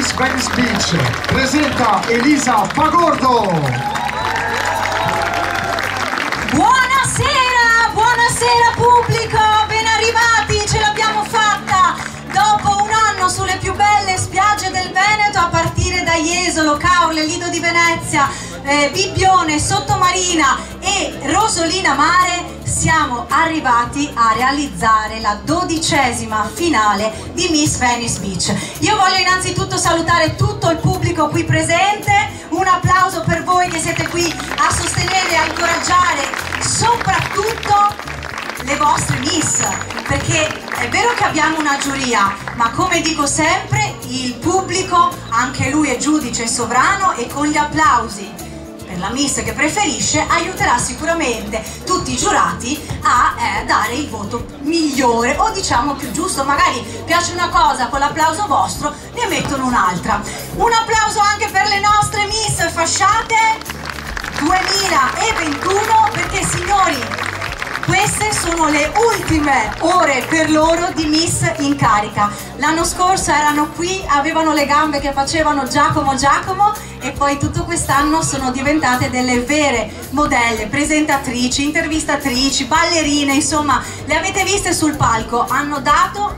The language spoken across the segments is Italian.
Miss Venice Beach presenta Elisa Pagordo. Buonasera, buonasera pubblico, ben arrivati, ce l'abbiamo fatta dopo un anno sulle più belle spiagge del Veneto a partire da Jesolo, Caorle, Lido di Venezia, eh, Bibbione, Sottomarina e Rosolina Mare siamo arrivati a realizzare la dodicesima finale di Miss Venice Beach. Io voglio innanzitutto salutare tutto il pubblico qui presente, un applauso per voi che siete qui a sostenere e a incoraggiare soprattutto le vostre miss, perché è vero che abbiamo una giuria, ma come dico sempre, il pubblico, anche lui è giudice sovrano e con gli applausi la miss che preferisce aiuterà sicuramente tutti i giurati a eh, dare il voto migliore o diciamo più giusto. Magari piace una cosa con l'applauso vostro ne mettono un'altra. Un applauso anche per le nostre miss fasciate 2021 perché signori queste sono le ultime ore per loro di Miss in carica. L'anno scorso erano qui, avevano le gambe che facevano Giacomo Giacomo e poi tutto quest'anno sono diventate delle vere modelle, presentatrici, intervistatrici, ballerine, insomma, le avete viste sul palco, hanno dato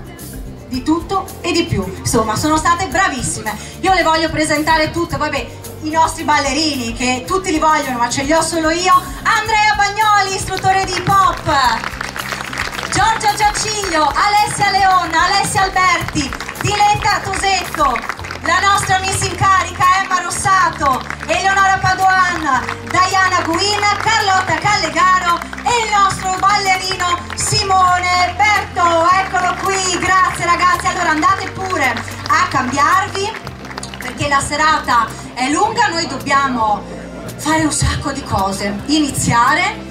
di tutto e di più. Insomma, sono state bravissime. Io le voglio presentare tutte, vabbè, i nostri ballerini che tutti li vogliono, ma ce li ho solo io. Andrea Bagnoli, istruttore di hip hop. Giorgia Giaciglio, Alessia Leonna, Alessia Alberti, Diletta Tosetto, la nostra miss in carica Emma Rossato, Eleonora Padoan, Diana Guin, Carlotta Callegaro e il nostro ballerino Simone Berto. Eccolo qui, grazie ragazzi. Allora andate pure a cambiarvi perché la serata è lunga, noi dobbiamo fare un sacco di cose, iniziare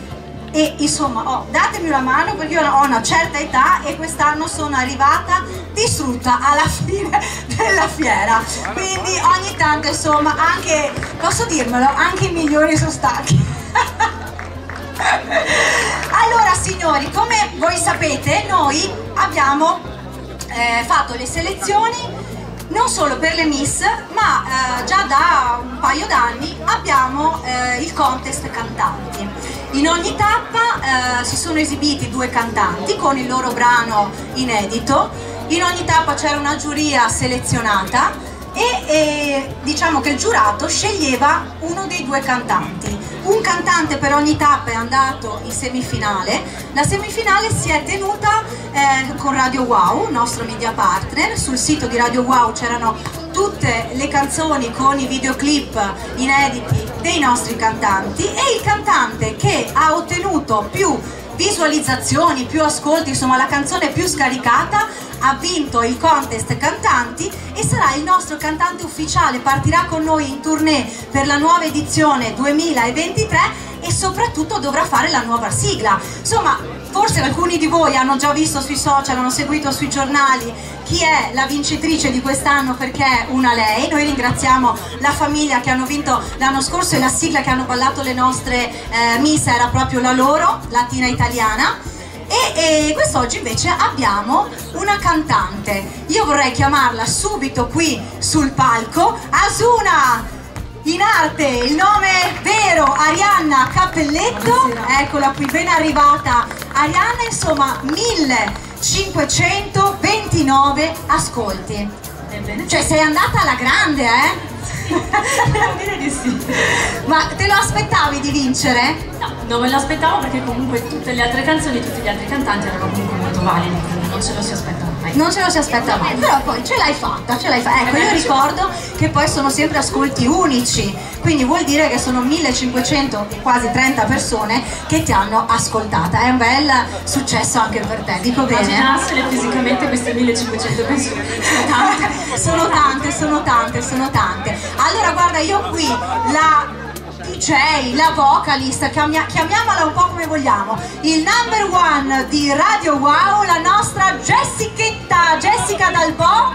e insomma oh, datemi una mano perché io ho una certa età e quest'anno sono arrivata distrutta alla fine della fiera. Quindi ogni tanto insomma anche posso dirmelo anche i migliori sono stanchi allora signori come voi sapete noi abbiamo eh, fatto le selezioni non solo per le Miss, ma eh, già da un paio d'anni abbiamo eh, il contest cantanti. In ogni tappa eh, si sono esibiti due cantanti con il loro brano inedito, in ogni tappa c'era una giuria selezionata e, e diciamo che il giurato sceglieva uno dei due cantanti. Un cantante per ogni tappa è andato in semifinale, la semifinale si è tenuta eh, con Radio Wow, nostro media partner, sul sito di Radio Wow c'erano tutte le canzoni con i videoclip inediti dei nostri cantanti. E il cantante che ha ottenuto più visualizzazioni, più ascolti, insomma la canzone più scaricata ha vinto il contest cantanti e sarà il nostro cantante ufficiale, partirà con noi in tournée per la nuova edizione 2023 e soprattutto dovrà fare la nuova sigla. Insomma, forse alcuni di voi hanno già visto sui social, hanno seguito sui giornali chi è la vincitrice di quest'anno perché è una lei. Noi ringraziamo la famiglia che hanno vinto l'anno scorso e la sigla che hanno ballato le nostre eh, miss era proprio la loro, latina italiana. E, e quest'oggi invece abbiamo una cantante. Io vorrei chiamarla subito qui sul palco. Asuna! in arte il nome vero Arianna Cappelletto Buonasera. eccola qui ben arrivata Arianna insomma 1529 ascolti cioè sei andata alla grande eh Devo dire di sì. Ma te lo aspettavi di vincere? No, non me lo aspettavo perché comunque tutte le altre canzoni, tutti gli altri cantanti erano comunque molto validi, non ce lo si aspetta mai. Non ce lo si aspetta mai, però poi ce l'hai fatta, ce l'hai fatta. Ecco, io ricordo che poi sono sempre ascolti unici, quindi vuol dire che sono 1500, quasi 30 persone che ti hanno ascoltata. È un bel successo anche per te, dico bene? Immaginarsele fisicamente queste 1500 persone. Sono tante. sono tante, sono tante, sono tante. Allora guarda, io qui la DJ, la vocalist, chiamiamola un po' come vogliamo, il number one di Radio Wow, la nostra Jessichetta, Jessica Dalbò,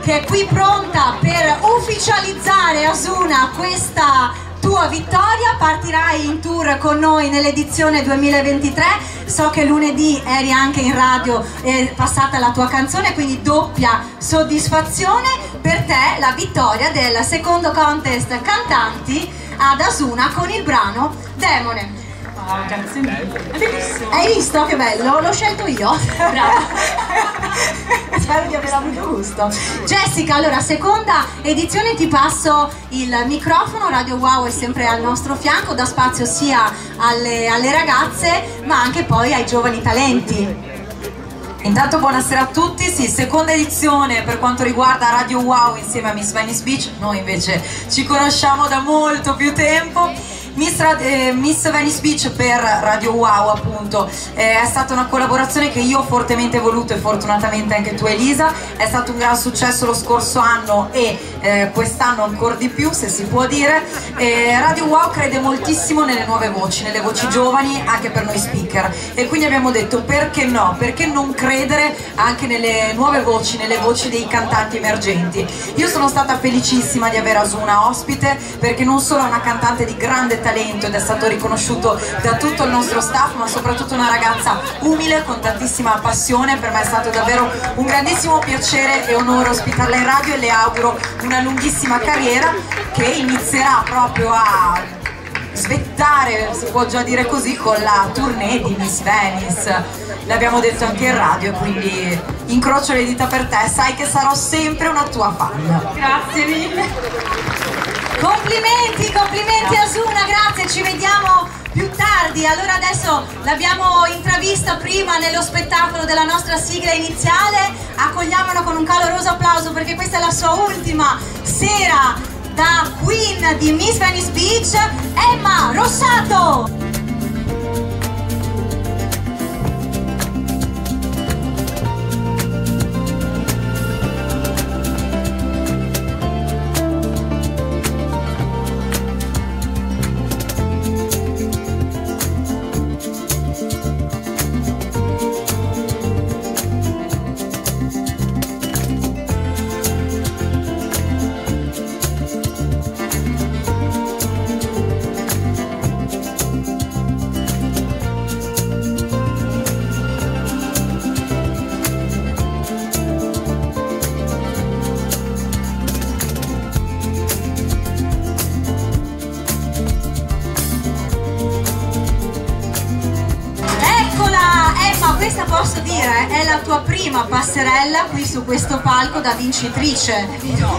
che è qui pronta per ufficializzare Asuna questa tua vittoria, partirai in tour con noi nell'edizione 2023. So che lunedì eri anche in radio, è passata la tua canzone, quindi doppia soddisfazione per te la vittoria del secondo contest cantanti ad Asuna con il brano Demone. Oh, grazie mille. È bellissimo. Hai visto che bello? L'ho scelto io. Brava. Spero di aver avuto gusto. Jessica, allora, seconda edizione ti passo il microfono. Radio Wow è sempre al nostro fianco, dà spazio sia alle, alle ragazze ma anche poi ai giovani talenti. Intanto buonasera a tutti, sì, seconda edizione per quanto riguarda Radio Wow insieme a Miss Venice Beach, noi invece ci conosciamo da molto più tempo. Miss, Ra- eh, Miss Venice Beach per Radio Wow appunto eh, è stata una collaborazione che io ho fortemente voluto e fortunatamente anche tu Elisa, è stato un gran successo lo scorso anno e eh, quest'anno ancora di più se si può dire. Eh, Radio Wow crede moltissimo nelle nuove voci, nelle voci giovani anche per noi speaker e quindi abbiamo detto perché no, perché non credere anche nelle nuove voci, nelle voci dei cantanti emergenti. Io sono stata felicissima di avere Asuna ospite perché non solo è una cantante di grande talento ed è stato riconosciuto da tutto il nostro staff ma soprattutto una ragazza umile con tantissima passione, per me è stato davvero un grandissimo piacere e onore ospitarla in radio e le auguro una lunghissima carriera che inizierà proprio a svettare, si può già dire così, con la tournée di Miss Venice. L'abbiamo detto anche in radio, quindi incrocio le dita per te, sai che sarò sempre una tua fan. Grazie mille. Complimenti, complimenti Asuna, grazie, ci vediamo più tardi. Allora adesso l'abbiamo intravista prima nello spettacolo della nostra sigla iniziale, accogliamola con un caloroso applauso perché questa è la sua ultima sera da Queen di Miss Venice Beach, Emma Rossato. Su questo palco da vincitrice.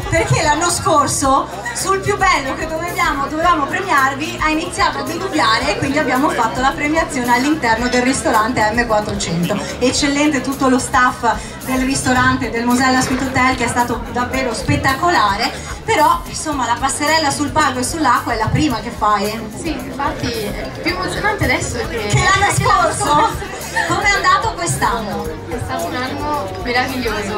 Perché l'anno scorso sul più bello che dovevamo, dovevamo premiarvi ha iniziato a diluviare e quindi abbiamo fatto la premiazione all'interno del ristorante M400 eccellente tutto lo staff del ristorante del Mosella Suite Hotel che è stato davvero spettacolare. Però insomma la passerella sul palco e sull'acqua è la prima che fai. Sì, infatti è più emozionante adesso che, che l'anno scorso quest'anno? È stato un anno meraviglioso,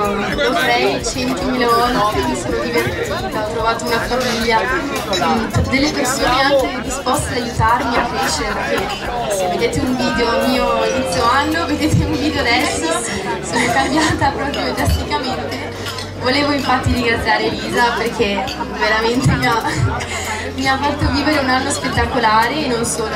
farei centomila volte, mi sono divertita, ho trovato una famiglia, mm, delle persone anche disposte ad aiutarmi a crescere, se vedete un video mio inizio anno, vedete un video adesso, sono cambiata proprio drasticamente. Volevo infatti ringraziare Elisa perché veramente mi ha, mi ha fatto vivere un anno spettacolare e non solo,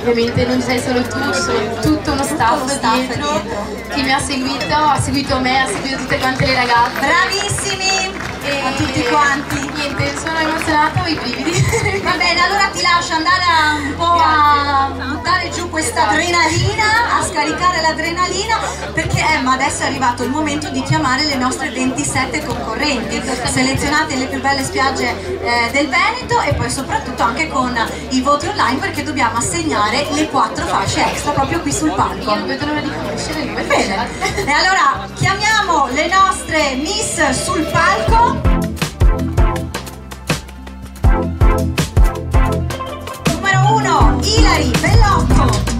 ovviamente non sei solo tu, sono tutto uno staff, staff dietro, dietro. che mi ha seguito, ha seguito me, ha seguito tutte quante le ragazze. Bravissimi E a tutti quanti. Niente, sono emozionata, ho i brividi. Va bene, allora ti lascio andare a un po' a buttare giù questa adrenalina, a scaricare l'adrenalina, perché Emma adesso è arrivato il momento di chiamare le nostre 27 concorrenti, selezionate le più belle spiagge eh, del Veneto e poi soprattutto anche con i voti online perché dobbiamo assegnare le quattro fasce extra proprio qui sul Io palco. non vedo l'ora di conoscere le Bene, e allora chiamiamo le nostre miss sul palco. 1 Ilari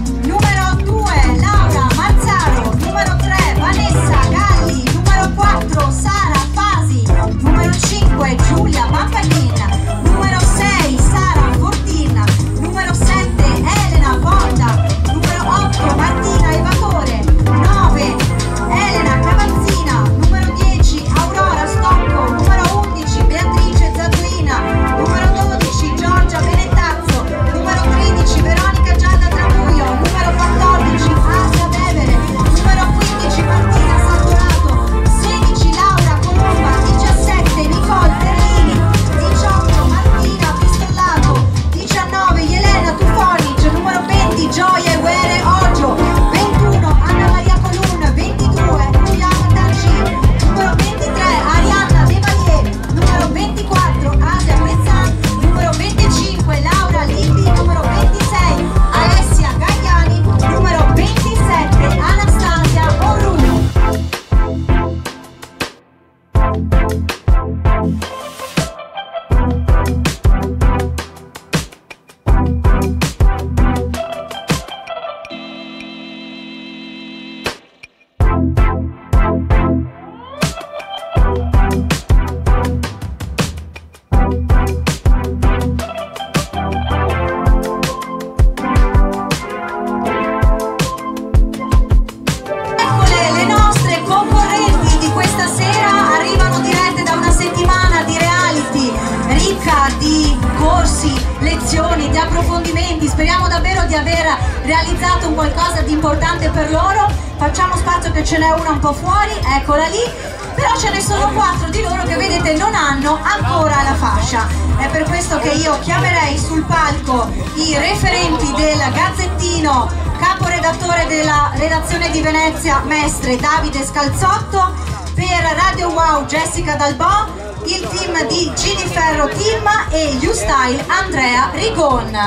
Scalzotto, per Radio Wow Jessica Dalbò, il team di Gini Ferro Team e U-Style Andrea Rigon.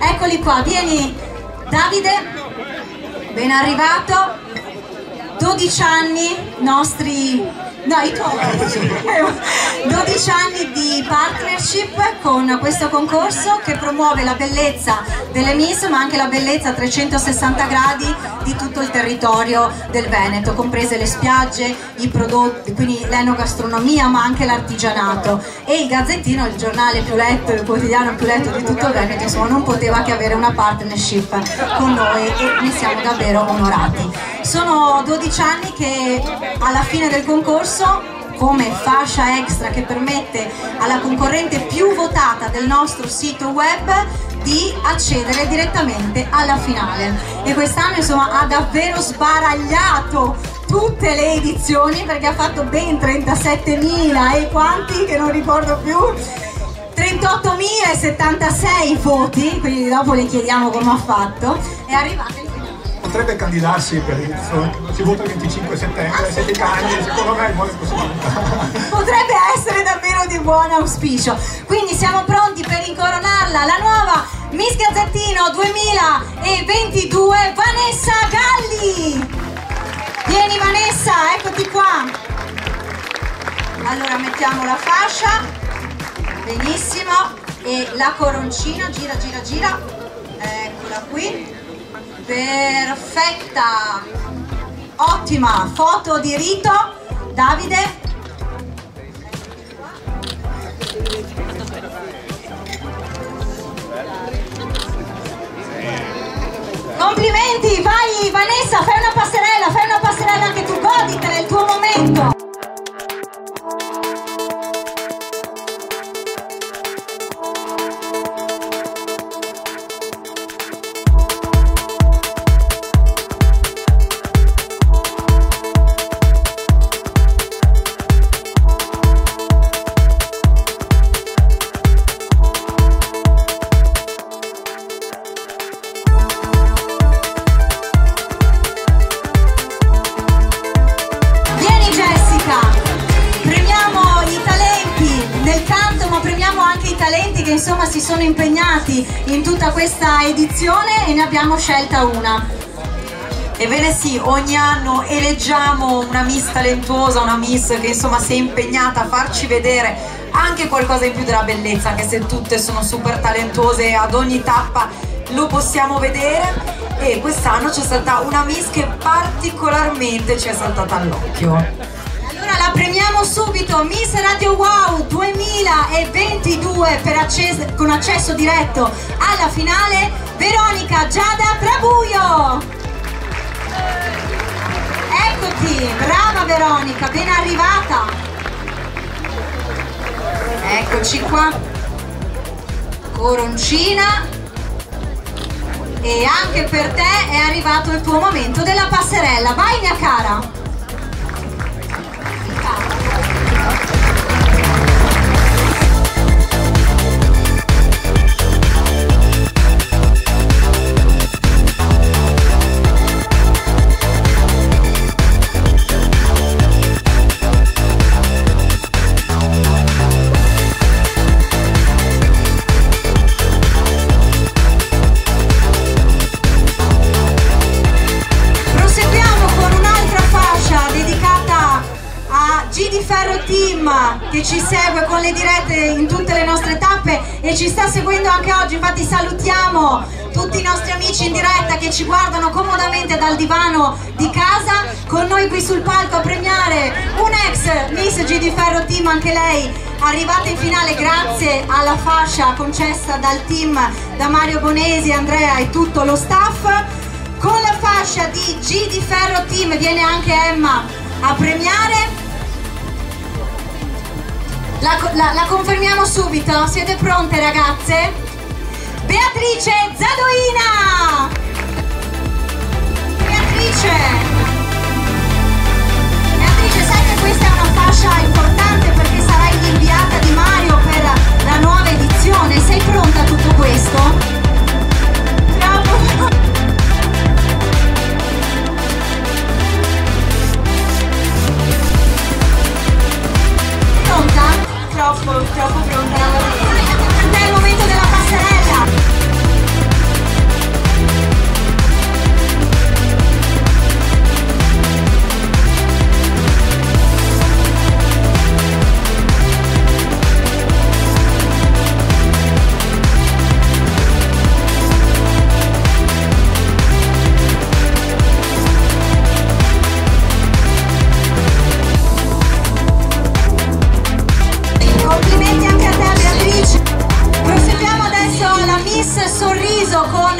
Eccoli qua, vieni Davide, ben arrivato, 12 anni nostri No, i tuoi. 12 anni di partnership con questo concorso che promuove la bellezza delle Miss ma anche la bellezza a 360 gradi di tutto il territorio del Veneto, comprese le spiagge, i prodotti, quindi l'enogastronomia ma anche l'artigianato e il Gazzettino, il giornale più letto, il quotidiano più letto di tutto il Veneto, insomma non poteva che avere una partnership con noi e ne siamo davvero onorati. Sono 12 anni che alla fine del concorso corso come fascia extra che permette alla concorrente più votata del nostro sito web di accedere direttamente alla finale. E quest'anno insomma ha davvero sbaragliato tutte le edizioni perché ha fatto ben 37.000 e quanti che non ricordo più. 38.076 voti quindi dopo le chiediamo come ha fatto. È arrivata potrebbe candidarsi per il si vota il 25 settembre, siete cani, secondo me è buona possibilità. Potrebbe essere davvero di buon auspicio. Quindi siamo pronti per incoronarla, la nuova Miss Gazzettino 2022, Vanessa Galli. Vieni Vanessa, eccoti qua. Allora mettiamo la fascia, benissimo, e la coroncina, gira, gira, gira, eccola qui perfetta. Ottima. Foto di rito Davide. Complimenti vai Vanessa fai una passerella fai una passerella anche tu goditela il tuo momento 31. Ebbene sì, ogni anno eleggiamo una miss talentuosa, una miss che insomma si è impegnata a farci vedere anche qualcosa in più della bellezza, anche se tutte sono super talentuose e ad ogni tappa lo possiamo vedere e quest'anno c'è stata una miss che particolarmente ci è saltata all'occhio. Allora la premiamo subito, Miss Radio Wow 2022 accesso, con accesso diretto alla finale Veronica Giada Trabuio. Eccoti, brava Veronica, ben arrivata. Eccoci qua. Coroncina. E anche per te è arrivato il tuo momento della passerella. Vai mia cara. Ci sta seguendo anche oggi, infatti salutiamo tutti i nostri amici in diretta che ci guardano comodamente dal divano di casa, con noi qui sul palco a premiare un ex Miss G di Ferro Team, anche lei arrivata in finale grazie alla fascia concessa dal team da Mario Bonesi, Andrea e tutto lo staff. Con la fascia di G di Ferro Team viene anche Emma a premiare la, la, la confermiamo subito? Siete pronte ragazze? Beatrice Zadoina! Beatrice! Beatrice, sai che questa è una fascia importante perché sarai l'inviata di Mario per la nuova edizione. Sei pronta a tutto questo? Troppo, troppo pronta. È il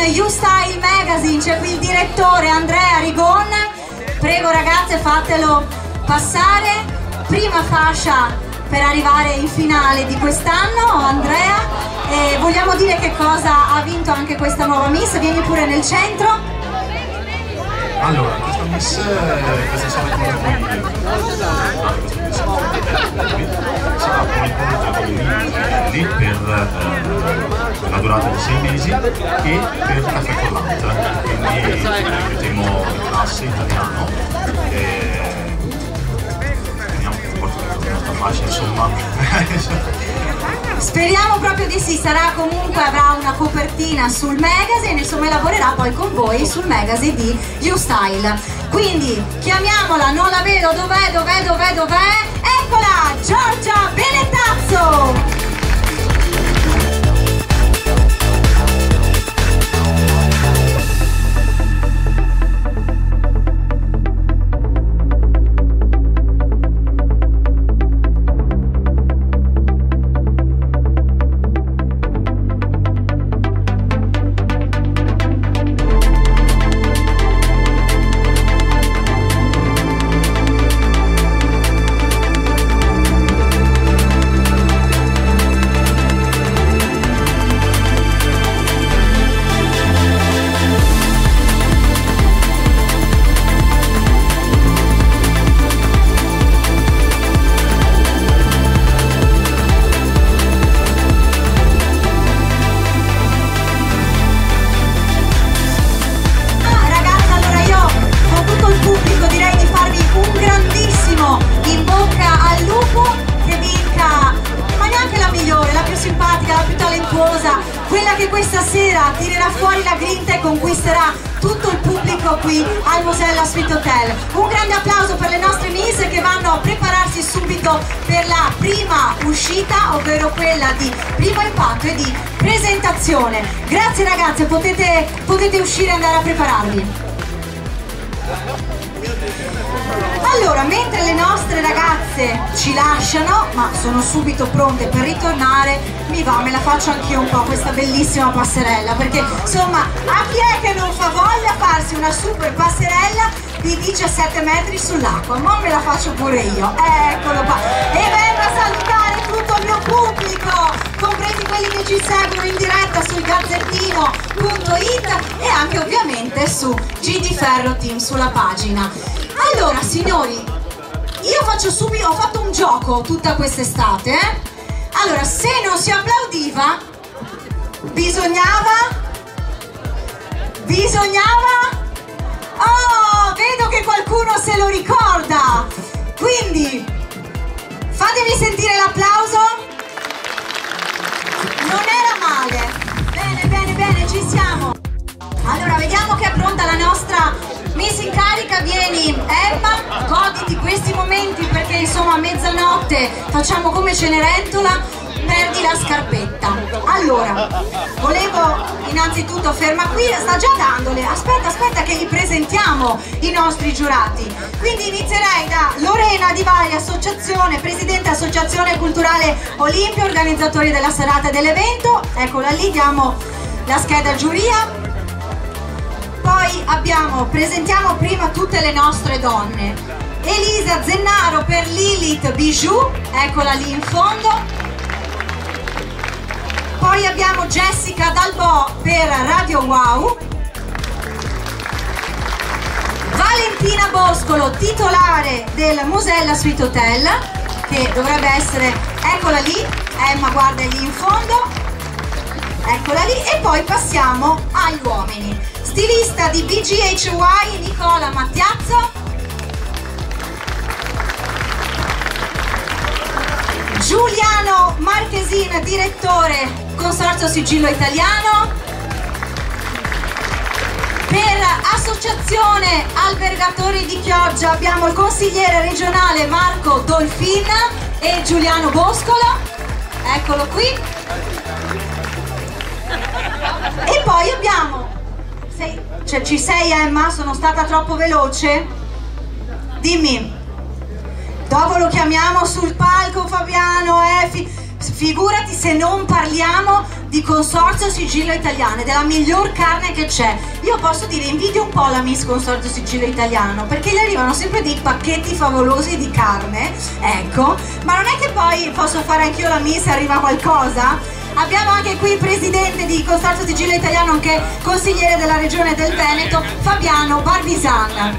You Style Magazine, c'è qui il direttore Andrea Rigon. Prego ragazze fatelo passare. Prima fascia per arrivare in finale di quest'anno, Andrea. E vogliamo dire che cosa ha vinto anche questa nuova Miss? Vieni pure nel centro. Allora, questa miss, eh, questa sarà come si va come il lì per eh, la durata di sei mesi e per caffè collante, quindi aiutiamo in classe italiano. E vediamo che porta questa fascia insomma. Speriamo proprio di sì, sarà comunque, avrà una copertina sul magazine, insomma lavorerà poi con voi sul magazine di You Style. Quindi chiamiamola, non la vedo, dov'è, dov'è, dov'è, dov'è? Eccola, Giorgia Benettazzo! Bellissima passerella, perché insomma, a chi è che non fa voglia farsi una super passerella di 17 metri sull'acqua? Ma me la faccio pure io, eccolo qua. E vengo a salutare tutto il mio pubblico, compresi quelli che ci seguono in diretta sul gazzettino.it e anche ovviamente su GD Ferro Team sulla pagina. Allora signori, io faccio subito, ho fatto un gioco tutta quest'estate, eh? Allora, se non si applaudiva, bisognava, bisognava, oh, vedo che qualcuno se lo ricorda, quindi fatemi sentire l'applauso, non era male, bene, bene, bene, ci siamo. Allora, vediamo che è pronta la nostra Miss in carica, vieni Emma, goditi questi momenti perché insomma a mezzanotte facciamo come Cenerentola, la scarpetta. Allora, volevo innanzitutto ferma qui, sta già dandole, aspetta, aspetta che gli presentiamo i nostri giurati. Quindi inizierei da Lorena Di Valle, associazione, presidente associazione culturale Olimpia, organizzatori della serata dell'evento. Eccola lì, diamo la scheda giuria. Poi abbiamo, presentiamo prima tutte le nostre donne. Elisa Zennaro per Lilith Bijou, eccola lì in fondo. Poi abbiamo Jessica Dalbo per Radio Wow. Valentina Boscolo, titolare del Musella Suite Hotel, che dovrebbe essere, eccola lì, Emma guarda lì in fondo, eccola lì, e poi passiamo agli uomini. Stilista di BGHY Nicola Mattiazzo, Giuliano Marchesin, direttore Consorzio Sigillo Italiano. Per Associazione Albergatori di Chioggia abbiamo il consigliere regionale Marco Dolfin e Giuliano Boscolo. Eccolo qui. E poi abbiamo... Sei, cioè, ci sei Emma? Sono stata troppo veloce? Dimmi. Dopo lo chiamiamo sul palco Fabiano, eh? Fi figurati se non parliamo di Consorzio Sigillo Italiano, della miglior carne che c'è. Io posso dire, invidio un po' la Miss Consorzio Sigillo Italiano, perché gli arrivano sempre dei pacchetti favolosi di carne, ecco, ma non è che poi posso fare anch'io la Miss e arriva qualcosa? Abbiamo anche qui il presidente di Consorzio Sigillo Italiano, nonché consigliere della regione del Veneto, Fabiano Barbisan.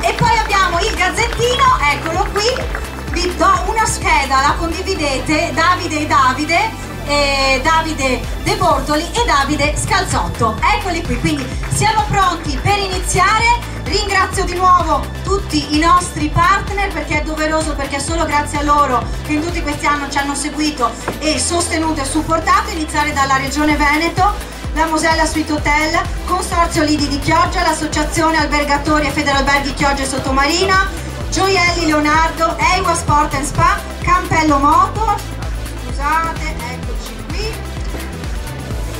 E poi abbiamo il gazzettino, eccolo qui, vi do una scheda, la condividete, Davide e Davide, eh, Davide De Bortoli e Davide Scalzotto. Eccoli qui, quindi siamo pronti per iniziare. Ringrazio di nuovo tutti i nostri partner perché è doveroso, perché è solo grazie a loro che in tutti questi anni ci hanno seguito e sostenuto e supportato, iniziare dalla Regione Veneto, la Mosella Suite Hotel, Consorzio Lidi di Chioggia, l'Associazione Albergatori e Federalberghi Chioggia e Sottomarina, Gioielli Leonardo, Ewa Sport Spa, Campello Moto, scusate, eccoci qui,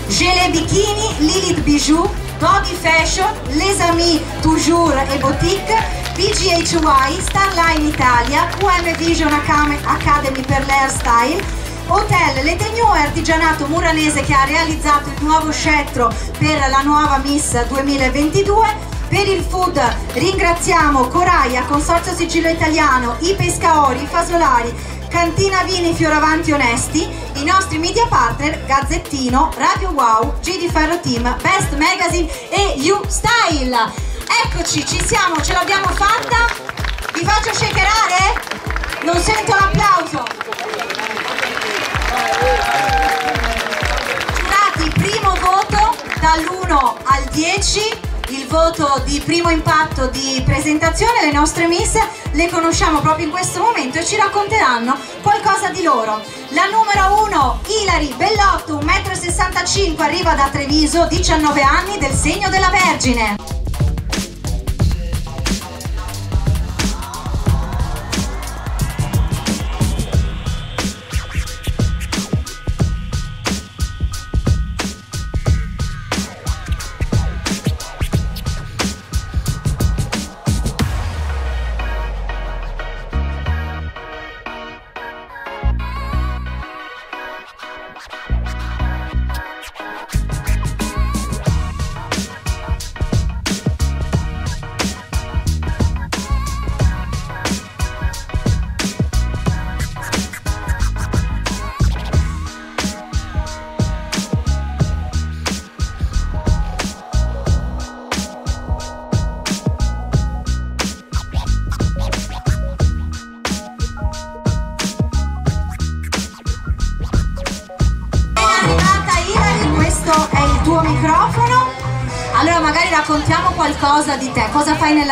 Gele Bikini, Lilith Bijou, Body Fashion, Les Amis Toujours et Boutique, BGHY, Starline Italia, QM Vision Academy per l'Airstyle, Hotel Letegno artigianato muranese che ha realizzato il nuovo scettro per la nuova Miss 2022 per il food ringraziamo Coraia, Consorzio Sigillo Italiano, i Pescaori, Fasolari, Cantina Vini Fioravanti Onesti, i nostri media partner Gazzettino, Radio Wow, G di Ferro Team, Best Magazine e You Style. Eccoci, ci siamo, ce l'abbiamo fatta. Vi faccio shakerare? Non sento l'applauso. Giurati, primo voto dall'1 al 10 il voto di primo impatto di presentazione, le nostre miss le conosciamo proprio in questo momento e ci racconteranno qualcosa di loro. La numero 1, Ilari Bellotto, 1,65 m, arriva da Treviso, 19 anni, del segno della Vergine.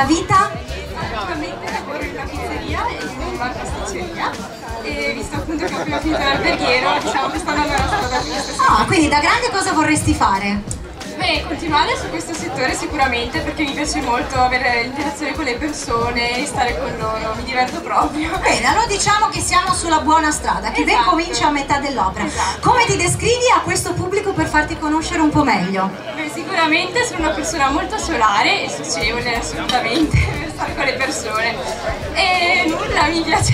Nella vita? Attualmente lavoro in una pizzeria e in una pasticceria e visto appunto che ho appena finito l'alberghiero, diciamo che sto andando alla strada giusta. Ah, quindi da grande cosa vorresti fare? Beh, continuare su questo settore sicuramente perché mi piace molto avere interazione con le persone, stare con loro, mi diverto proprio. Bene, allora diciamo che siamo sulla buona strada, che esatto. ben comincia a metà dell'opera. Esatto. Come ti descrivi a questo pubblico per farti conoscere un po' meglio? Sicuramente sono una persona molto solare e socievole assolutamente con le persone. E nulla, mi piace,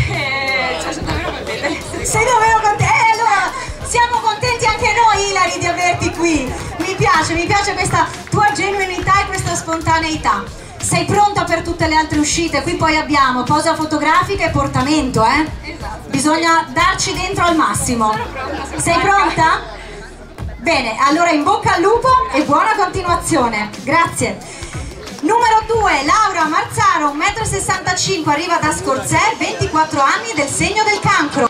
cioè sono davvero contenta di essere Sei davvero contenta? Eh, allora siamo contenti anche noi Ilari di averti qui piace, mi piace questa tua genuinità e questa spontaneità. Sei pronta per tutte le altre uscite? Qui poi abbiamo posa fotografica e portamento, eh? Esatto. Bisogna darci dentro al massimo. Pronta. Sei pronta? Bene, allora in bocca al lupo e buona continuazione. Grazie. Numero 2, Laura Marzaro, 1,65 m, arriva da Scorzè, 24 anni, del segno del cancro.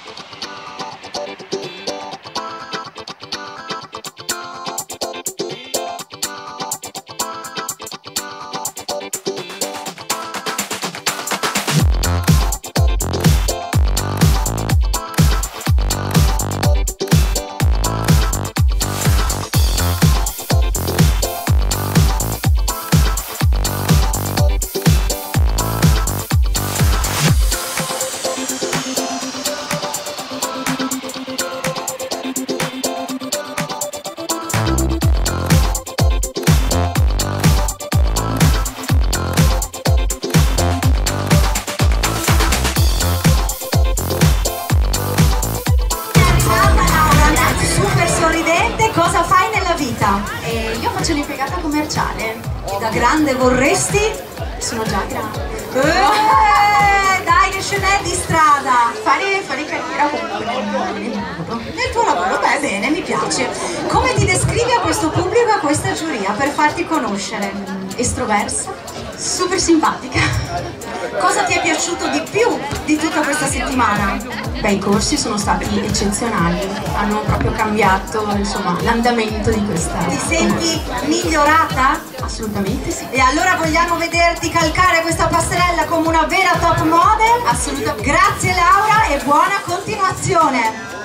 Stati eccezionali, hanno proprio cambiato insomma, l'andamento di questa. Ti senti migliorata? Assolutamente sì. E allora vogliamo vederti calcare questa passerella come una vera top model? Assolutamente. Grazie Laura e buona continuazione.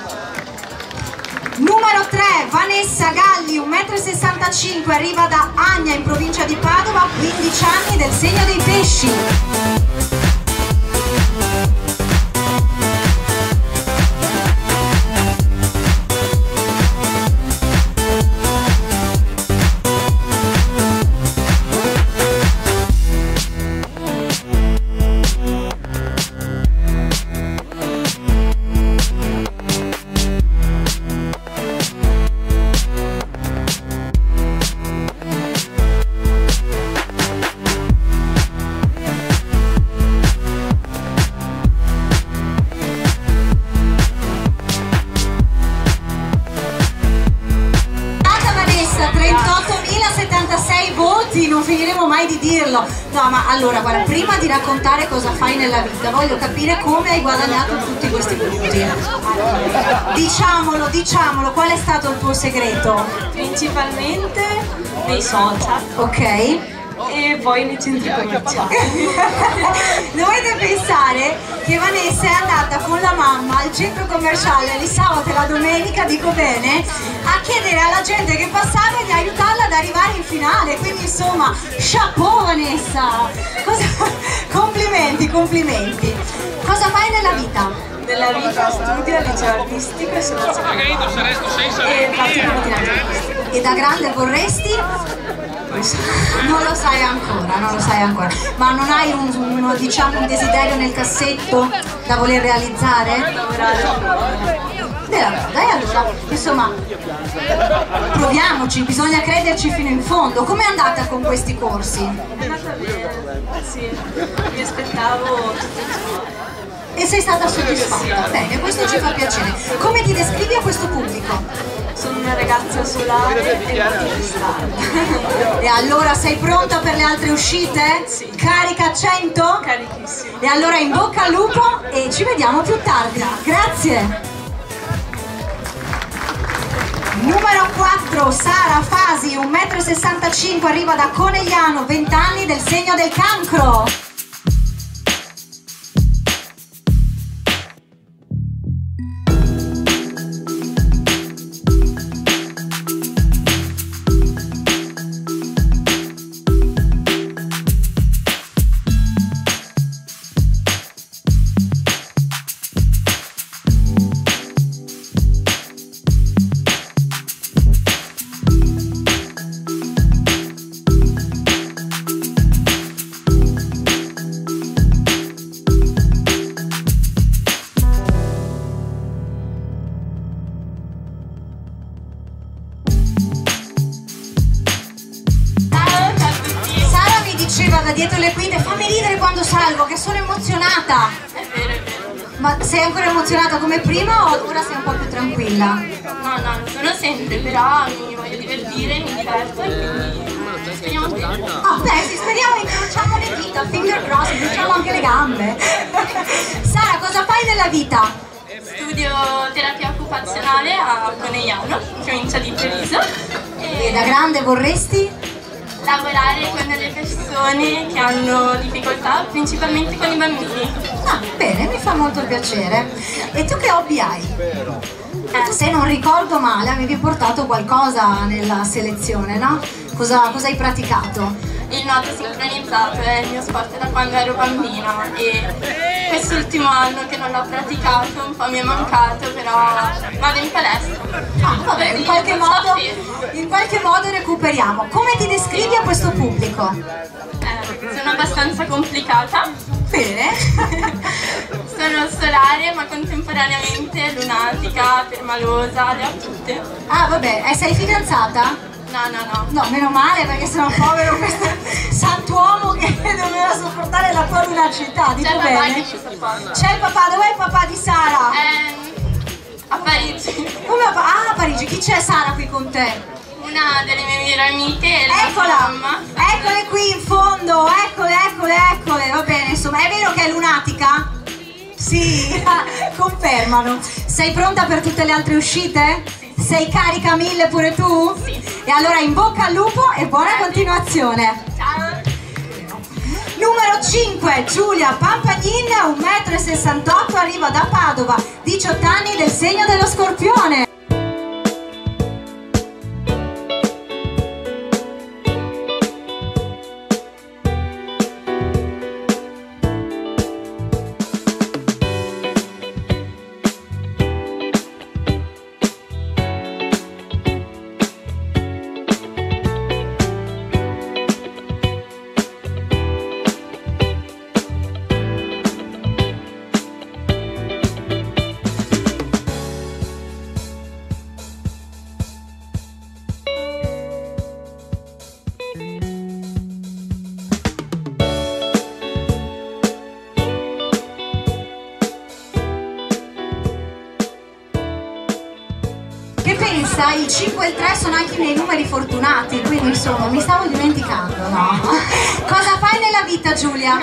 Numero 3, Vanessa Galli, 1,65 m, arriva da Agna in provincia di Padova, 15 anni del segno dei pesci. Segreto? Principalmente nei social Ok? e poi nei centri commerciali. Dovete pensare che Vanessa è andata con la mamma al centro commerciale il sabato e la domenica, dico bene, a chiedere alla gente che passava di aiutarla ad arrivare in finale. Quindi insomma, chapeau Vanessa! Cosa- Complimenti, complimenti. Cosa fai nella vita? Nella vita studio al liceo artistico e sono e pratico pattinaggio artistico. E da grande vorresti? Non lo sai ancora, non lo sai ancora. Ma non hai un, un, diciamo, un desiderio nel cassetto da voler realizzare? Beh, dai allora, insomma, proviamoci, bisogna crederci fino in fondo. Com'è andata con questi corsi? È andata bene, sì, mi aspettavo tutto ciò. E sei stata soddisfatta? Bene, questo ci fa piacere. Come ti descrivi a questo pubblico? Sono una ragazza solare e molto fissata. E allora sei pronta per le altre uscite? Sì. Carica a 100? Carichissima. E allora in bocca al lupo e ci vediamo più tardi. Grazie. Numero 4, Sara Fasi, 1,65 m, arriva da Conegliano, 20 anni del segno del cancro. Principalmente con i bambini. Ah, bene, mi fa molto piacere. E tu che hobby hai? Eh, se non ricordo male avevi portato qualcosa nella selezione, no? Cosa, cosa hai praticato? Il nuoto sincronizzato è il mio sport da quando ero bambina e quest'ultimo anno che non l'ho praticato un po' mi è mancato, però vado in palestra. Ah, vabbè, in qualche, modo, in qualche modo recuperiamo. Come ti descrivi a questo pubblico? Eh, sono abbastanza complicata. Bene. sono solare ma contemporaneamente lunatica, permalosa, le ho tutte. Ah vabbè, e sei fidanzata? No, no, no. No, meno male perché sono povero questo santuomo che doveva sopportare la tua lunacità. Dico C'è il bene? papà sopporta. C'è il papà, dov'è il papà di Sara? Ehm, a Parigi. Come a, ah, a Parigi, chi c'è Sara qui con te? Una delle mie migliori amiche Eccola! Eccole qui in fondo, eccole, eccole, eccole, va bene, insomma, è vero che è lunatica? Sì, confermano. Sei pronta per tutte le altre uscite? Sei carica mille pure tu? Sì. E allora in bocca al lupo e buona continuazione. Ciao. Numero 5, Giulia Pampagnin, 1,68 m, arriva da Padova, 18 anni del segno dello scorpione. 5 e il 3 sono anche i miei numeri fortunati, quindi insomma mi stavo dimenticando, no? Cosa fai nella vita Giulia?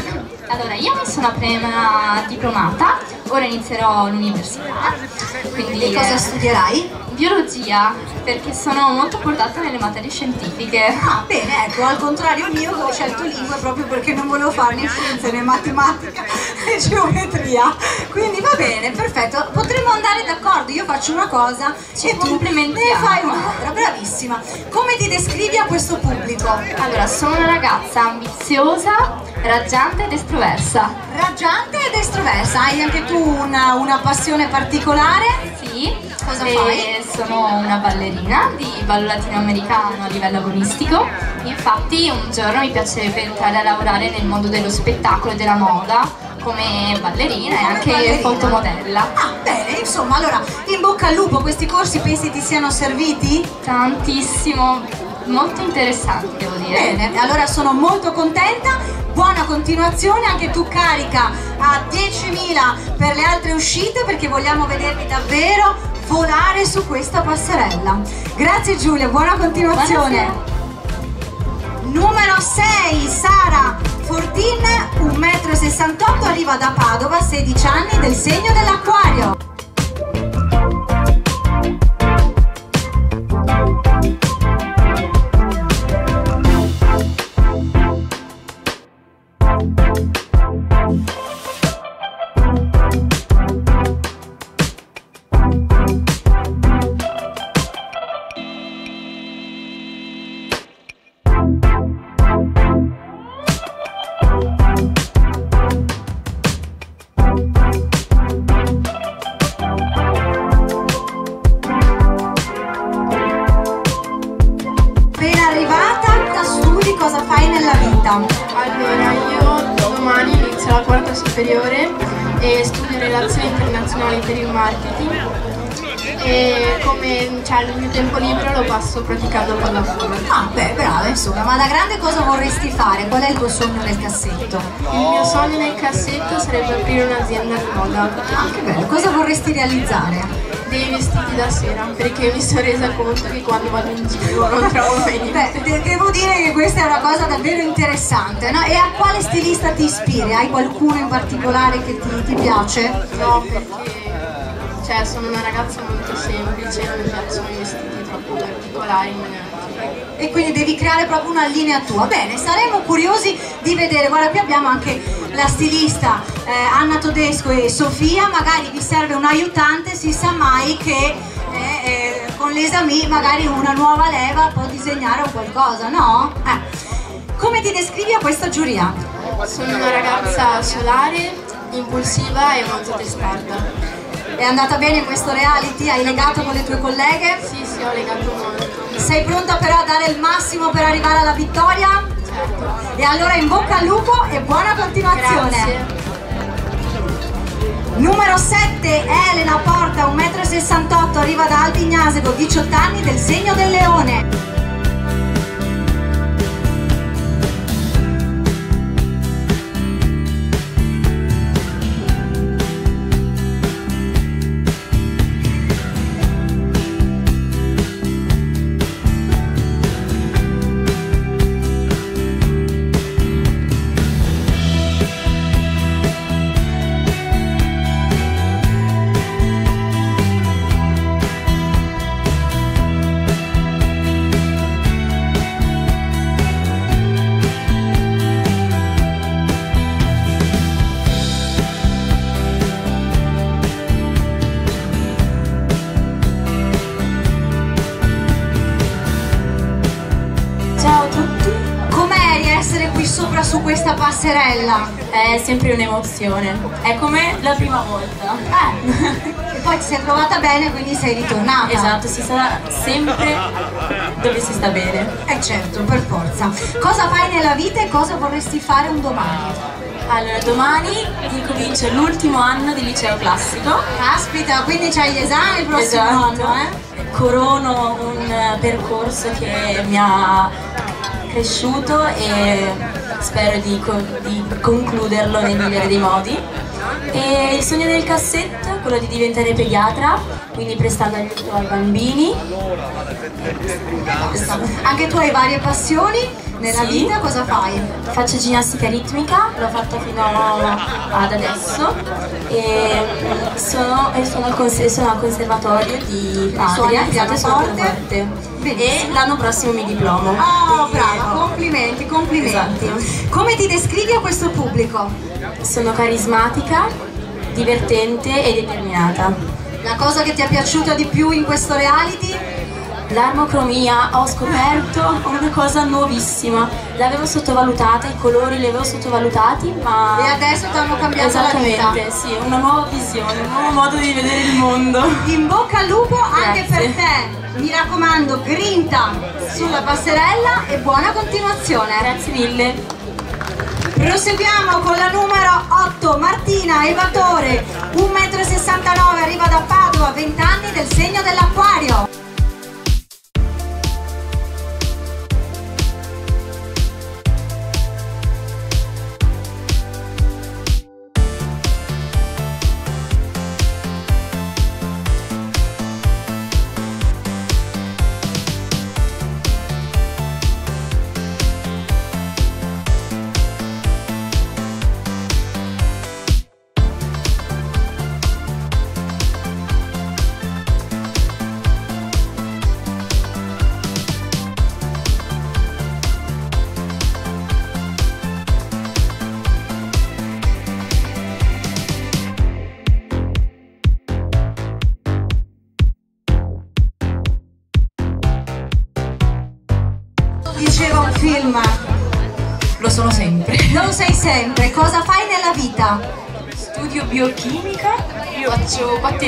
Allora, io mi sono appena diplomata, ora inizierò l'università, quindi E cosa eh, studierai? Biologia, perché sono molto portata nelle materie scientifiche. Ah, bene, ecco, al contrario mio ho scelto lingue proprio perché non volevo fare né scienze né matematica né geometria. Quindi va bene, perfetto. Potremmo andare d'accordo, io faccio una cosa e tu ne fai un'altra, bravissima. Come ti descrivi a questo pubblico? Allora, sono una ragazza ambiziosa, raggiante ed estroversa. Raggiante ed estroversa, hai anche tu una, una passione particolare? Sì, Cosa fai? sono una ballerina di ballo latinoamericano a livello agonistico. Infatti un giorno mi piacerebbe entrare a lavorare nel mondo dello spettacolo e della moda come ballerina e anche ballerina. fotomodella. Ah, bene, insomma, allora, in bocca al lupo, questi corsi pensi ti siano serviti? Tantissimo, molto interessanti devo dire. Bene, allora sono molto contenta. Buona continuazione, anche tu carica a 10.000 per le altre uscite perché vogliamo vedervi davvero volare su questa passerella. Grazie Giulia, buona continuazione. Numero 6, Sara Fortin, 1,68 m, arriva da Padova, 16 anni, del segno dell'acquario. Un'azienda di moda. Ah, che bello, cosa vorresti realizzare? dei vestiti da sera perché mi sono resa conto che quando vado in giro non trovo niente. Beh, devo dire che questa è una cosa davvero interessante, no? E a quale stilista ti ispiri? Hai qualcuno in particolare che ti, ti piace? No, perché cioè, sono una ragazza molto semplice, non mi piacciono i vestiti troppo particolari e quindi devi creare proprio una linea tua. Bene, saremo curiosi di vedere, guarda qui abbiamo anche la stilista eh, Anna Todesco e Sofia, magari vi serve un aiutante, si sa mai che eh, eh, con l'esami magari una nuova leva può disegnare un qualcosa, no? Eh. Come ti descrivi a questa giuria? Sono una ragazza solare, impulsiva e molto testarda. È andata bene questo reality? Hai legato con le tue colleghe? Sì, sì, ho legato molto. Sei pronta però a dare il massimo per arrivare alla vittoria? Certo. E allora in bocca al lupo e buona continuazione. Grazie. Numero 7 Elena Porta, 1,68 m, arriva da Albignasego, 18 anni, del segno del leone. Passerella? È sempre un'emozione, è come la prima volta. Eh. e poi ti sei trovata bene, quindi sei ritornata. Esatto, si sta sempre dove si sta bene. Eh certo, per forza. Cosa fai nella vita e cosa vorresti fare un domani? Allora, domani incomincio l'ultimo anno di liceo classico. Caspita, quindi c'hai gli esami il prossimo esatto. anno, eh? Corono un percorso che mi ha cresciuto e spero di, di concluderlo nel migliore dei modi. E il sogno del cassetto è quello di diventare pediatra, quindi prestando aiuto ai bambini. Anche tu hai varie passioni nella Sì. vita, cosa fai? Faccio ginnastica ritmica, l'ho fatta fino ad adesso e sono, e sono, al, sono al conservatorio di Suoni Patria, il pianoforte? Pianoforte. e l'anno prossimo mi diplomo. Oh, brava, complimenti, complimenti. Esatto. Come ti descrivi a questo pubblico? Sono carismatica, divertente e determinata. La cosa che ti è piaciuta di più in questo reality? L'armocromia ho scoperto una cosa nuovissima, l'avevo sottovalutata, i colori li avevo sottovalutati, ma... E adesso ti hanno cambiato la vita. Esattamente, sì, una nuova visione, un nuovo modo di vedere il mondo. In bocca al lupo anche Grazie. per te. Mi raccomando, grinta sulla passerella e buona continuazione. Grazie mille. Proseguiamo con la numero 8, Martina Evatore, 1,69 m, arriva da Padova, 20 anni, del segno dell'acquario.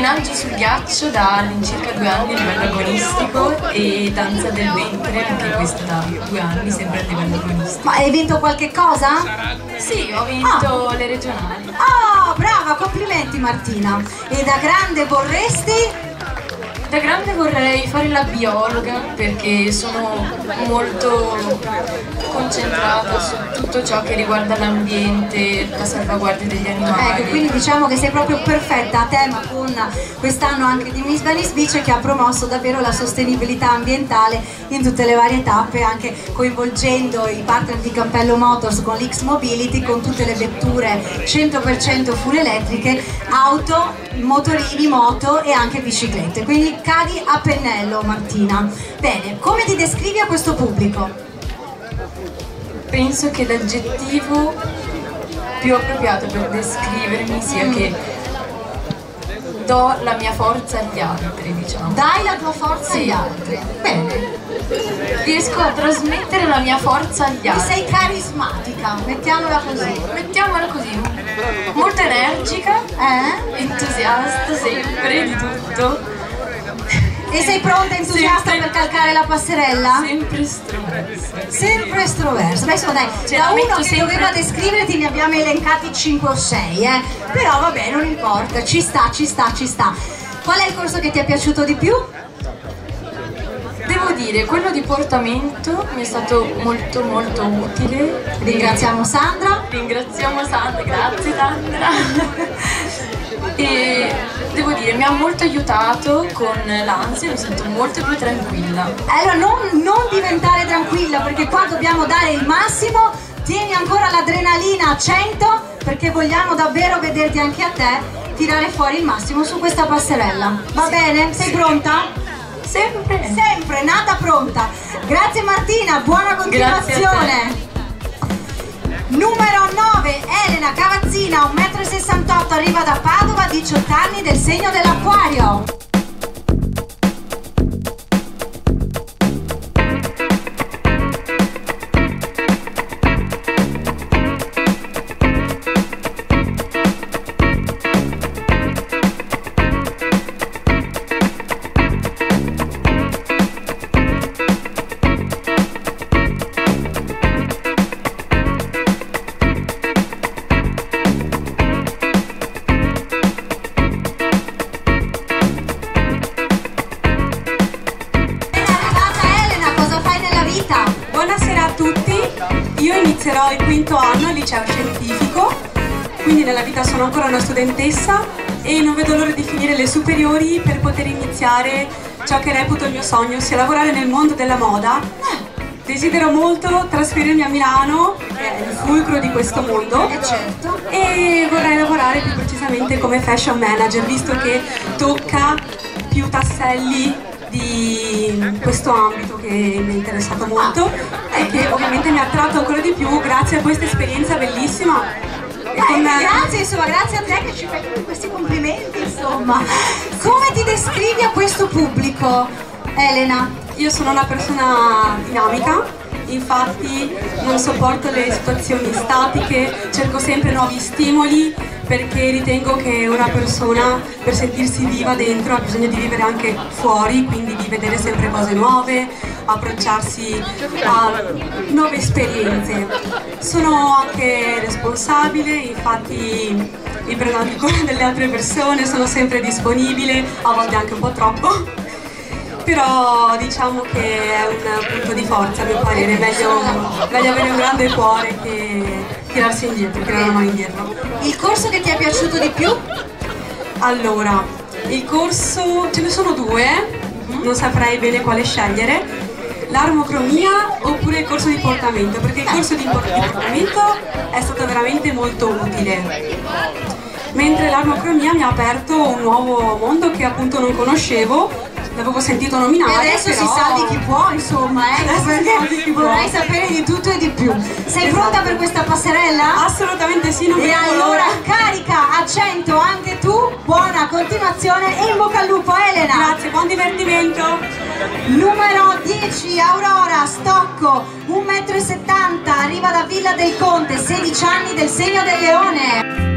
Pattinaggio sul ghiaccio da all'incirca due anni a livello agonistico e danza del ventre, anche questo da due anni, sempre a livello agonistico. Ma hai vinto qualche cosa? Sì, ho vinto le regionali. Oh, brava, complimenti Martina. E da grande vorresti Da grande vorrei fare la biologa perché sono molto concentrata su tutto ciò che riguarda l'ambiente, la salvaguardia degli animali. Ecco, quindi diciamo che sei proprio perfetta a tema con quest'anno anche di Miss Venice Beach che ha promosso davvero la sostenibilità ambientale in tutte le varie tappe, anche coinvolgendo i partner di Campello Motors con l'X Mobility, con tutte le vetture 100% full elettriche, auto, motorini, moto e anche biciclette. Quindi cadi a pennello Martina. Bene, come ti descrivi a questo pubblico? Penso che l'aggettivo più appropriato per descrivermi sia che do la mia forza agli altri, diciamo. Dai la tua forza Sì. agli altri. Bene, Riesco a trasmettere la mia forza agli ti altri. sei carismatica, mettiamola così. Mettiamola così, molto energica, Eh? entusiasta sempre di tutto, E sei pronta entusiasta Sempre. per calcare la passerella? sempre estroversa. Sempre estroverso. Beh, insomma, dai, Ce da la uno che sempre- doveva descriverti ne abbiamo elencati 5 o 6, eh. Però vabbè, non importa, ci sta, ci sta, ci sta. Qual è il corso che ti è piaciuto di più? Devo dire, quello di portamento mi è stato molto molto utile. Ringraziamo Sandra. Ringraziamo Sandra, grazie Sandra. E devo dire, mi ha molto aiutato con l'ansia, mi sento molto più tranquilla. Allora non, non diventare tranquilla perché qua dobbiamo dare il massimo. Tieni ancora l'adrenalina a 100 perché vogliamo davvero vederti anche a te tirare fuori il massimo su questa passerella. Va bene? Sei pronta? Sempre. Sempre, nata pronta. Grazie Martina, buona continuazione. Numero 9, Elena Cavazzina, 1,68 m, arriva da Padova, 18 anni, del segno dell'acquario. Iniziare ciò che reputo il mio sogno, ossia lavorare nel mondo della moda. Desidero molto trasferirmi a Milano, che è il fulcro di questo mondo, Eh certo. e vorrei lavorare più precisamente come fashion manager, visto che tocca più tasselli di questo ambito che mi è interessato molto e che ovviamente mi ha attratto ancora di più grazie a questa esperienza bellissima. Dai, con- grazie, insomma, grazie a te che ci fai tutti questi complimenti, insomma. Come ti descrivi a questo pubblico, Elena? Io sono una persona dinamica, infatti non sopporto le situazioni statiche, cerco sempre nuovi stimoli perché ritengo che una persona per sentirsi viva dentro ha bisogno di vivere anche fuori, quindi di vedere sempre cose nuove, approcciarsi a nuove esperienze. Sono anche responsabile, infatti mi prendo anche cura delle altre persone, sono sempre disponibile, a volte anche un po' troppo però diciamo che è un punto di forza a mio parere, meglio, meglio avere un grande cuore che tirarsi indietro, tirare la mano indietro. Il corso che ti è piaciuto di più? Allora, il corso, ce ne sono due, non saprei bene quale scegliere, l'armocromia oppure il corso di portamento, perché il corso di, por- di portamento è stato veramente molto utile, mentre l'armocromia mi ha aperto un nuovo mondo che appunto non conoscevo, l'avevo sentito E nominare. adesso si però- salvi chi può, insomma, eh, Adesso perché può. vorrei sapere di tutto e di più. Sei pronta per questa passerella? Assolutamente sì, non E vedo allora l'ora. carica a 100 anche tu, buona continuazione e in bocca al lupo Elena! Grazie, buon divertimento. Numero 10 Aurora Stocco 1,70 m, arriva da Villa del Conte, 16 anni del segno del leone.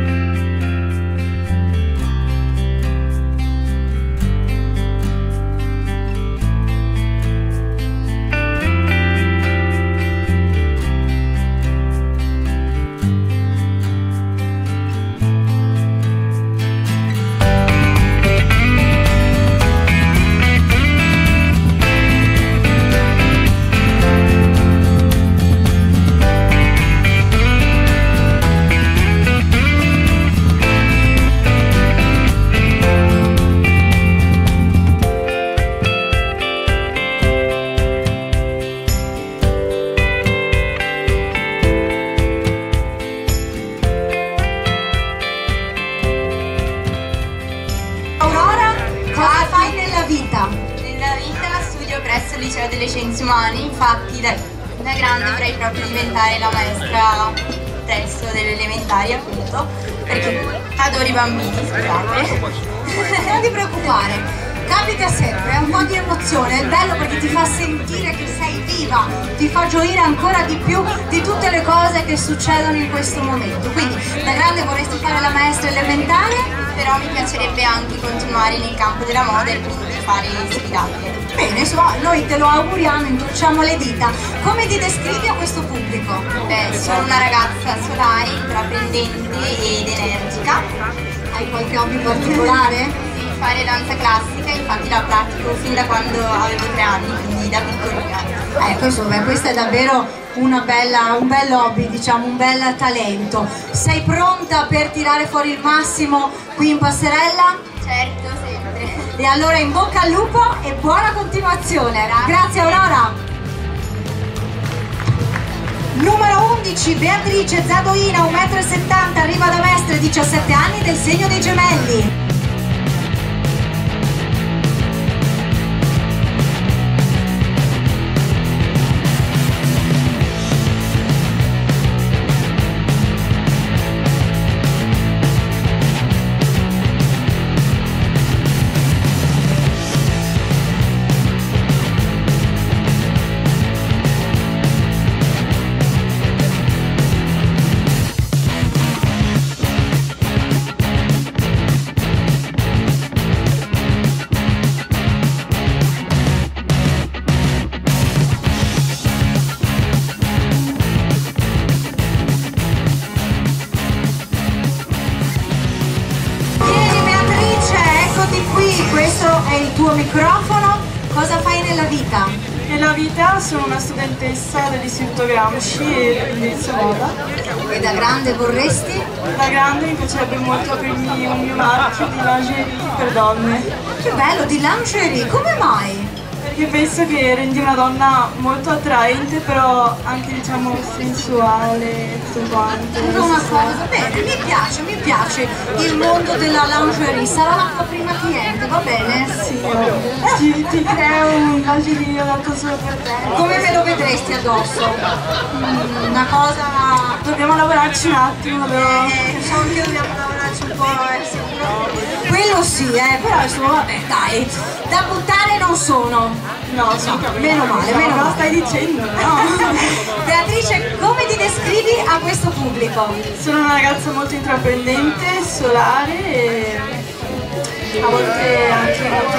Succedono in questo momento. Quindi da grande vorresti fare la maestra elementare? Però mi piacerebbe anche continuare nel campo della moda e quindi fare sfidate. Bene, insomma, noi te lo auguriamo, incrociamo le dita. Come ti descrivi a questo pubblico? Beh, sono una ragazza solare, intraprendente ed energica. Hai qualche hobby particolare? Di fare danza classica, infatti la pratico fin da quando avevo tre anni, quindi da piccolina. Ecco, insomma, questo è davvero bella, un bel hobby, diciamo, un bel talento. Sei pronta per tirare fuori il massimo qui in passerella? Certo, sempre. E allora in bocca al lupo e buona continuazione. Grazie Aurora. Numero 11, Beatrice Zadoina, 1,70 m, arriva da Mestre, 17 anni, del segno dei gemelli. Gramsci e dell'indirizzo moda. E da grande vorresti? Da grande mi piacerebbe molto aprirmi un mio marchio di lingerie per donne. Che bello, di lingerie, come mai? Perché penso che rendi una donna molto attraente, però anche diciamo sensuale, tutto quanto. Tutta una cosa, bene, mi piace, mi piace il mondo della lingerie, sarà la tua prima cliente, va bene? Sì, ti, ti creo un lingerie adatto solo per te. Come me lo vedresti addosso? Mm, Una cosa... Dobbiamo lavorarci un attimo, però. Eh, so che dobbiamo lavorarci un po', eh, sicuro. Quello sì, eh, però insomma, vabbè, dai, da buttare non sono. No, assolutamente. Meno male, meno male. stai dicendo? No. Beatrice, come ti descrivi a questo pubblico? Sono una ragazza molto intraprendente, solare e a volte anche molto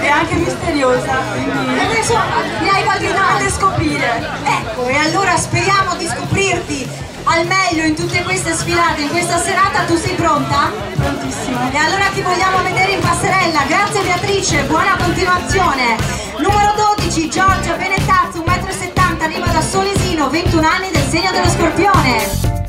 e anche misteriosa, quindi Insomma, ne hai qualche da scoprire. Ecco, e allora speriamo di scoprirti al meglio in tutte queste sfilate, in questa serata. Tu sei pronta? Prontissima. E allora ti vogliamo vedere in passerella. Grazie Beatrice, buona continuazione. Numero 12, Giorgia Benettazzo, 1,70 m, arriva da Solesino, 21 anni, del segno dello scorpione.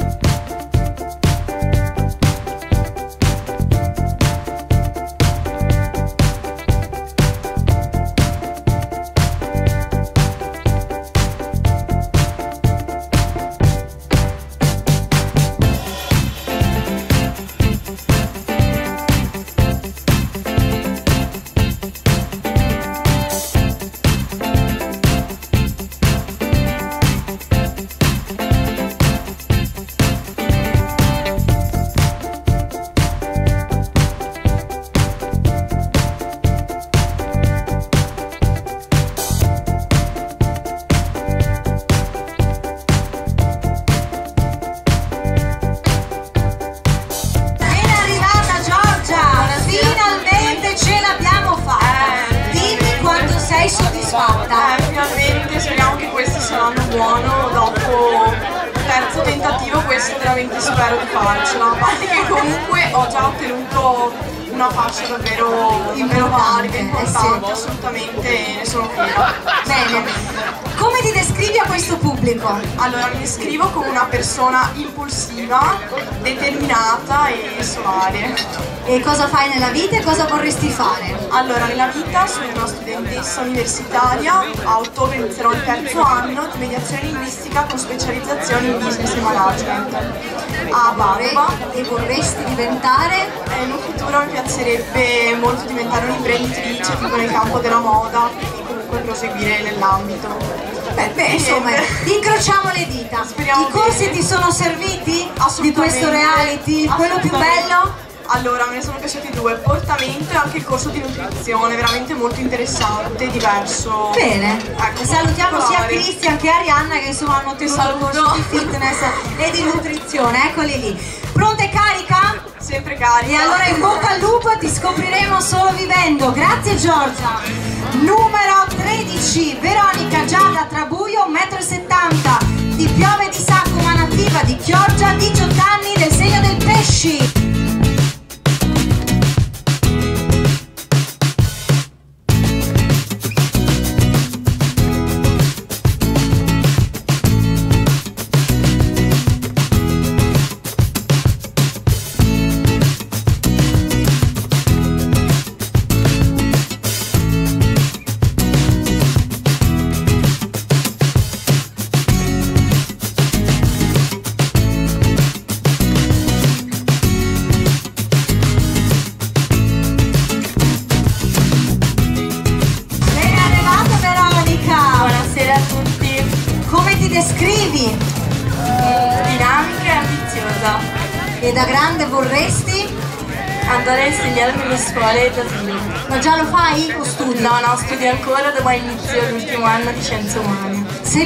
E cosa fai nella vita e cosa vorresti fare? Allora, nella vita sono una studentessa universitaria, a ottobre inizierò il terzo anno di mediazione linguistica con specializzazione in business e management. A Padova. E vorresti diventare? Eh, in un futuro mi piacerebbe molto diventare un'imprenditrice, tipo nel campo della moda e comunque proseguire nell'ambito. Beh, beh, insomma, incrociamo le dita. Speriamo I corsi bene. ti sono serviti di questo reality? Quello più bello? Allora, me ne sono piaciuti due, portamento e anche il corso di nutrizione, veramente molto interessante, diverso. Bene, Ecco, salutiamo sia. Cristian che Arianna che insomma hanno tenuto il corso di fitness e di nutrizione, eccoli lì. Pronta e carica? Sempre carica. E allora in bocca al lupo ti scopriremo solo vivendo. Grazie Giorgia. Numero 13, Veronica Giada Trabuio, 1,70 m, di Piove di Sacco, ma nativa di Chioggia, 18 anni, del segno del pesci.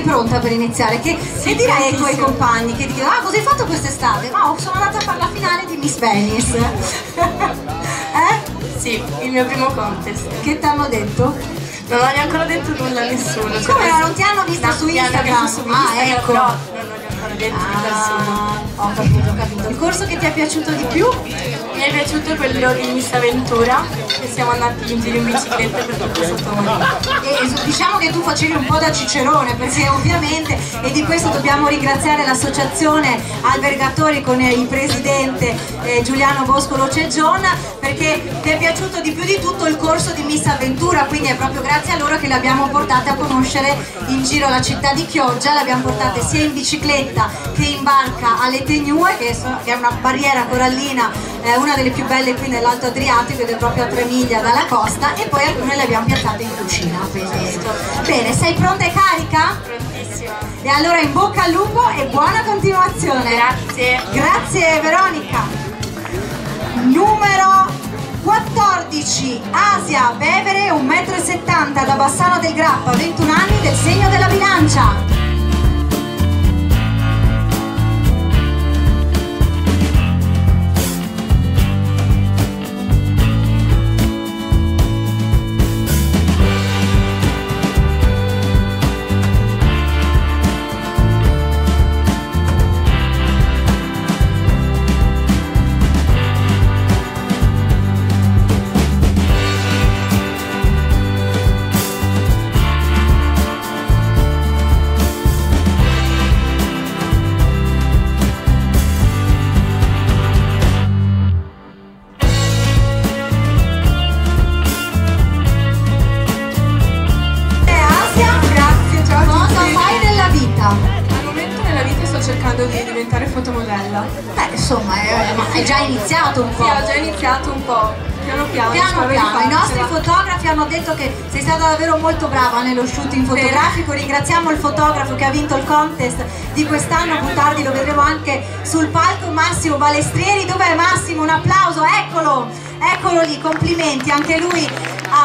Pronta per iniziare? Che, che direi ai tuoi compagni che dicono ah cosa hai fatto quest'estate? Ma oh, sono andata a fare la finale di Miss Venice. eh? Sì, il mio primo contest. Che ti hanno detto? Non ho neanche ancora detto nulla a nessuno. Come no, non ti hanno vista No, su Instagram? visto su Ah, Instagram, ecco. però non ancora persona. Ah, ho capito, ho capito. Il corso che ti è piaciuto di più? Mi è piaciuto quello di Miss Aventura, che siamo andati in giro in bicicletta per tutto Sottomarino. E diciamo che tu facevi un po' da cicerone perché ovviamente e di questo dobbiamo ringraziare l'associazione Albergatori con il presidente eh, Giuliano Boscolo Ceggion perché ti è piaciuto di più di tutto il corso di Miss Avventura quindi è proprio grazie a loro che le abbiamo portate a conoscere in giro la città di Chioggia le abbiamo portate sia in bicicletta che in barca alle Tegnue che, che è una barriera corallina eh, una delle più belle qui nell'Alto Adriatico ed è proprio a tre miglia dalla costa e poi alcune le abbiamo piazzate in cucina bene sei pronta e carica? Prontissima. e allora in bocca al lupo e buona continuazione Grazie. grazie Veronica numero 14 Asia Bevere 1,70 m da Bassano del Grappa 21 anni del segno della bilancia detto che sei stata davvero molto brava nello shooting fotografico, ringraziamo il fotografo che ha vinto il contest di quest'anno, più tardi lo vedremo anche sul palco Massimo Balestrieri, dov'è Massimo? Un applauso, eccolo, eccolo lì, complimenti, anche lui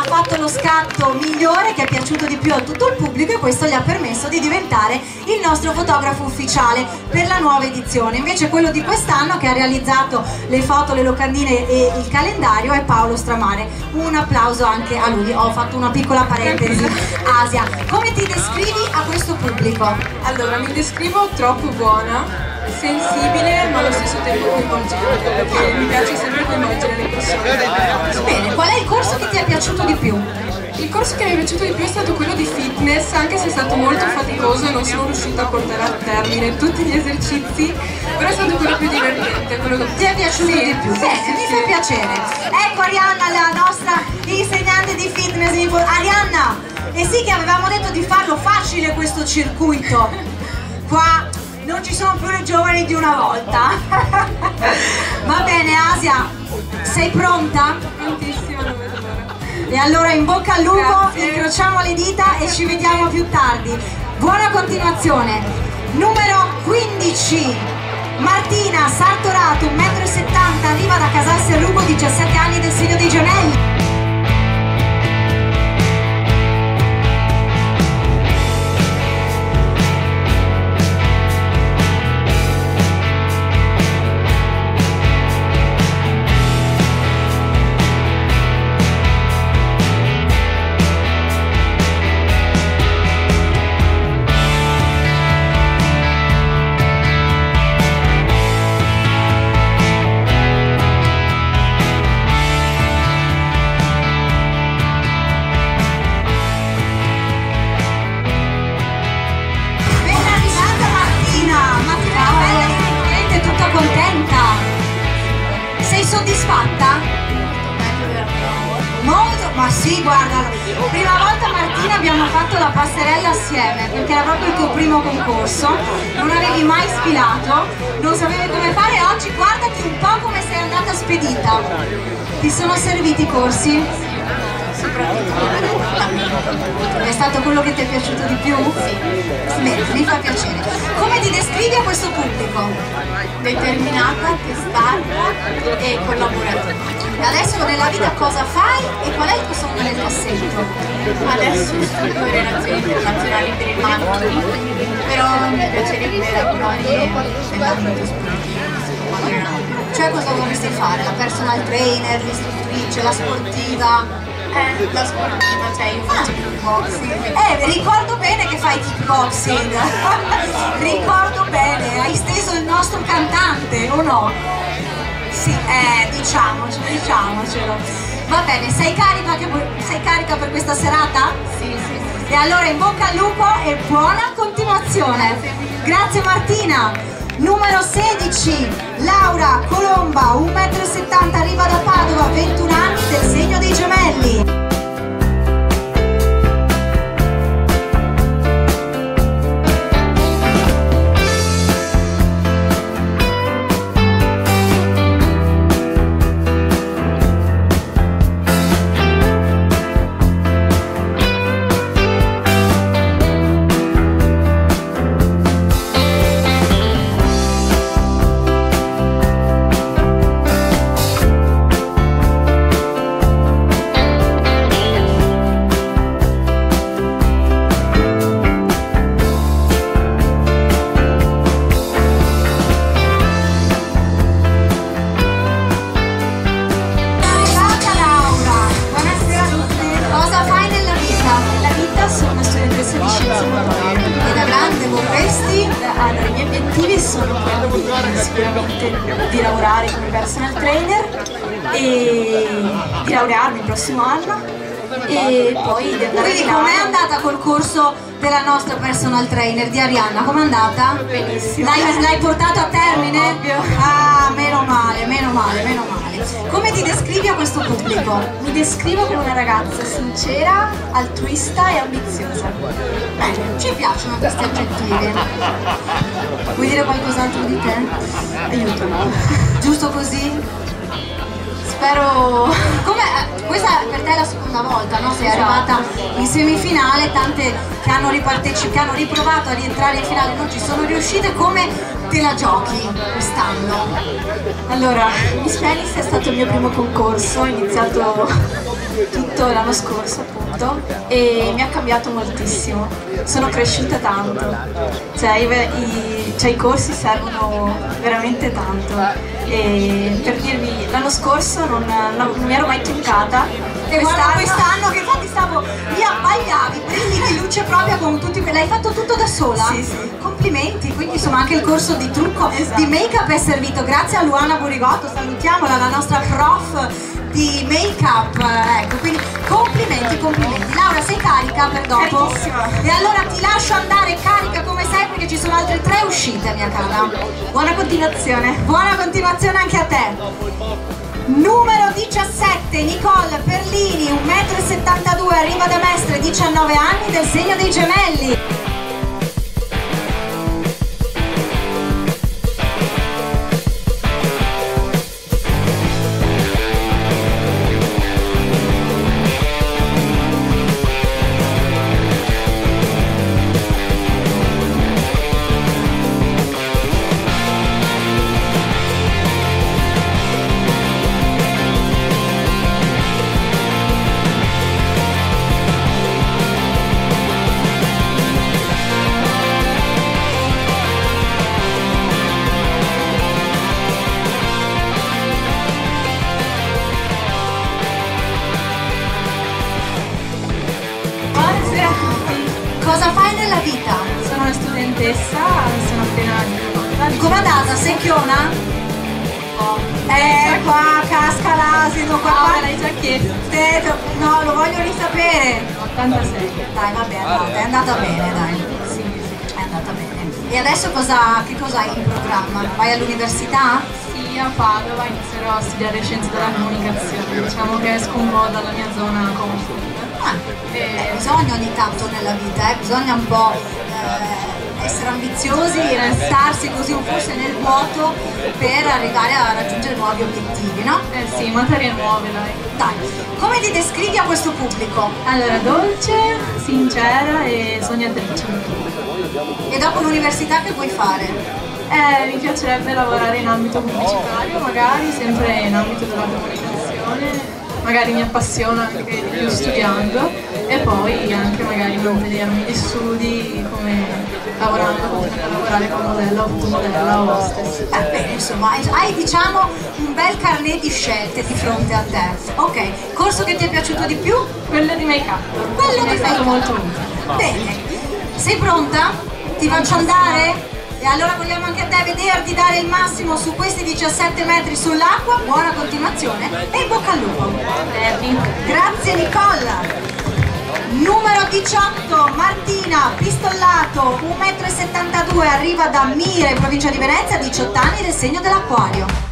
ha fatto lo scatto migliore che è piaciuto di più a tutto il pubblico e questo gli ha permesso di diventare il nostro fotografo ufficiale per la nuova edizione. Invece quello di quest'anno che ha realizzato le foto, le locandine e il calendario è Paolo Stramare. Un applauso anche a lui. Ho fatto una piccola parentesi. Asia, come ti descrivi a questo pubblico? Allora, mi descrivo troppo buona, sensibile ma allo stesso tempo coinvolgente, perché mi piace sempre coinvolgere le persone. Bene, qual è il corso che ti è piaciuto di più? Il corso che mi è piaciuto di più è stato quello di fitness, anche se è stato molto faticoso e non sono riuscita a portare a termine tutti gli esercizi, però è stato quello più divertente. Quello che... Ti è piaciuto Sì, di più? Bene, sì, mi sì. fa piacere. Ecco Arianna, la nostra insegnante di fitness. Arianna, e sì che avevamo detto di farlo facile questo circuito. Qua non ci sono più le giovani di una volta. Va bene Asia, sei pronta? Tantissimo. E allora in bocca al lupo, incrociamo le dita e ci vediamo più tardi. Buona continuazione. Numero 15. Martina Sartorato, 1,70 m, arriva da Casal Serrugo, 17 anni del segno dei gemelli. Serviti i corsi? È stato quello che ti è piaciuto di più? Sì. Bene, mi fa piacere. Come ti descrivi a questo pubblico? Determinata, testarda e collaborativa. Adesso nella vita cosa fai e qual è il tuo sogno nel cassetto? Adesso studio relazioni internazionali per il marketing, però mi piacerebbe lavorare nell'ambito sportivo, Cioè cosa vorresti fare? La personal trainer, l'istruttrice, la sportiva? Eh, la sportiva, cioè io faccio kickboxing. Eh, ricordo bene che fai kickboxing. ricordo bene, hai steso il nostro cantante, o no? Sì, eh, diciamocelo, diciamocelo. Va bene, sei carica, che- sei carica per questa serata? Sì, sì, sì. E allora in bocca al lupo e buona continuazione. Grazie Martina. Numero 16, Laura Colomba, 1,70 m, arriva da Padova, 21 anni, del segno dei gemelli. Trainer di Arianna? Com'è andata? Benissimo. L'hai, portato a termine? Ah, meno male, meno male, meno male. Come ti descrivi a questo pubblico? Mi descrivo come una ragazza sincera, altruista e ambiziosa. Bene, ci piacciono questi aggettivi. Vuoi dire qualcos'altro di te? Aiutami. Giusto così? Spero Come, eh, questa per te è la seconda volta, no? Sei Esatto. arrivata in semifinale, tante che hanno che hanno riprovato a rientrare in finale, non ci sono riuscite, come te la giochi quest'anno? Allora, Miss Venice è stato il mio primo concorso, ho iniziato tutto l'anno scorso appunto e mi ha cambiato moltissimo, sono cresciuta tanto, cioè i, cioè, i corsi servono veramente tanto E per dirvi, l'anno scorso non, non mi ero mai truccata. E quest'anno che stavo, mi abbagliavi, brilli di luce propria con tutti L'hai fatto tutto da sola? Sì, sì. Complimenti, quindi insomma anche il corso di trucco, Esatto. di make-up è servito. Grazie a Luana Burigotto, salutiamola, la nostra prof di make-up. Ecco, quindi complimenti, complimenti. Laura, sei carica per dopo? Carissima. E allora ti lascio andare carica come sei perché ci sono altre tre uscite, mia cara. Buona continuazione. Buona continuazione anche a te. Numero 17, Nicole Perlini, 1,72 m, arriva da Mestre, 19 anni, del segno dei gemelli. Cosa, che cosa hai in programma? Vai all'università? Sì, a Padova inizierò a studiare scienze della comunicazione. Diciamo che esco un po' dalla mia zona comfort. Ah, eh, bisogna ogni tanto nella vita, eh, bisogna un po' eh, essere ambiziosi, restarsi così un forse nel vuoto per arrivare a raggiungere nuovi obiettivi, no? Eh sì, materie nuove, dai. Dai, come ti descrivi a questo pubblico? Allora, dolce, sincera e sognatrice. E dopo l'università che vuoi fare? Eh, mi piacerebbe lavorare in ambito pubblicitario, magari, sempre in ambito della comunicazione. Magari mi appassiona anche più studiando e poi anche magari mantenermi gli studi come lavorando, continuando a lavorare come modella o fotomodella o hostess. Eh, bene, insomma, hai, diciamo un bel carnet di scelte di fronte a te. Ok, corso che ti è piaciuto di più? Quello di make-up. Quello mi di è stato molto utile. Bene, sei pronta? Ti faccio andare? E allora vogliamo anche a te vederti dare il massimo su questi 17 metri sull'acqua. Buona continuazione e in bocca al lupo. Grazie Nicola. Numero 18, Martina Pistollato, 1,72 m, arriva da Mira in provincia di Venezia, 18 anni del segno dell'acquario.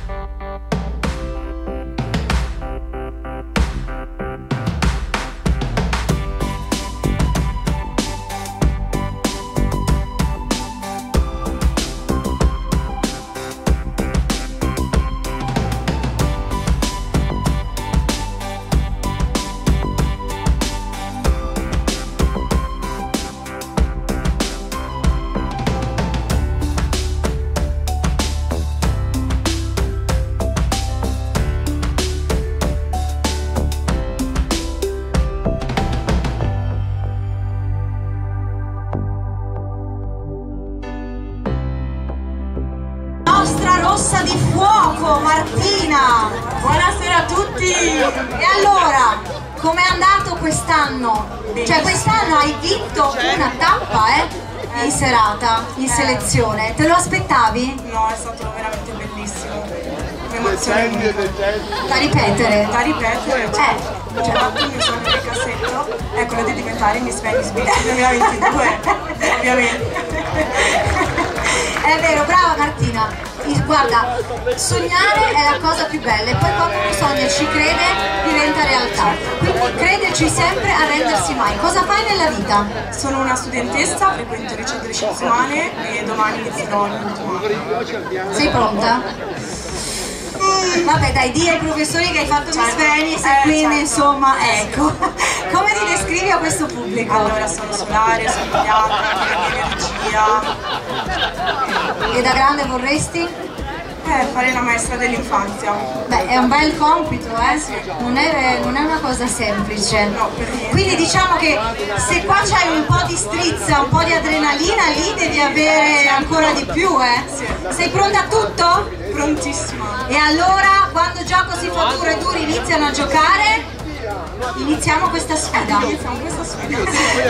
Selezione. Te lo aspettavi? No, è stato veramente bellissimo. Un'emozione. Da ripetere. Da ripetere, Eh, cioè, ho fatto il mio sogno del cassetto, è quello di diventare Miss Venice Beach 2022, sognare è la cosa più bella e poi quando uno sogna e ci crede diventa realtà. Quindi crederci sempre, arrendersi mai. Cosa fai nella vita? Sono una studentessa, frequento il liceo umane e domani inizierò l'ultimo. Sei pronta? Mm, vabbè dai, di ai professori che hai fatto Miss Venice e Eh, quindi certo. insomma, ecco. Come ti descrivi a questo pubblico? Allora, sono solare, sono di energia. E da grande vorresti? Eh, fare la maestra dell'infanzia. Beh, è un bel compito, eh? Non è, non è una cosa semplice. Quindi diciamo che se qua c'hai un po' di strizza, un po' di adrenalina, lì devi avere ancora di più, eh? Sei pronta a tutto? Prontissima. E allora, quando gioco si fa duro e duri iniziano a giocare? Iniziamo questa sfida. Iniziamo questa sfida.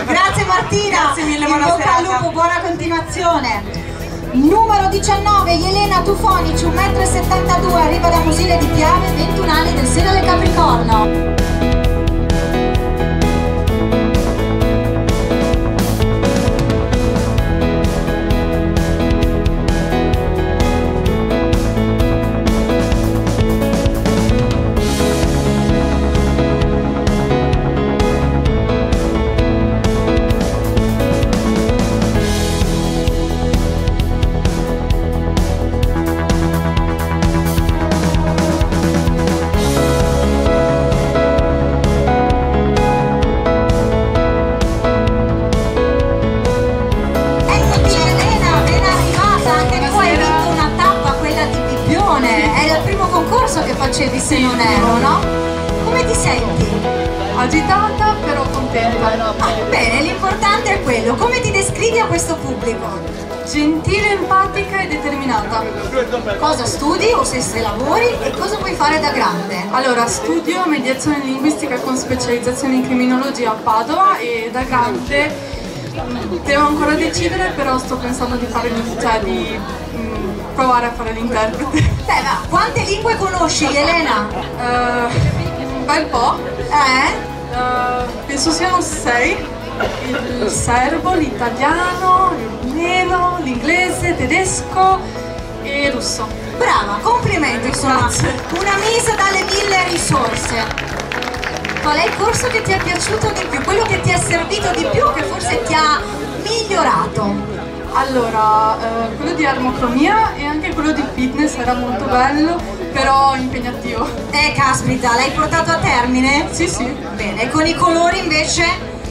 Grazie Martina. Grazie mille, In buona bocca al serata. lupo, buona continuazione. Numero 19, Elena Tufonici, 1,72 m, arriva da Musile di Piave, 21 anni del segno del Capricorno. Studio mediazione linguistica con specializzazione in criminologia a Padova e da grande mm, devo ancora decidere, però sto pensando di fare cioè di mm, provare a fare l'interprete. Beh, ma quante lingue conosci Elena? Eh, un bel po'. Eh? Eh, penso siano sei. Il serbo, l'italiano, il rumeno, l'inglese, tedesco e russo. Brava, complimenti insomma, una misa dalle mille risorse. Qual è il corso che ti è piaciuto di più? Quello che ti è servito di più, che forse ti ha migliorato? Allora, eh, quello di armocromia e anche quello di fitness era molto bello, però impegnativo. Eh, caspita, l'hai portato a termine? Sì, sì. Bene, con i colori invece?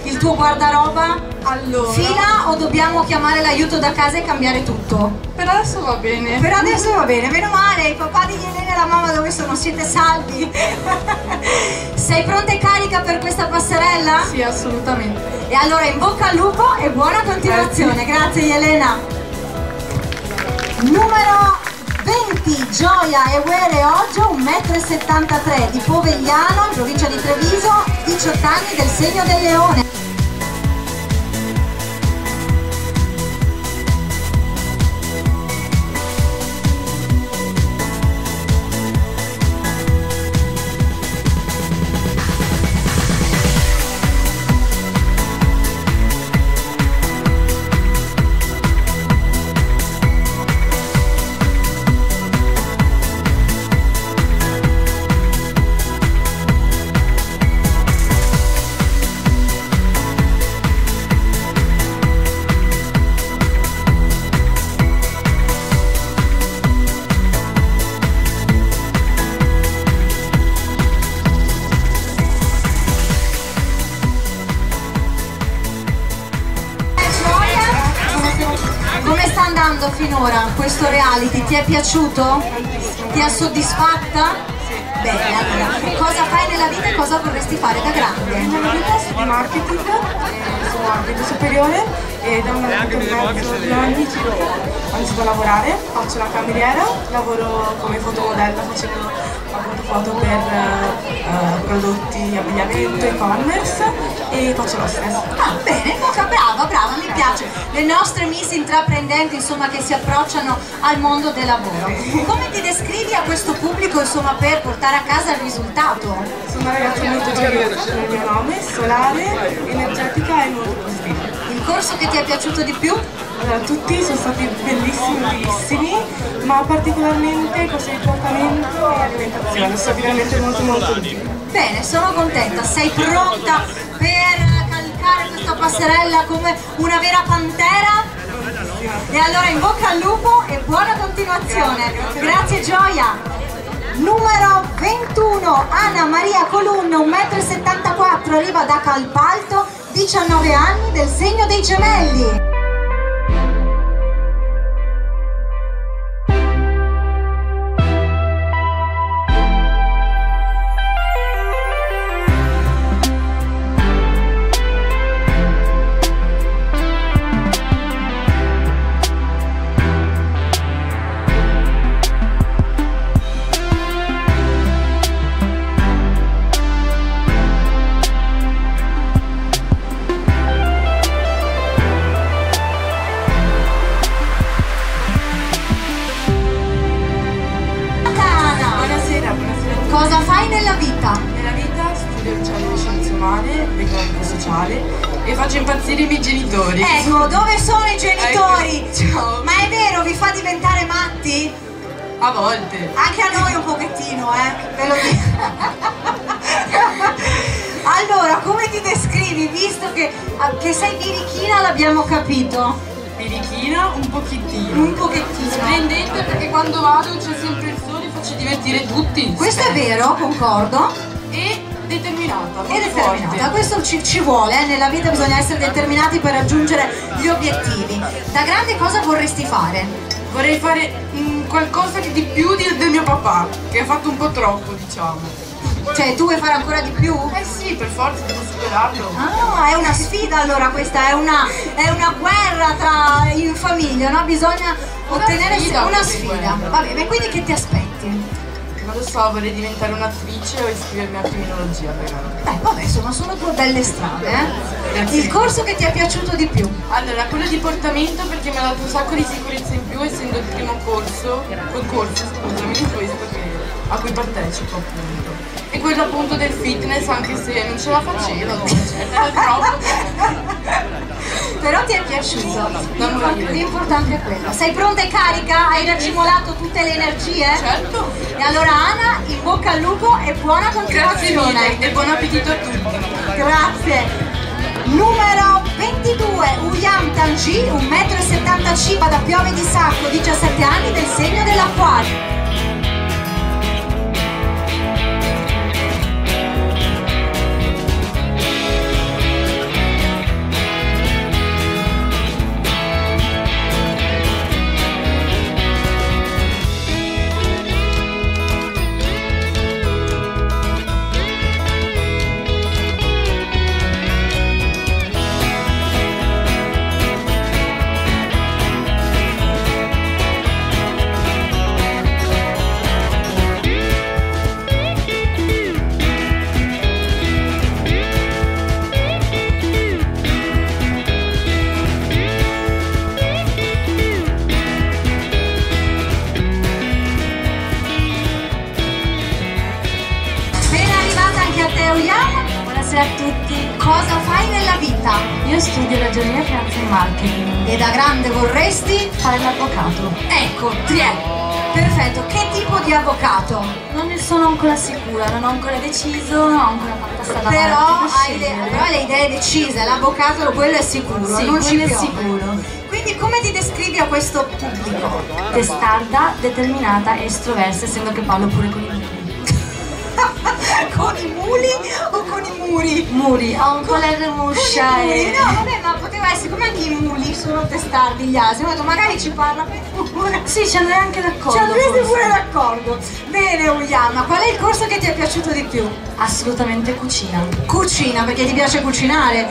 Il tuo guardaroba? Allora, Fila o dobbiamo chiamare l'aiuto da casa e cambiare tutto? Per adesso va bene. Per adesso va bene, meno male, il papà di Elena e la mamma dove sono? Siete salvi? Sei pronta e carica per questa passerella? Sì, assolutamente. E allora in bocca al lupo e buona continuazione, grazie Elena. Numero 20, Gioia Ewere Oggio, 1,73 m di Povegliano, in provincia di Treviso, 18 anni del segno del leone. È piaciuto? Ti ha soddisfatta? Bene, allora, cosa fai nella vita e cosa vorresti fare da grande? Nella vita studio marketing, sono ambito superiore e da un anno e mezzo, due anni circa ho iniziato a lavorare, faccio la cameriera, lavoro come fotomodella facendo appunto foto per eh, prodotti abbigliamento, e-commerce e faccio lo stress. Ah, bene, brava, brava, mi piace. Le nostre miss intraprendenti, insomma, che si approcciano al mondo del lavoro. Come ti descrivi a questo pubblico, insomma, per portare a casa il risultato? Sono una ragazza molto gioiosa, il mio nome, solare, energetica e molto positiva. Il corso che ti è piaciuto di più? Allora, tutti sono stati bellissimi, bellissimi, ma particolarmente corso di trattamento e alimentazione, so veramente molto molto più. Bene, sono contenta. Sei pronta per cavalcare questa passerella come una vera pantera? E allora in bocca al lupo e buona continuazione. Grazie Gioia. Numero 21, Anna Maria Colunno, 1,74 m, arriva da Calpalto, 19 anni, del segno dei gemelli. Umane, economico sociale e faccio impazzire i miei genitori. Ecco, dove sono i genitori? Ecco. Ma è vero, vi fa diventare matti? A volte. Anche a noi un pochettino, eh, ve lo dico. allora, come ti descrivi, visto che, che sei birichina l'abbiamo capito? Birichina un pochettino. Un pochettino. Splendente perché quando vado c'è sempre il sole e faccio divertire tutti. Questo è vero, concordo. E determinata. È determinata, questo ci, ci vuole, eh? nella vita bisogna essere determinati per raggiungere gli obiettivi. Da grande cosa vorresti fare? Vorrei fare mm, qualcosa di più di- del mio papà, che ha fatto un po' troppo, diciamo. Cioè, tu vuoi fare ancora di più? Eh sì, per forza, devo superarlo. Ah, è una sfida allora questa, è una, è una guerra tra in famiglia, no? Bisogna ottenere sfida, una sfida. Vabbè, ma quindi che ti aspetti? Non lo so, vorrei diventare un'attrice o iscrivermi a criminologia, però. Beh, vabbè, insomma, sono due belle strade, eh? Il corso che ti è piaciuto di più? Allora, quello di portamento perché mi ha dato un sacco di sicurezza in più, essendo il primo corso, quel corso, scusami, di questo che, a cui partecipo appunto. E quello appunto del fitness, anche se non ce la facevo. Però ti è piaciuto? L'import- L'importante è quello. Sei pronta e carica? Hai racimolato tutte le energie? Certo. E allora Ana, in bocca al lupo e buona continuazione. e buon appetito a tutti. Grazie. Numero 22, Uyam Tangi, 1,75 m da Piove di Sacco, 17 anni, del segno dell'acquario. Vita? Io studio ragioneria, finanza e marketing. E da grande vorresti? Fare l'avvocato. Ecco, Triè. Perfetto, che tipo di avvocato? Non ne sono ancora sicura, non ho ancora deciso, non ho ancora fatta strada Però avanti per hai le, però le idee decise, l'avvocato quello è sicuro, Sì, non ci è sicuro. Quindi come ti descrivi a questo pubblico? Testarda, determinata e estroversa, essendo che parlo pure con i muri. con i muli o con i muri? Muri, ho un colore muscia e... No, vabbè, ma poteva essere come anche i muli sono testardi gli asini. Ho detto magari ci parla pure. Sì, ci andrei anche d'accordo. Ci andresti pure d'accordo. Bene, Uyama, qual è il corso che ti è piaciuto di più? Assolutamente cucina. Cucina, perché ti piace cucinare.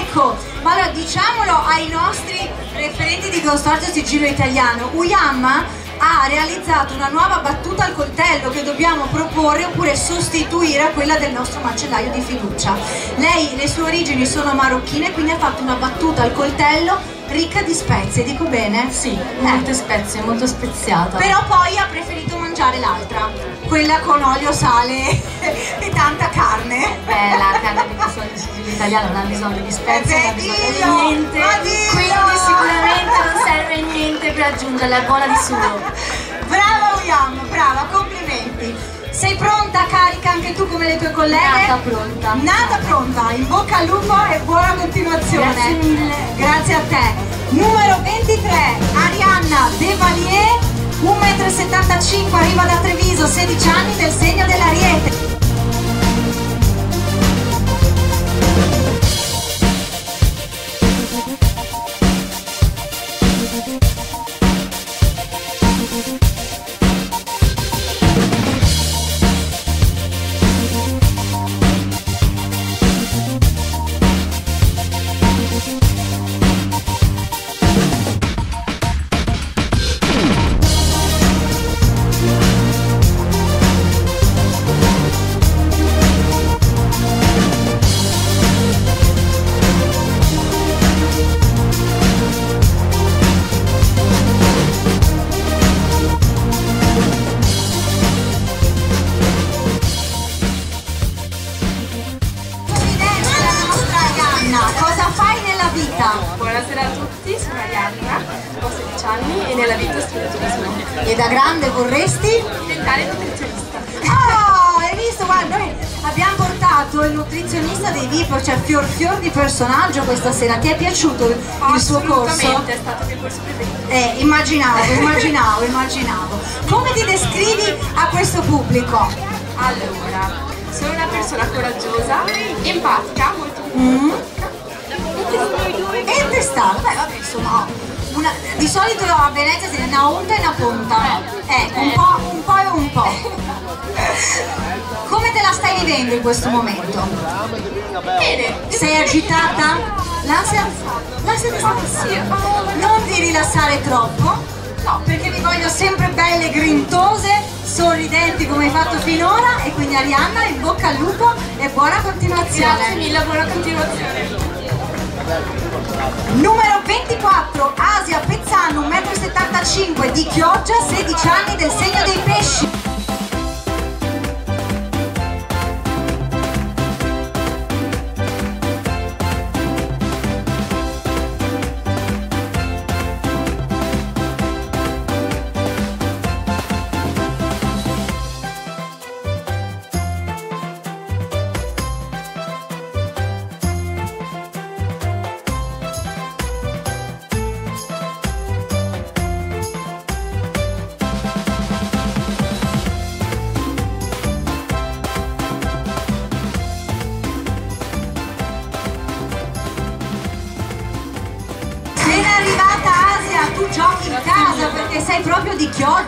Ecco, ma allora diciamolo ai nostri referenti di Consorzio Sigillo Italiano. Uyama ha realizzato una nuova battuta al coltello che dobbiamo proporre oppure sostituire a quella del nostro macellaio di fiducia. Lei, le sue origini sono marocchine, quindi ha fatto una battuta al coltello ricca di spezie, dico bene? Sì, molte spezie, molto speziata. Però poi ha preferito mangiare l'altra, quella con olio, sale e tanta carne. Beh, la carne di questo sigillo italiano non ha bisogno di spezie, non ha Eh, bisogno di niente. dillo! Quindi sicuramente non serve niente per aggiungerla, è buona di suo. Brava Uyam, brava, complimenti. Sei pronta, carica anche tu come le tue colleghe? Nata pronta. Nata pronta, in bocca al lupo e buona continuazione. Grazie mille. Grazie a te. Numero 23, Arianna Devalier, 1,75 m, arriva da Treviso, 16 anni, del segno dell'Ariete. Personaggio questa sera. Ti è piaciuto il suo corso? È stato il mio corso preferito. Eh, immaginavo, immaginavo, immaginavo. Come ti descrivi a questo pubblico? Allora, sono una persona coraggiosa, empatica, molto Mm. E testata, beh vabbè insomma, una- di solito a Venezia si una unta e una punta. Ecco, un po', un po' e un po'. Come te la stai vivendo in questo momento? Bene. Sei agitata? L'ansia? L'ansia ti sta sì. Non ti rilassare troppo? No, perché vi voglio sempre belle, grintose, sorridenti come hai fatto finora e quindi Arianna in bocca al lupo e buona continuazione. Grazie mille, buona continuazione. Numero 24, Asia Pezzano, 1,75 m, di Chioggia, 16 anni, del segno dei pesci.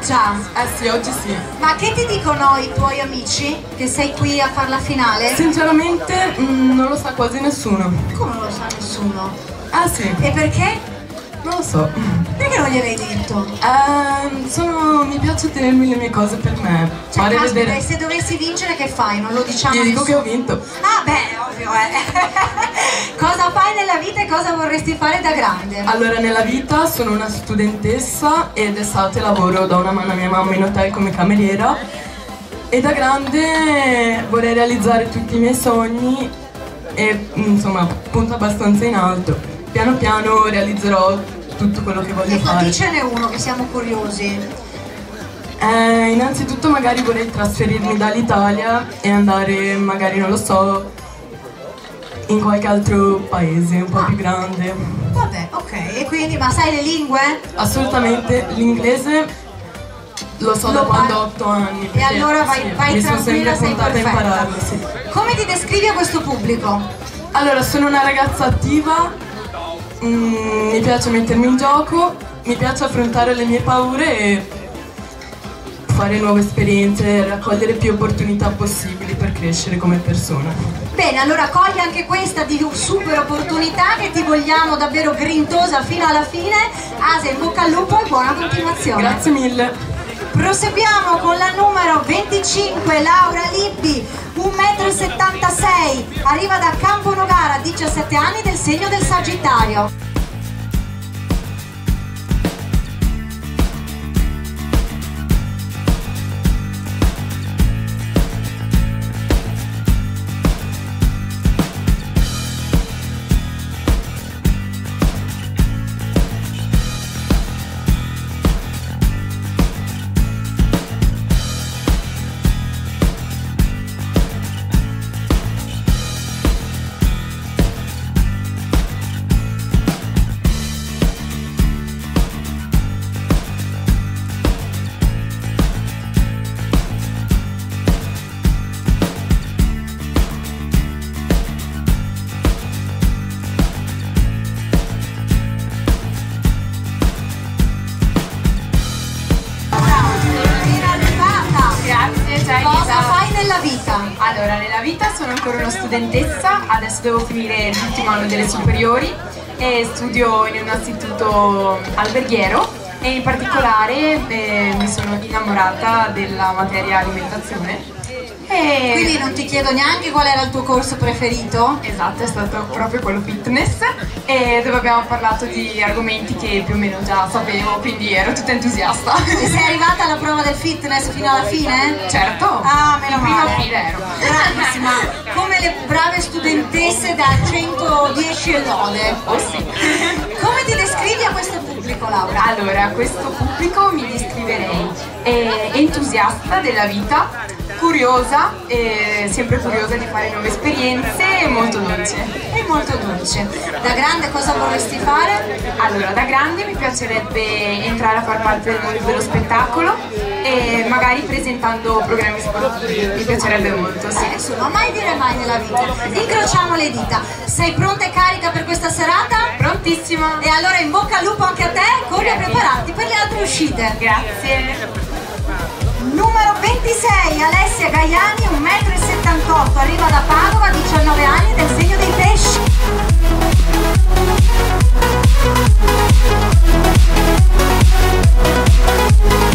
Chioggia. Eh sì, oggi sì. Ma che ti dicono i tuoi amici che sei qui a fare la finale? Sinceramente mm, non lo sa quasi nessuno. Come non lo sa nessuno? Ah sì. E perché? Non lo so. Perché non gliel'hai detto? Ehm, sono... mi piace tenermi le mie cose per me. Cioè, Fare caspita, vedere. se dovessi vincere che fai? Non lo diciamo a dico che ho vinto. Ah beh, ovvio, eh. cosa nella vita e cosa vorresti fare da grande? Allora, nella vita sono una studentessa ed estate lavoro da una mano a mia mamma in hotel come cameriera e da grande vorrei realizzare tutti i miei sogni e insomma punto abbastanza in alto. Piano piano realizzerò tutto quello che voglio Ecco, fare. dicene uno che siamo curiosi. Eh, innanzitutto magari vorrei trasferirmi dall'Italia e andare magari, non lo so, in qualche altro paese un po' più grande. Vabbè, ok. E quindi, ma sai le lingue? Assolutamente l'inglese lo so da quando ho 8 anni. E allora vai, sì, vai tranquilla, sei perfetta. impararlo, sì. Come ti descrivi a questo pubblico? Allora, sono una ragazza attiva, mm, mi piace mettermi in gioco, mi piace affrontare le mie paure e fare nuove esperienze, raccogliere più opportunità possibili per crescere come persona. Bene, allora cogli anche questa di super opportunità che ti vogliamo davvero grintosa fino alla fine. Asia, in bocca al lupo e buona continuazione. Grazie mille. Proseguiamo con la numero 25, Laura Libbi, 1,76 m, arriva da Campo Nogara, 17 anni, del segno del Sagittario. Adesso devo finire l'ultimo anno delle superiori e studio in un istituto alberghiero e in particolare eh, mi sono innamorata della materia alimentazione. Quindi non ti chiedo neanche qual era il tuo corso preferito? Esatto, è stato proprio quello fitness e dove abbiamo parlato di argomenti che più o meno già sapevo, quindi ero tutta entusiasta. E sei arrivata alla prova del fitness fino alla fine? Certo, Ah, meno in prima male. fila ero. Bravissima, come le brave studentesse da 110 e lode. Oh sì. Come ti descrivi a questo pubblico? pubblico, Laura? Allora, a questo pubblico mi descriverei eh, entusiasta della vita, curiosa, eh, sempre curiosa di fare nuove esperienze e molto dolce. E molto dolce. Da grande cosa vorresti fare? Allora, da grande mi piacerebbe entrare a far parte del mondo dello spettacolo e magari presentando programmi sportivi, mi piacerebbe molto, sì. Eh, insomma, mai dire mai nella vita. Incrociamo le dita. Sei pronta e carica per questa serata? Prontissima! E allora in bocca al lupo anche a te, corri a prepararti per le altre uscite. Grazie! Numero 26, Alessia Gaiani, 1,78 m, arriva da Padova, 19 anni, del segno dei pesci. arrivata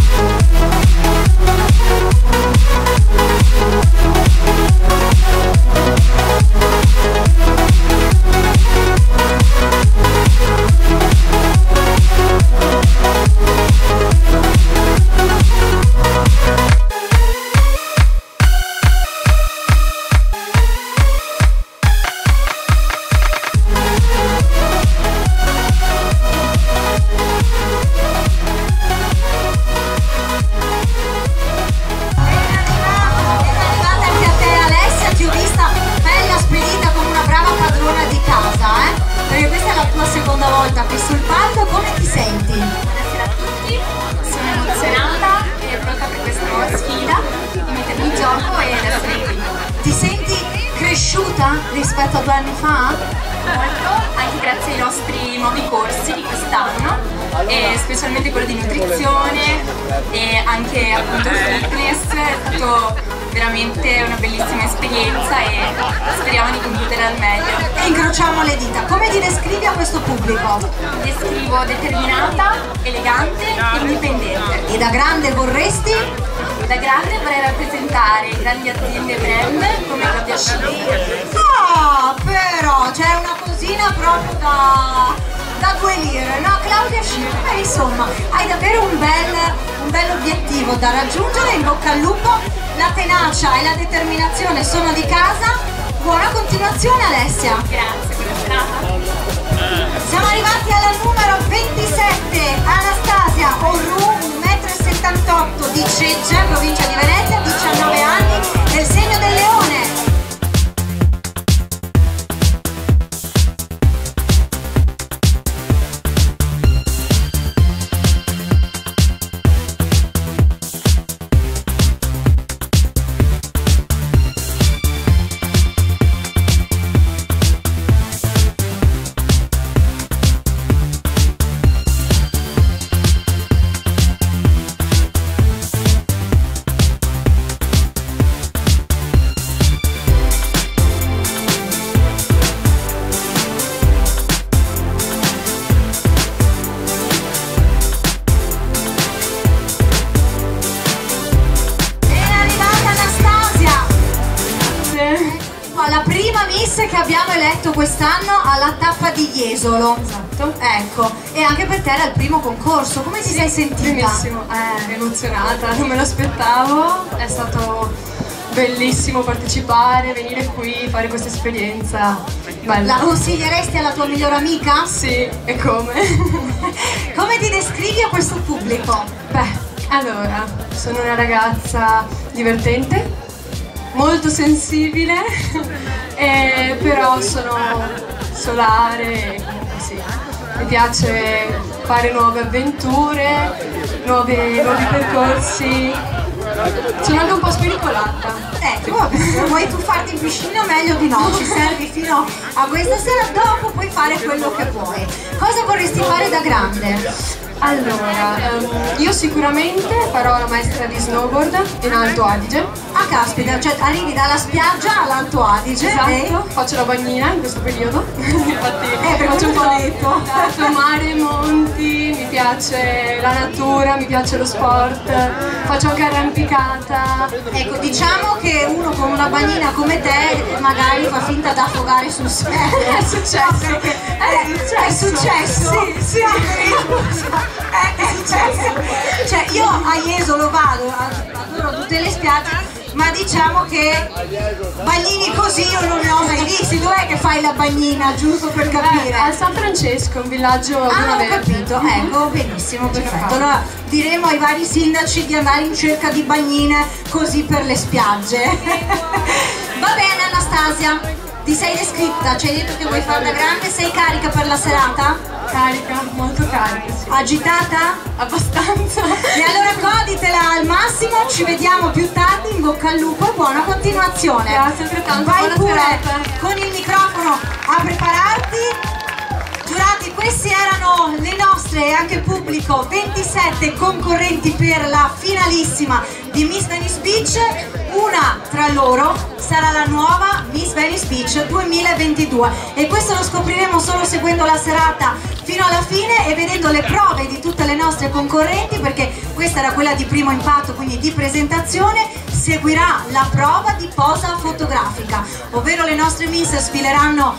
gioco e ad essere qui. Ti senti cresciuta rispetto a due anni fa? Molto, anche grazie ai nostri nuovi corsi di quest'anno, e specialmente quello di nutrizione e anche appunto fitness, è stato veramente una bellissima esperienza e speriamo di concludere al meglio. E incrociamo le dita, come ti descrivi a questo pubblico? Descrivo determinata, elegante e indipendente. E da grande vorresti? Da grande vorrei rappresentare grandi aziende e brand come Claudia Schiffer. Ah, però, c'è una cosina proprio da, da due lire, no? Claudia Schiffer, insomma, hai davvero un bel, un bel obiettivo da raggiungere, in bocca al lupo, la tenacia e la determinazione sono di casa, buona continuazione Alessia. Grazie, buona serata. Siamo arrivati alla numero 27, Anastasia Orru, 1,78 m di Cecce, provincia di Venezia, 19 anni, del segno del leone. Di Jesolo. Esatto. Ecco, e anche per te era il primo concorso, come ti sei sentita? Benissimo, eh, emozionata, non me lo aspettavo, è stato bellissimo partecipare, venire qui, fare questa esperienza. Bella. La consiglieresti alla tua migliore amica? Sì, e come? Come ti descrivi a questo pubblico? Beh, allora, sono una ragazza divertente, molto sensibile, eh, però sono solare, piace fare nuove avventure, nuovi, nuovi percorsi. Sono anche un po' spericolata. Ecco, se vuoi tuffarti in piscina meglio di no, ci servi fino a questa sera, dopo puoi fare quello che vuoi. Cosa vorresti fare da grande? Allora, ehm, io sicuramente farò la maestra di snowboard in Alto Adige. Ah caspita, cioè arrivi dalla spiaggia all'Alto Adige Esatto, e... faccio la bagnina in questo periodo. Infatti Eh, perché faccio un po' l'ho detto. Faccio mare, monti, mi piace la natura, mi piace lo sport, faccio anche arrampicata. Ecco, diciamo che uno con una bagnina come te magari fa finta di affogare sul serio. È successo. È, è successo? Sì, sì. È, è successo. Cioè io a Jesolo vado, adoro tutte le spiagge, ma diciamo che bagnini così io non ne ho mai visti. Dov'è che fai la bagnina, giusto per capire? Eh, a San Francesco, un villaggio Ah, ho capito, ecco, benissimo, perfetto. Allora diremo ai vari sindaci di andare in cerca di bagnine così per le spiagge. Va bene Anastasia, ti sei descritta, ci hai detto che vuoi fare da grande, sei carica per la serata? Carica, molto carica. Agitata? Abbastanza. E allora goditela al massimo, ci vediamo più tardi, in bocca al lupo e buona continuazione. Grazie altrettanto, Vai buona pure serata. con il microfono a prepararti. Giurati, questi erano le nostre e anche pubblico 27 concorrenti per la finalissima di Miss Venice Beach. Una tra loro sarà la nuova Miss Venice Beach 2022 e questo lo scopriremo solo seguendo la serata fino alla fine e vedendo le prove di tutte le nostre concorrenti perché questa era quella di primo impatto, quindi di presentazione, seguirà la prova di posa fotografica, ovvero le nostre miss sfileranno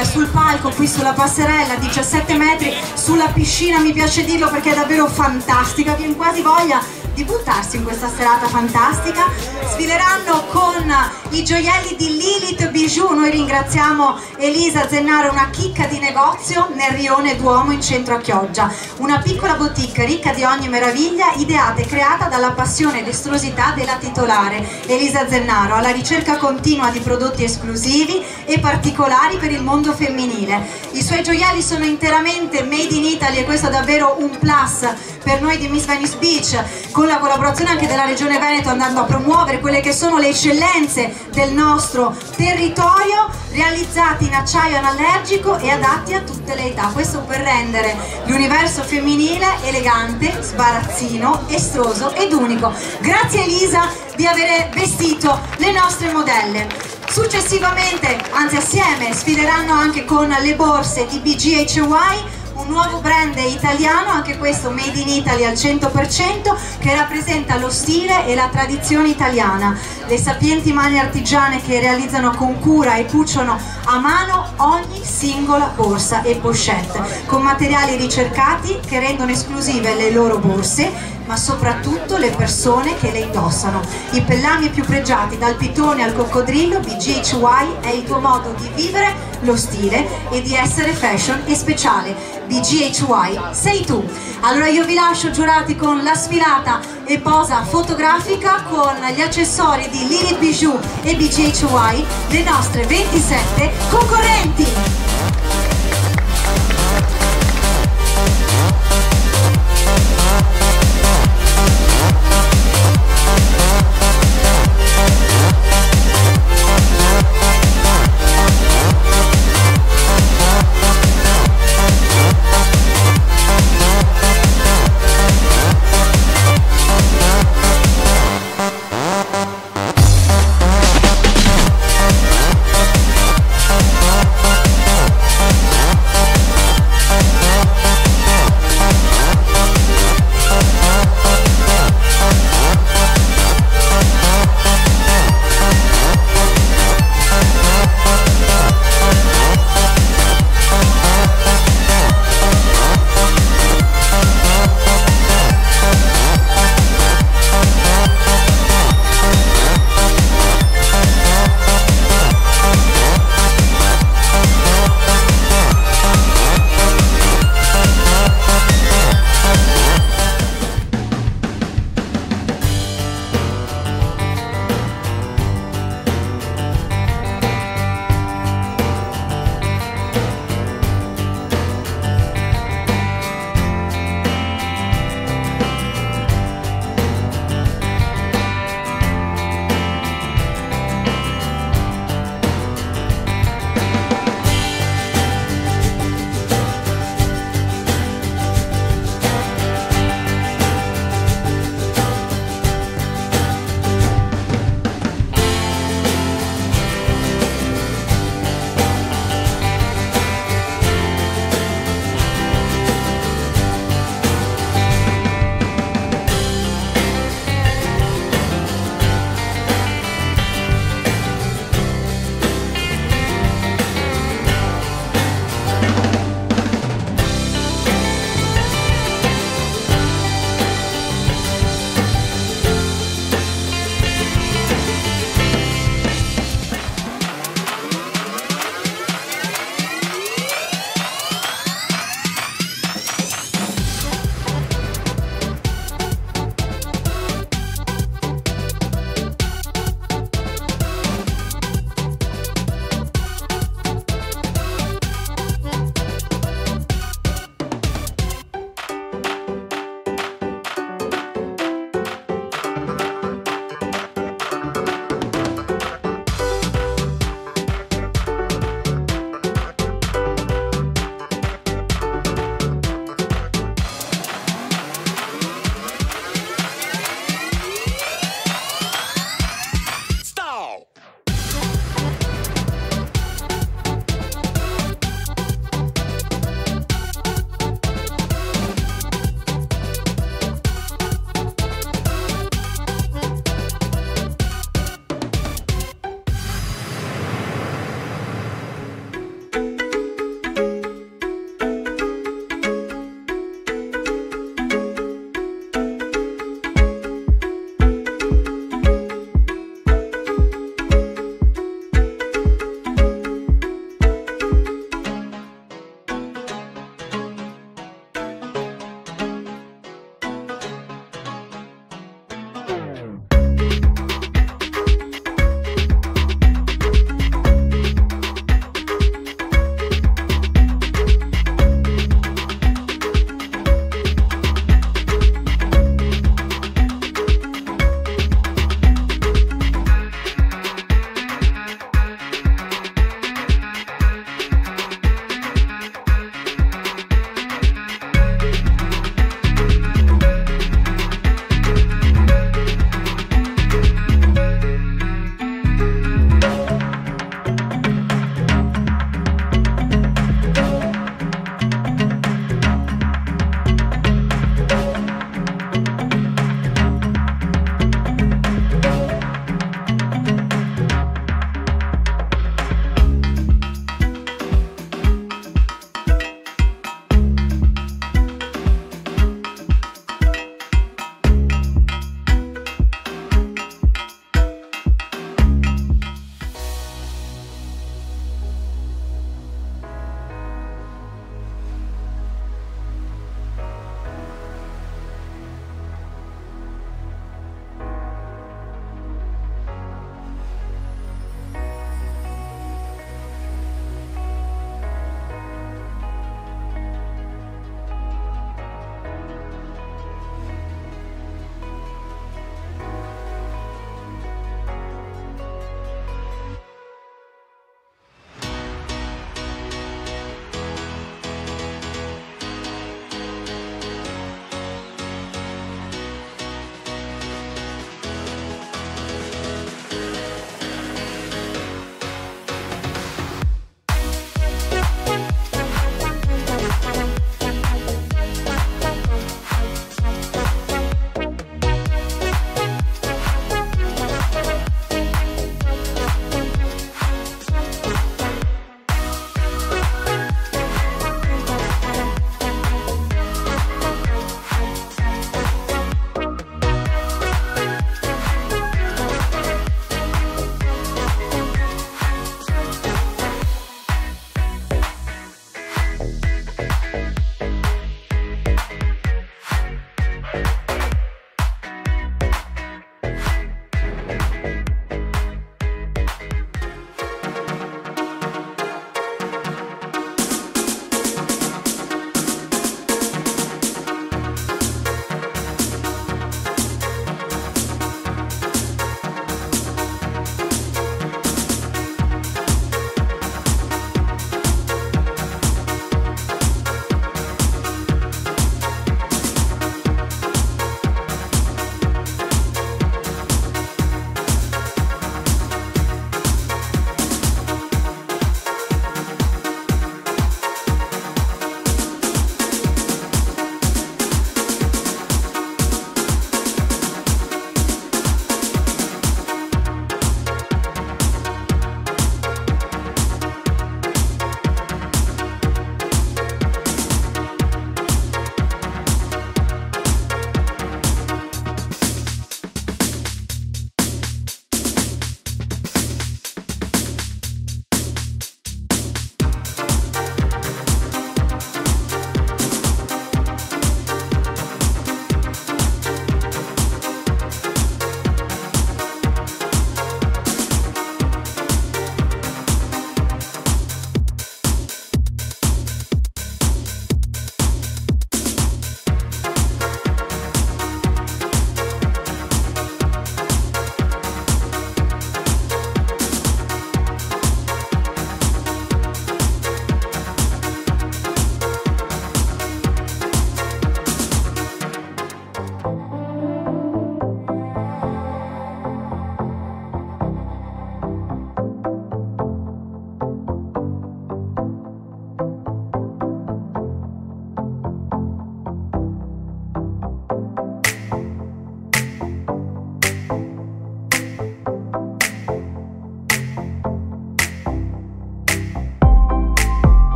eh, sul palco qui sulla passerella 17 metri sulla piscina, mi piace dirlo perché è davvero fantastica, viene quasi voglia di buttarsi in questa serata fantastica. Sfileranno con i gioielli di Lilith Bijou. Noi ringraziamo Elisa Zennaro, una chicca di negozio nel rione Duomo in centro a Chioggia. Una piccola boutique ricca di ogni meraviglia, ideata e creata dalla passione ed estrosità della titolare Elisa Zennaro, alla ricerca continua di prodotti esclusivi e particolari per il mondo femminile. I suoi gioielli sono interamente made in Italy e questo è davvero un plus per noi di Miss Venice Beach con la collaborazione anche della Regione Veneto andando a promuovere quelle che sono le eccellenze del nostro territorio realizzati in acciaio anallergico e adatti a tutte le età. Questo per rendere l'universo femminile elegante, sbarazzino, estroso ed unico. Grazie Elisa di aver vestito le nostre modelle. Successivamente, anzi assieme, sfileranno anche con le borse di BGHY un nuovo brand italiano, anche questo made in Italy al 100%, che rappresenta lo stile e la tradizione italiana. Le sapienti mani artigiane che realizzano con cura e cuciono a mano ogni singola borsa e pochette, con materiali ricercati che rendono esclusive le loro borse, ma soprattutto le persone che le indossano. I pellami più pregiati, dal pitone al coccodrillo, BGHY è il tuo modo di vivere lo stile e di essere fashion e speciale. BGHY sei tu. Allora io vi lascio giurati con la sfilata e posa fotografica con gli accessori di Lilith Bijou e BGHY, le nostre 27 concorrenti.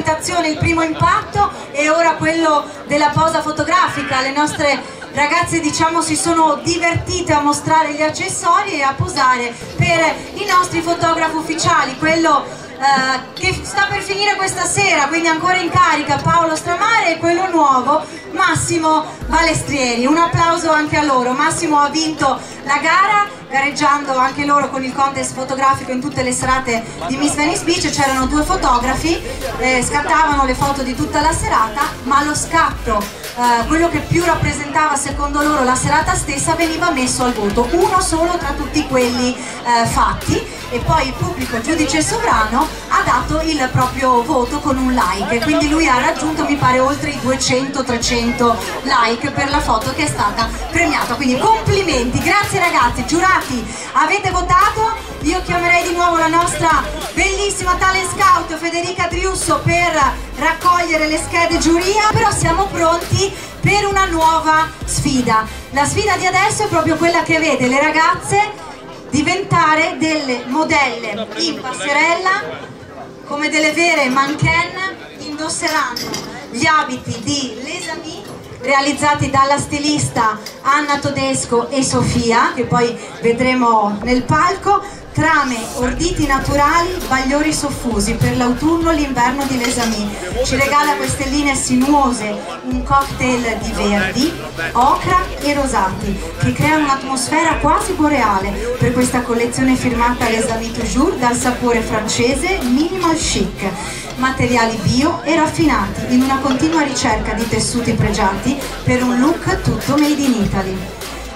Presentazione, il primo impatto e ora quello della posa fotografica. Le nostre ragazze diciamo si sono divertite a mostrare gli accessori e a posare per i nostri fotografi ufficiali, quello eh, che sta per finire questa sera, quindi ancora in carica Paolo Stramare e quello nuovo Massimo Balestrieri. Un applauso anche a loro. Massimo ha vinto la gara gareggiando anche loro con il contest fotografico in tutte le serate di Miss Venice Beach, c'erano due fotografi, eh, scattavano le foto di tutta la serata, ma lo scatto, eh, quello che più rappresentava secondo loro la serata stessa, veniva messo al voto, uno solo tra tutti quelli eh, fatti. E poi il pubblico giudice sovrano ha dato il proprio voto con un like, quindi lui ha raggiunto mi pare oltre i 200-300 like per la foto che è stata premiata, quindi complimenti, grazie ragazzi, giurati avete votato? Io chiamerei di nuovo la nostra bellissima talent scout Federica Triusso per raccogliere le schede giuria, però siamo pronti per una nuova sfida. La sfida di adesso è proprio quella che vede le ragazze diventare delle modelle in passerella come delle vere mannequin indosseranno gli abiti di Les Amis realizzati dalla stilista Anna Todesco e Sofia, che poi vedremo nel palco, trame, orditi naturali, bagliori soffusi per l'autunno e l'inverno di Lesami. Ci regala queste linee sinuose, un cocktail di verdi, ocra e rosati, che creano un'atmosfera quasi boreale per questa collezione firmata Lesami Toujours dal sapore francese minimal chic materiali bio e raffinati in una continua ricerca di tessuti pregiati per un look tutto made in Italy.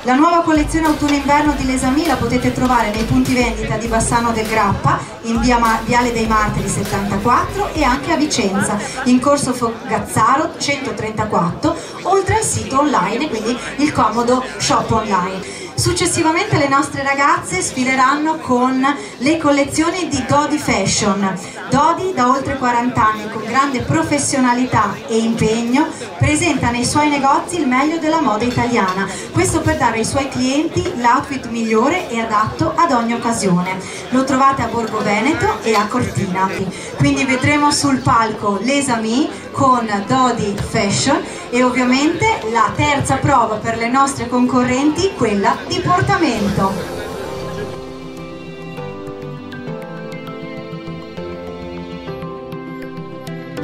La nuova collezione autunno-inverno di Lesami la potete trovare nei punti vendita di Bassano del Grappa, in via Viale dei Martiri 74 e anche a Vicenza, in corso Fogazzaro 134, oltre al sito online, quindi il comodo shop online. Successivamente le nostre ragazze sfileranno con le collezioni di Dodi Fashion. Dodi da oltre 40 anni con grande professionalità e impegno presenta nei suoi negozi il meglio della moda italiana. Questo per dare ai suoi clienti l'outfit migliore e adatto ad ogni occasione. Lo trovate a Borgo Veneto e a Cortina. Quindi vedremo sul palco l'Esami con Dodi Fashion e ovviamente la terza prova per le nostre concorrenti, quella di portamento.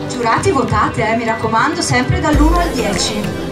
Giurati votate, eh, mi raccomando, sempre dall'1 al 10.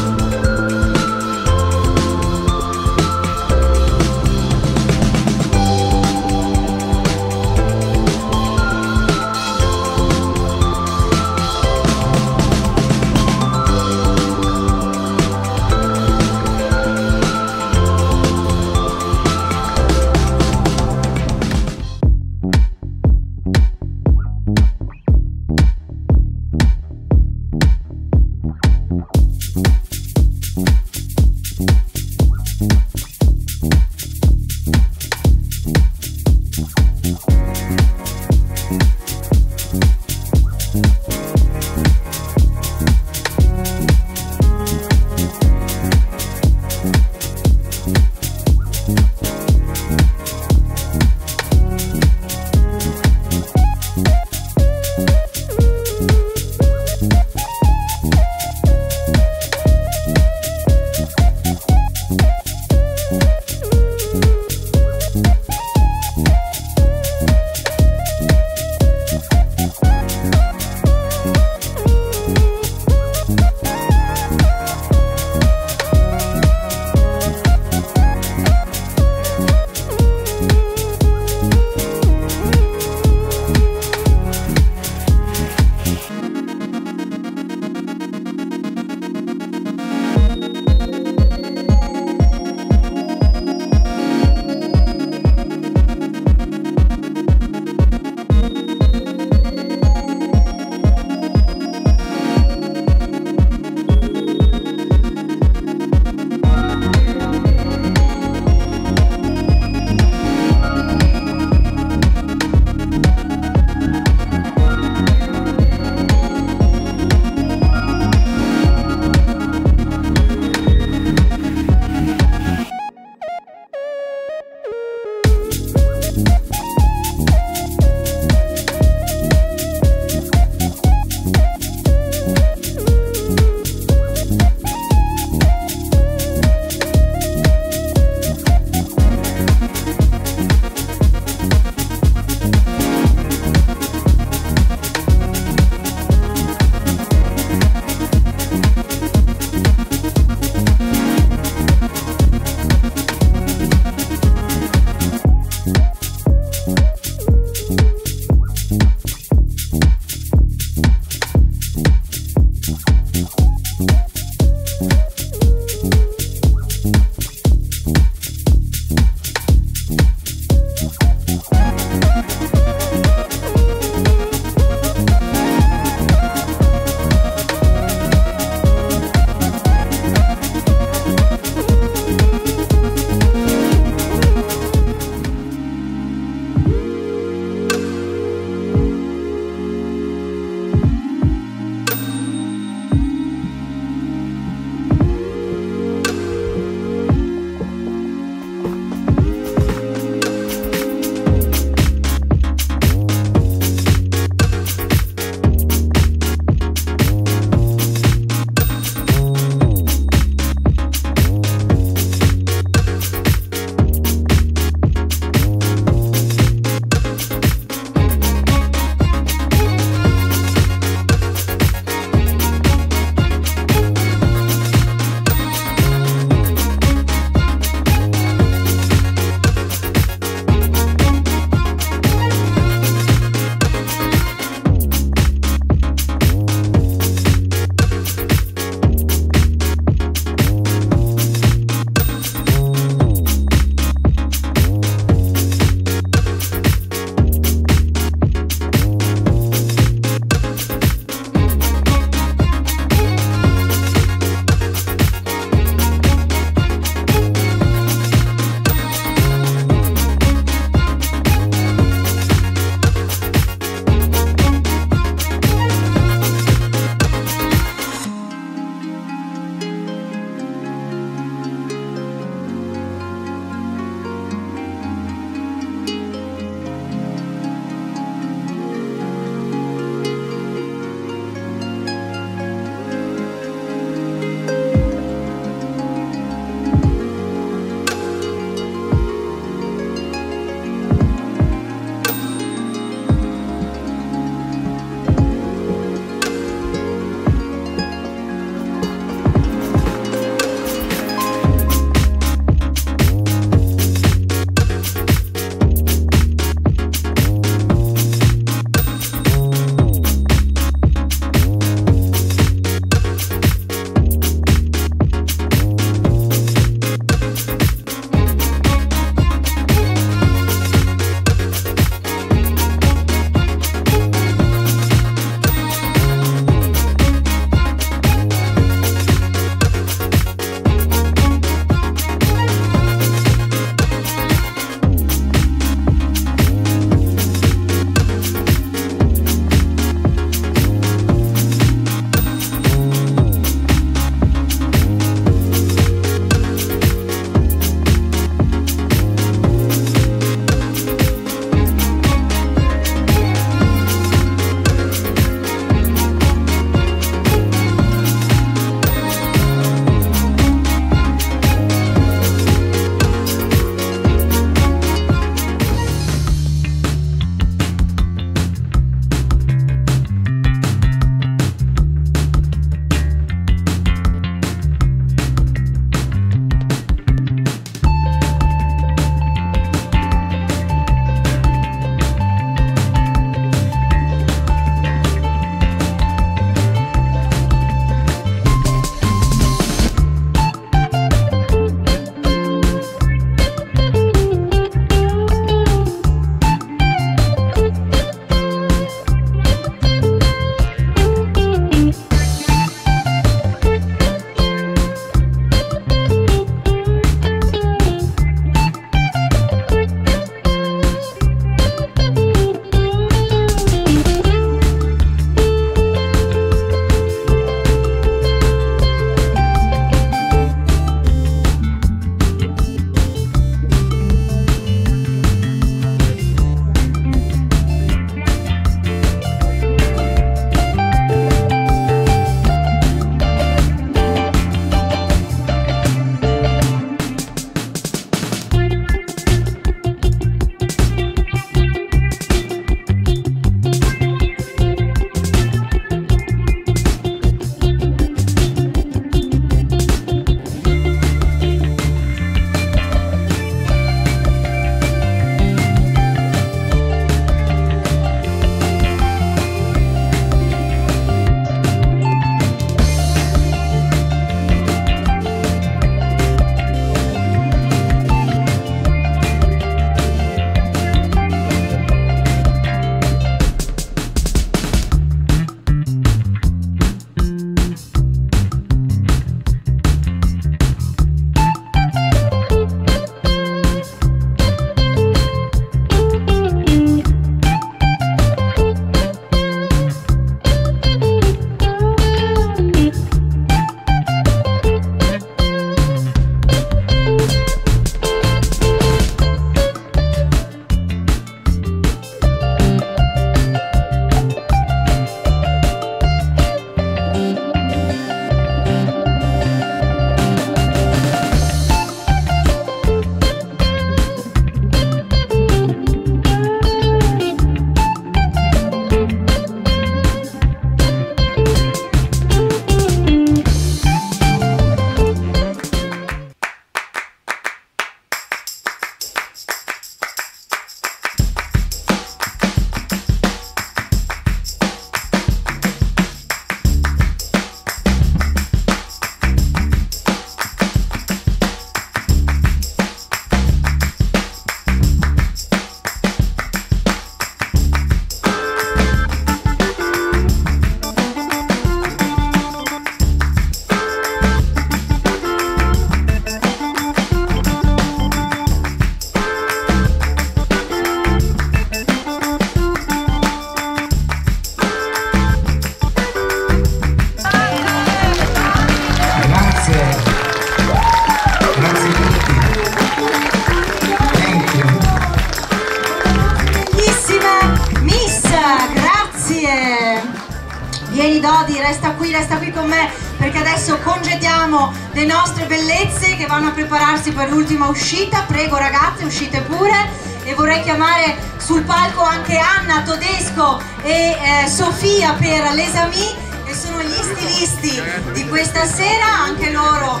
E eh, Sofia per l'esami che sono gli stilisti di questa sera, anche loro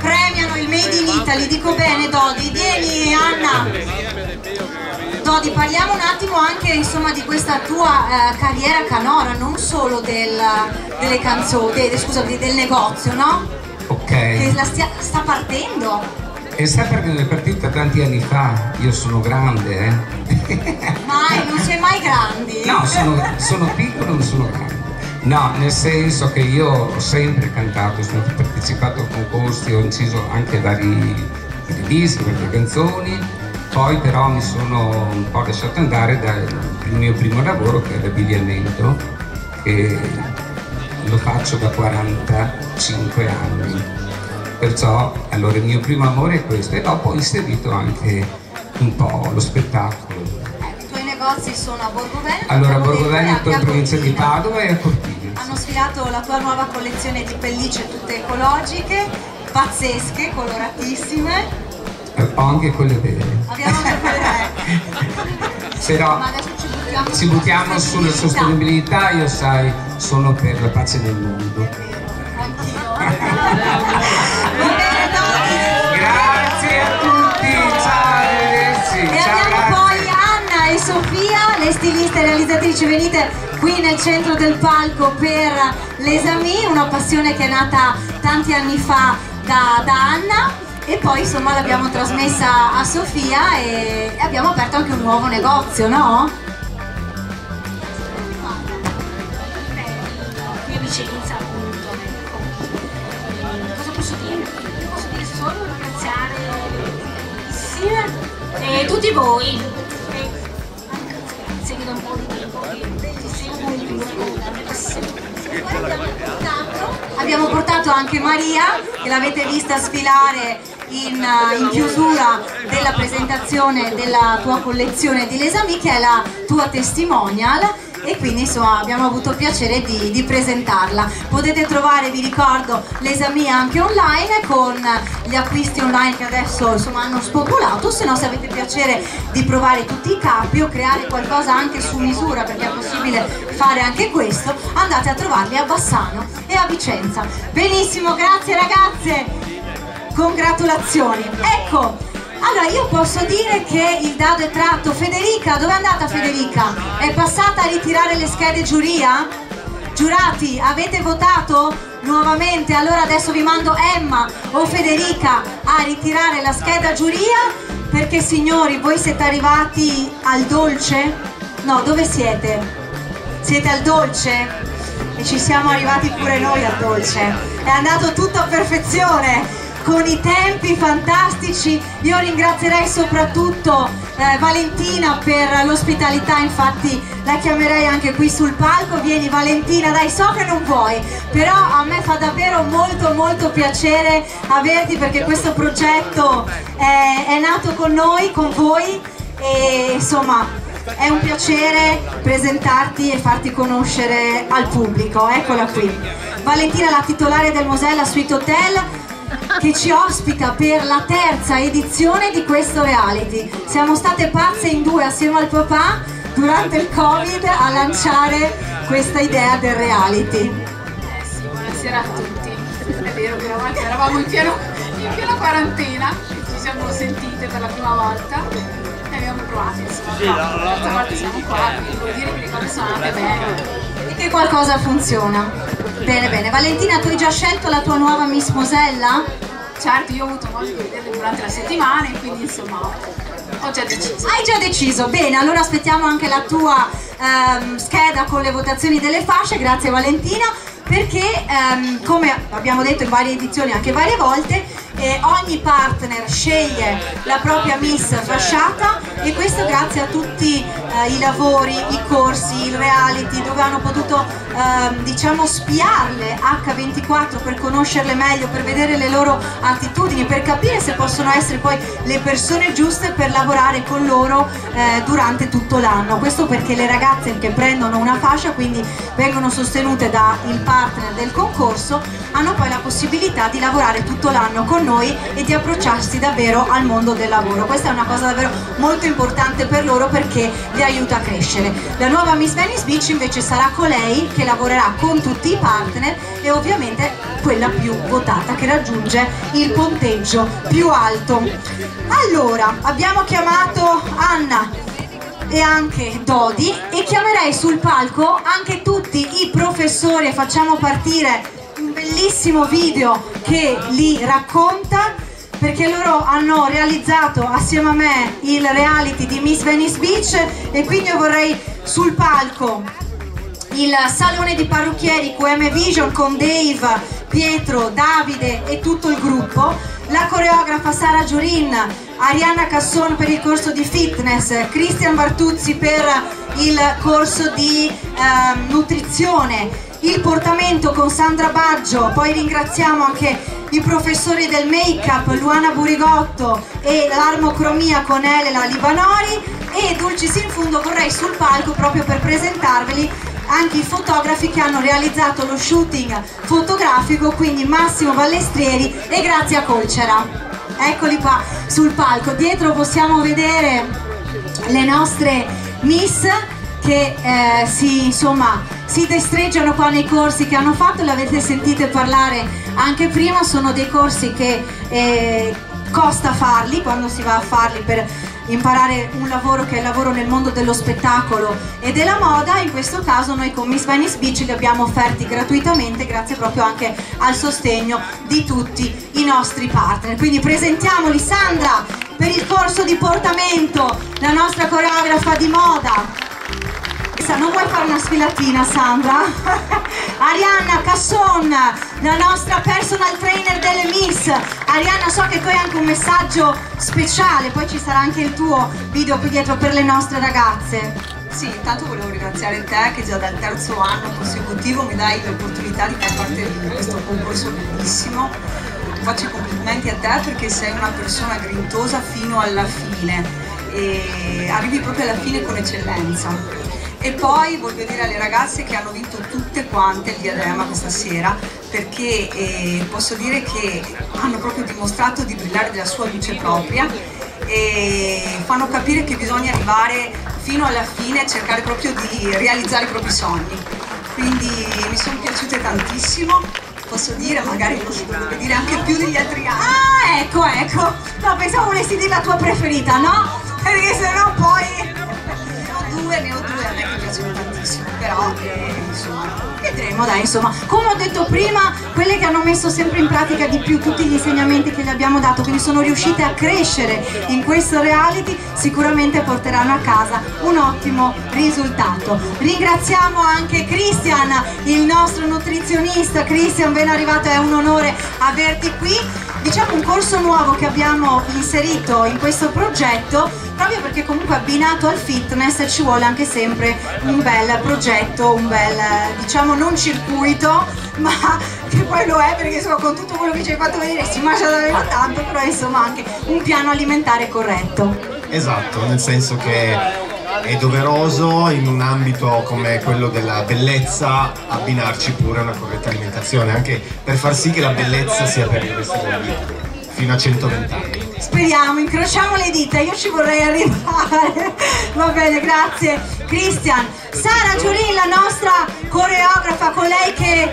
premiano il Made in Italy, dico bene Dodi, vieni Anna. Dodi, parliamo un attimo anche insomma, di questa tua eh, carriera canora, non solo del, delle canzoni, de, scusa, del negozio, no? Ok. Che la stia, sta partendo. E sai perché è partita tanti anni fa? Io sono grande, eh? Mai, non si è mai grandi. No, sono, sono piccolo, non sono grande. No, nel senso che io ho sempre cantato, sempre partecipato a concorsi, ho inciso anche vari dischi, varie canzoni, poi però mi sono un po' lasciato andare dal mio primo lavoro che è l'abbigliamento, che lo faccio da 45 anni. Perciò allora il mio primo amore è questo e dopo ho inserito anche un po' lo spettacolo. Negozi sono a Borgo Veneto. Allora Borgo Veneto in provincia di. Padova e a Cortina. Hanno sfilato la tua nuova collezione di pellicce tutte ecologiche, pazzesche, coloratissime. Eh, Ho anche quelle vere. Abbiamo anche quelle Però Ma adesso ci buttiamo, ci buttiamo sulla sostenibilità, io sai, sono per la pace del mondo. Grazie a tutti, ciao. E ciao, e Sofia, le stiliste e realizzatrici, venite qui nel centro del palco per l'esami, una passione che è nata tanti anni fa da, da Anna e poi insomma l'abbiamo trasmessa a Sofia e e abbiamo aperto anche un nuovo negozio, no? Anche Maria, che l'avete vista sfilare in, eh, in chiusura della presentazione della tua collezione di Lesami, che è la tua testimonial. E quindi insomma abbiamo avuto il piacere di, di presentarla. Potete trovare, vi ricordo, l'esami anche online con gli acquisti online che adesso insomma hanno spopolato, se no se avete piacere di provare tutti i capi o creare qualcosa anche su misura, perché è possibile fare anche questo, andate a trovarli a Bassano e a Vicenza. Benissimo, grazie ragazze! Congratulazioni! Ecco, allora io posso dire che il dado è tratto. Federica, dove è andata Federica? È passata a ritirare le schede giuria? Giurati, avete votato nuovamente? Allora adesso vi mando Emma o Federica a ritirare la scheda giuria perché signori voi siete arrivati al dolce? No, dove siete? Siete al dolce? E ci siamo arrivati pure noi al dolce. È andato tutto a perfezione con i tempi fantastici. Io ringrazierei soprattutto eh, Valentina per l'ospitalità, infatti la chiamerei anche qui sul palco. Vieni Valentina, dai, so che non vuoi, però a me fa davvero molto molto piacere averti perché questo progetto è, è nato con noi, con voi e insomma è un piacere presentarti e farti conoscere al pubblico. Eccola qui. Valentina, la titolare del Mosella Suite Hotel che ci ospita per la terza edizione di questo reality. Siamo state pazze in due assieme al papà durante il Covid a lanciare questa idea del reality. Eh sì, buonasera a tutti. È vero che eravamo, eravamo in, piena quarantena, ci siamo sentite per la prima volta e abbiamo provato insomma. No, l'altra volta siamo qua, quindi vuol dire che le cose sono andate bene. E che qualcosa funziona. Bene, bene. Valentina, tu hai già scelto la tua nuova Miss Mosella? Certo, io ho avuto modo di vederle durante la settimana e quindi insomma ho già deciso. Hai già deciso, bene, allora aspettiamo anche la tua ehm, scheda con le votazioni delle fasce, grazie Valentina, perché ehm, come abbiamo detto in varie edizioni, anche varie volte, eh, ogni partner sceglie la propria miss fasciata e questo grazie a tutti eh, i lavori, i corsi, il reality, dove hanno potuto ehm, diciamo spiarle H24 per conoscerle meglio, per vedere le loro attitudini, per capire se possono essere poi le persone giuste per lavorare con loro eh, durante tutto l'anno. Questo perché le ragazze che prendono una fascia, quindi vengono sostenute dal partner del concorso, hanno poi la possibilità di lavorare tutto l'anno con noi e di approcciarsi davvero al mondo del lavoro. Questa è una cosa davvero molto importante per loro perché li aiuta a crescere. La nuova Miss Venice Beach invece sarà colei che lavorerà con tutti i partner e ovviamente quella più votata che raggiunge il punteggio più alto. Allora, abbiamo chiamato Anna e anche Dodi e chiamerei sul palco anche tutti i professori e facciamo partire bellissimo video che li racconta perché loro hanno realizzato assieme a me il reality di Miss Venice Beach e quindi io vorrei sul palco il salone di parrucchieri QM Vision con Dave, Pietro, Davide e tutto il gruppo, la coreografa Sara Giurin, Arianna Casson per il corso di fitness, Cristian Bartuzzi per il corso di eh, nutrizione, il portamento con Sandra Baggio, poi ringraziamo anche i professori del make-up Luana Burigotto e l'armocromia con Elena Libanori e Dulcis in Fundo vorrei sul palco proprio per presentarveli anche i fotografi che hanno realizzato lo shooting fotografico, quindi Massimo Ballestrieri e Grazia Colcera. Eccoli qua sul palco. Dietro possiamo vedere le nostre miss che eh, si, insomma, si destreggiano qua nei corsi che hanno fatto, le avete sentite parlare anche prima, sono dei corsi che eh, costa farli quando si va a farli per imparare un lavoro che è il lavoro nel mondo dello spettacolo e della moda, in questo caso noi con Miss Venice Beach li abbiamo offerti gratuitamente grazie proprio anche al sostegno di tutti i nostri partner. Quindi presentiamoli Sandra per il corso di portamento, la nostra coreografa di moda. Non vuoi fare una sfilatina Sandra? Arianna Casson, la nostra personal trainer delle Miss. Arianna so che tu hai anche un messaggio speciale, poi ci sarà anche il tuo video qui dietro per le nostre ragazze. Sì, intanto volevo ringraziare te che già dal terzo anno consecutivo mi dai l'opportunità di far parte di questo concorso bellissimo. Faccio i complimenti a te perché sei una persona grintosa fino alla fine e arrivi proprio alla fine con eccellenza. E poi voglio dire alle ragazze che hanno vinto tutte quante il diadema questa sera perché eh, posso dire che hanno proprio dimostrato di brillare della sua luce propria e fanno capire che bisogna arrivare fino alla fine e cercare proprio di realizzare i propri sogni. Quindi mi sono piaciute tantissimo, posso dire, magari posso dire anche più degli altri anni. Ah, ecco, ecco. No, pensavo volessi dire la tua preferita, no? Perché sennò poi... Ne ho due, ne ho due, a me che piacciono tantissimo, però eh, insomma vedremo dai insomma. Come ho detto prima quelle che hanno messo sempre in pratica di più tutti gli insegnamenti che le abbiamo dato quindi sono riuscite a crescere in questo reality sicuramente porteranno a casa un ottimo risultato. Ringraziamo anche Christian il nostro nutrizionista. Christian ben arrivato è un onore averti qui. Diciamo un corso nuovo che abbiamo inserito in questo progetto proprio perché comunque abbinato al fitness ci vuole anche sempre un bel progetto, un bel diciamo non circuito ma che poi lo è perché insomma con tutto quello che ci hai fatto vedere si mangia davvero tanto però insomma anche un piano alimentare corretto. Esatto, nel senso che è doveroso in un ambito come quello della bellezza abbinarci pure una corretta alimentazione, anche per far sì che la bellezza sia per il resto della vita, fino a 120 anni. Speriamo, incrociamo le dita, io ci vorrei arrivare. Va bene, grazie. Christian, Sara Giurin, la nostra coreografa, colei che,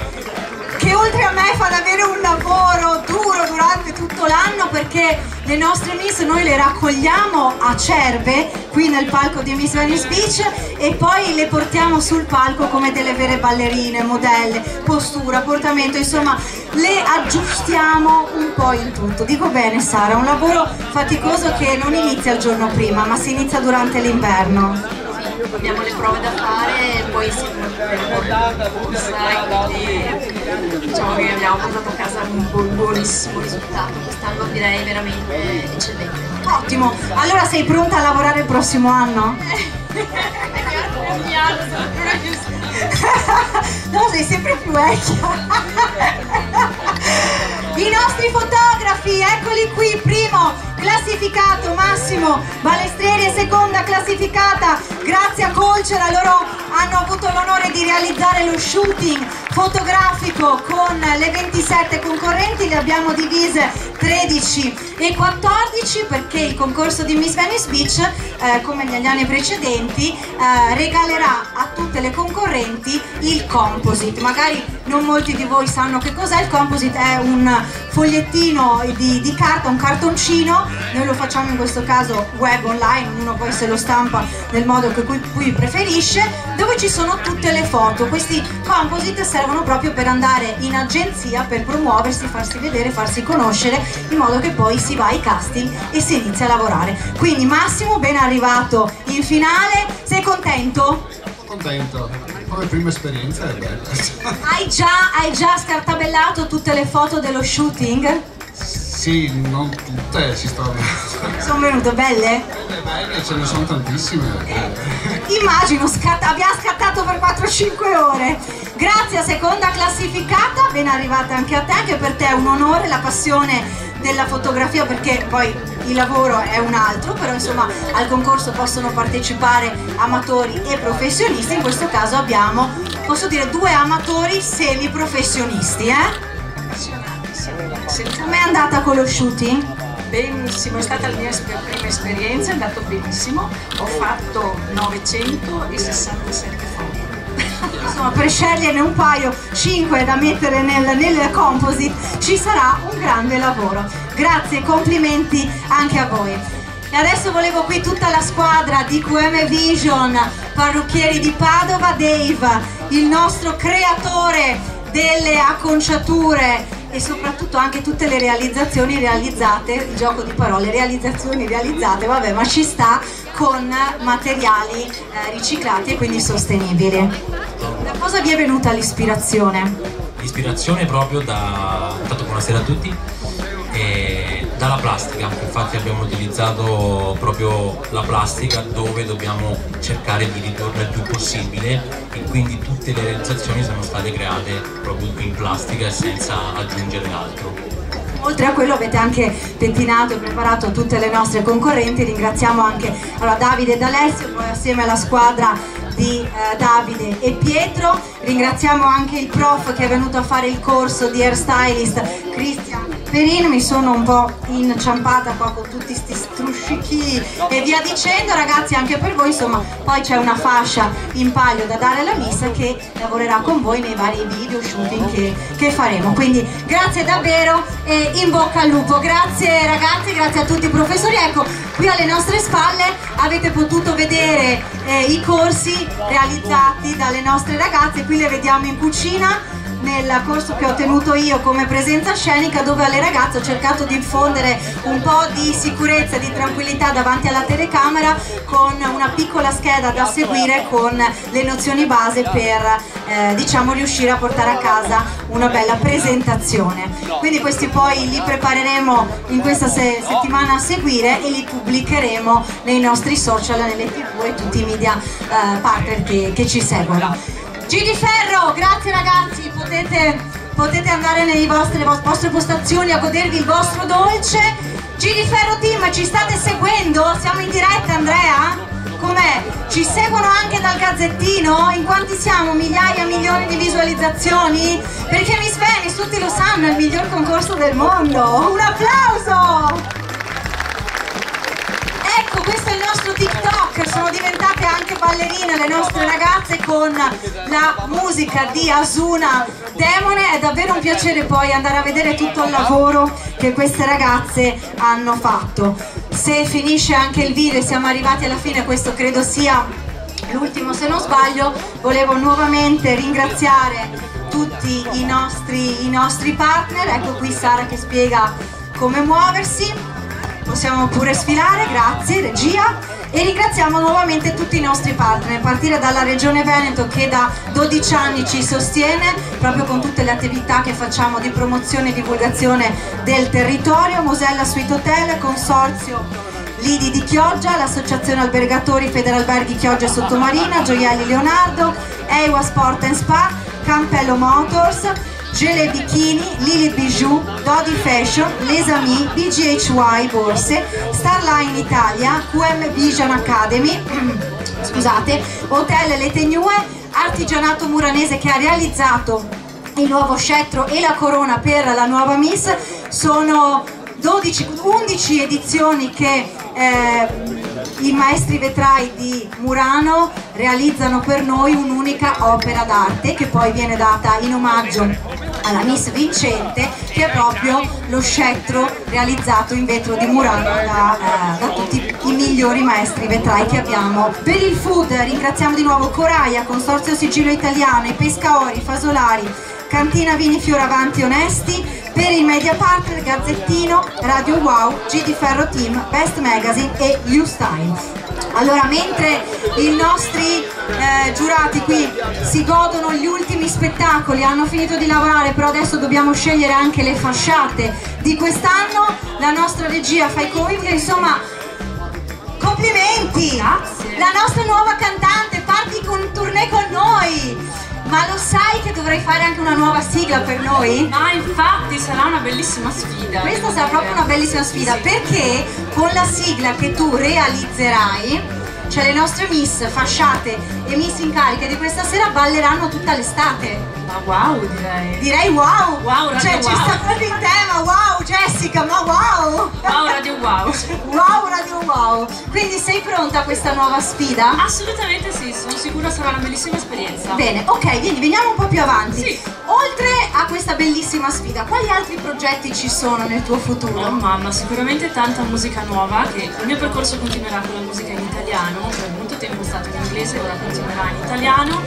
che oltre a me fa davvero un lavoro duro durante tutto l'anno perché le nostre miss noi le raccogliamo a Cerve, qui nel palco di Miss Venice Beach e poi le portiamo sul palco come delle vere ballerine, modelle, postura, portamento, insomma le aggiustiamo un po' in tutto. Dico bene Sara, un lavoro faticoso che non inizia il giorno prima ma si inizia durante l'inverno abbiamo le prove da fare e poi si corsa quindi diciamo che abbiamo portato a casa un buon, buonissimo risultato quest'anno direi veramente eccellente ottimo allora sei pronta a lavorare il prossimo anno? no, sei sempre più vecchia. I nostri fotografi, eccoli qui, primo classificato Massimo Balestrieri e seconda classificata Grazia Colcera, loro hanno avuto l'onore di realizzare lo shooting fotografico con le 27 concorrenti, le abbiamo divise 13 e 14 perché il concorso di Miss Venice Beach, eh, come negli anni precedenti, eh, regalerà a tutte le concorrenti il composite. Magari non molti di voi sanno che cos'è, il composite è un fogliettino di, di carta, un cartoncino, noi lo facciamo in questo caso web online, ognuno poi se lo stampa nel modo che cui, cui preferisce, dove ci sono tutte le foto. Questi composite servono proprio per andare in agenzia, per promuoversi, farsi vedere, farsi conoscere, in modo che poi si va ai casting e si inizia a lavorare. Quindi Massimo, ben arrivato in finale, sei contento? Contento, come prima esperienza è bello. Hai già, hai già scartabellato tutte le foto dello shooting? Sì, non tutte si stanno. Sono venute belle? Belle, belle, ce ne sono tantissime. Immagino, scatta, abbiamo scattato per 4-5 ore. Grazie, seconda classificata, ben arrivata anche a te, anche per te è un onore, la passione della fotografia perché poi il lavoro è un altro, però insomma al concorso possono partecipare amatori e professionisti, in questo caso abbiamo, posso dire, due amatori semi-professionisti, eh? Com'è andata con lo shooting? Benissimo, è stata la mia prima esperienza, è andato benissimo, ho fatto 967 foto. Insomma, per sceglierne un paio, 5 da mettere nel, nel composite, ci sarà un grande lavoro. Grazie, complimenti anche a voi. E adesso volevo qui tutta la squadra di QM Vision, parrucchieri di Padova, Dave, il nostro creatore delle acconciature e soprattutto anche tutte le realizzazioni realizzate, il gioco di parole, realizzazioni realizzate, vabbè, ma ci sta con materiali eh, riciclati e quindi sostenibili. Da cosa vi è venuta l'ispirazione? L'ispirazione proprio da, intanto buonasera a tutti, e dalla plastica, infatti abbiamo utilizzato proprio la plastica dove dobbiamo cercare di ridurre il più possibile e quindi tutte le realizzazioni sono state create proprio in plastica e senza aggiungere altro. Oltre a quello avete anche pettinato e preparato tutte le nostre concorrenti, ringraziamo anche allora, Davide ed Alessio, poi assieme alla squadra di eh, Davide e Pietro, ringraziamo anche il prof che è venuto a fare il corso di hairstylist Cristian Perin, mi sono un po' inciampata qua con tutti questi struscichi e via dicendo, ragazzi anche per voi insomma poi c'è una fascia in palio da dare alla Miss che lavorerà con voi nei vari video shooting che, che faremo, quindi grazie davvero e in bocca al lupo, grazie ragazzi, grazie a tutti i professori, ecco qui alle nostre spalle avete potuto vedere eh, i corsi realizzati dalle nostre ragazze, qui le vediamo in cucina nel corso che ho tenuto io come presenza scenica dove alle ragazze ho cercato di infondere un po' di sicurezza di tranquillità davanti alla telecamera con una piccola scheda da seguire con le nozioni base per eh, diciamo riuscire a portare a casa una bella presentazione. Quindi questi poi li prepareremo in questa se settimana a seguire e li pubblicheremo nei nostri social, nelle tv e tutti i media eh, partner che, che ci seguono Gigi Ferro, grazie ragazzi, potete, potete andare nelle vostre, vostre postazioni a godervi il vostro dolce. Gigi Ferro Team, ci state seguendo? Siamo in diretta Andrea? Com'è? Ci seguono anche dal gazzettino? In quanti siamo? Migliaia, milioni di visualizzazioni? Perché Miss Venice, tutti lo sanno, è il miglior concorso del mondo! Un applauso! Diventate anche ballerine le nostre ragazze con la musica di Asuna Demone, è davvero un piacere poi andare a vedere tutto il lavoro che queste ragazze hanno fatto. Se finisce anche il video e siamo arrivati alla fine, questo credo sia l'ultimo se non sbaglio, volevo nuovamente ringraziare tutti i nostri, i nostri partner, ecco qui Sara che spiega come muoversi, possiamo pure sfilare, grazie regia e ringraziamo nuovamente tutti i nostri partner, a partire dalla Regione Veneto che da 12 anni ci sostiene proprio con tutte le attività che facciamo di promozione e divulgazione del territorio, Mosella Suite Hotel, Consorzio Lidi di Chioggia, l'Associazione Albergatori Federalberghi Chioggia Sottomarina, Gioielli Leonardo, Ewa Sport and Spa, Campello Motors, Gele Bikini, Lily Bijou, Dodi Fashion, Les Amis, BGHY Borse, Starline Italia, QM Vision Academy, scusate, Hotel Le Tegnue, Artigianato Muranese che ha realizzato il nuovo scettro e la corona per la nuova Miss. Sono 12, 11 edizioni che eh, i maestri vetrai di Murano realizzano per noi un'unica opera d'arte che poi viene data in omaggio alla Miss Vincente che è proprio lo scettro realizzato in vetro di Murano da, eh, da tutti i migliori maestri vetrai che abbiamo. Per il food ringraziamo di nuovo Coraia, Consorzio Sigillo Italiano, i Pescaori, i Fasolari, Cantina Vini Fioravanti Onesti, per il media partner Gazzettino, Radio Wow, GD Ferro Team, Best Magazine e U-Style. Allora, mentre i nostri eh, giurati qui si godono gli ultimi spettacoli, hanno finito di lavorare, però adesso dobbiamo scegliere anche le fasciate di quest'anno, la nostra regia fa i conti, insomma, complimenti! Grazie! La nostra nuova cantante, parti con tournée con noi! Ma lo sai che dovrei fare anche una nuova sigla per noi? Ma infatti sarà una bellissima sfida. Questa sarà proprio una bellissima sfida perché con la sigla che tu realizzerai cioè le nostre miss fasciate e miss in carica di questa sera balleranno tutta l'estate. Ma wow direi. Direi wow! Wow, radio cioè wow. ci sta proprio in tema, wow Jessica, ma wow! Wow radio wow. wow radio wow! Quindi sei pronta a questa nuova sfida? Assolutamente sì, sono sicura sarà una bellissima esperienza. Bene, ok, vieni, veniamo un po' più avanti. Sì. Oltre a questa bellissima sfida, quali altri progetti ci sono nel tuo futuro? Oh mamma, sicuramente tanta musica nuova, che il mio percorso continuerà con la musica in italiano, per molto tempo è stato in inglese, ora continuerà in italiano.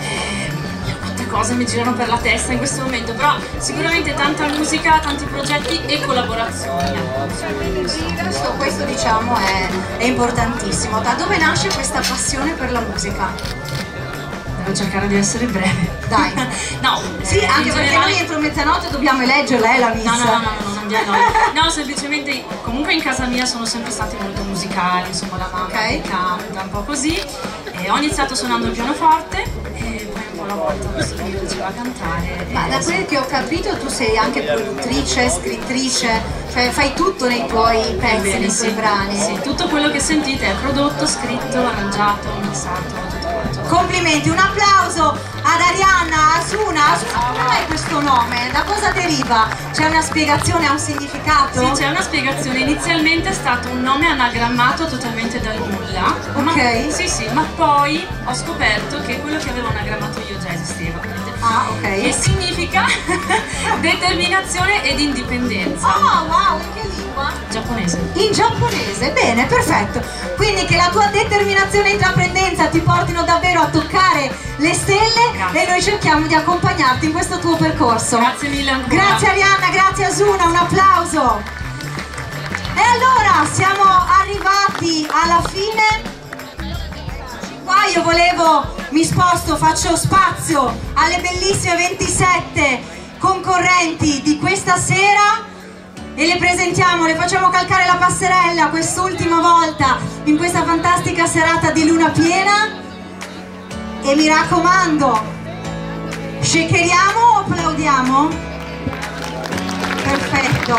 Eh, quante cose mi girano per la testa in questo momento, però sicuramente tanta musica, tanti progetti e collaborazioni. Questo, questo diciamo è, è importantissimo. Da dove nasce questa passione per la musica? Devo cercare di essere breve. Dai. no, Sì, eh, anche perché generale- noi entro mezzanotte dobbiamo eleggerla, è la miss. No, no, no, no, no, non dia- no. Semplicemente comunque in casa mia sono sempre stati molto musicali, insomma la mamma che canta, un po' così. E ho iniziato suonando il pianoforte e poi un po' alla volta questo mi piaceva cantare. Ma da quel che ho capito tu sei anche produttrice, scrittrice, cioè fai tutto nei tuoi pezzi, Ebbene, nei sì, tuoi brani. Sì, tutto quello che sentite è prodotto, scritto, arrangiato, mixato. Complimenti, un applauso ad Arianna Asuna. Asuna, come mai questo nome? Da cosa deriva? C'è una spiegazione, ha un significato? Sì, c'è una spiegazione. Inizialmente è stato un nome anagrammato totalmente dal nulla. ma- Ok. sì, sì, ma poi ho scoperto che quello che avevo anagrammato io già esisteva. Ah, ok. E significa determinazione ed indipendenza. Oh, wow, in che lingua? Giapponese. In giapponese, bene, perfetto. Quindi che la tua determinazione e intraprendenza ti portino davvero a toccare le stelle e noi cerchiamo di accompagnarti in questo tuo percorso. Grazie mille ancora. Grazie Arianna, grazie Asuna, un applauso. E allora siamo arrivati alla fine. Qua io volevo, mi sposto, faccio spazio alle bellissime 27 concorrenti di questa sera e le presentiamo, le facciamo calcare la passerella quest'ultima volta in questa fantastica serata di luna piena e mi raccomando, shakeriamo o applaudiamo? Perfetto.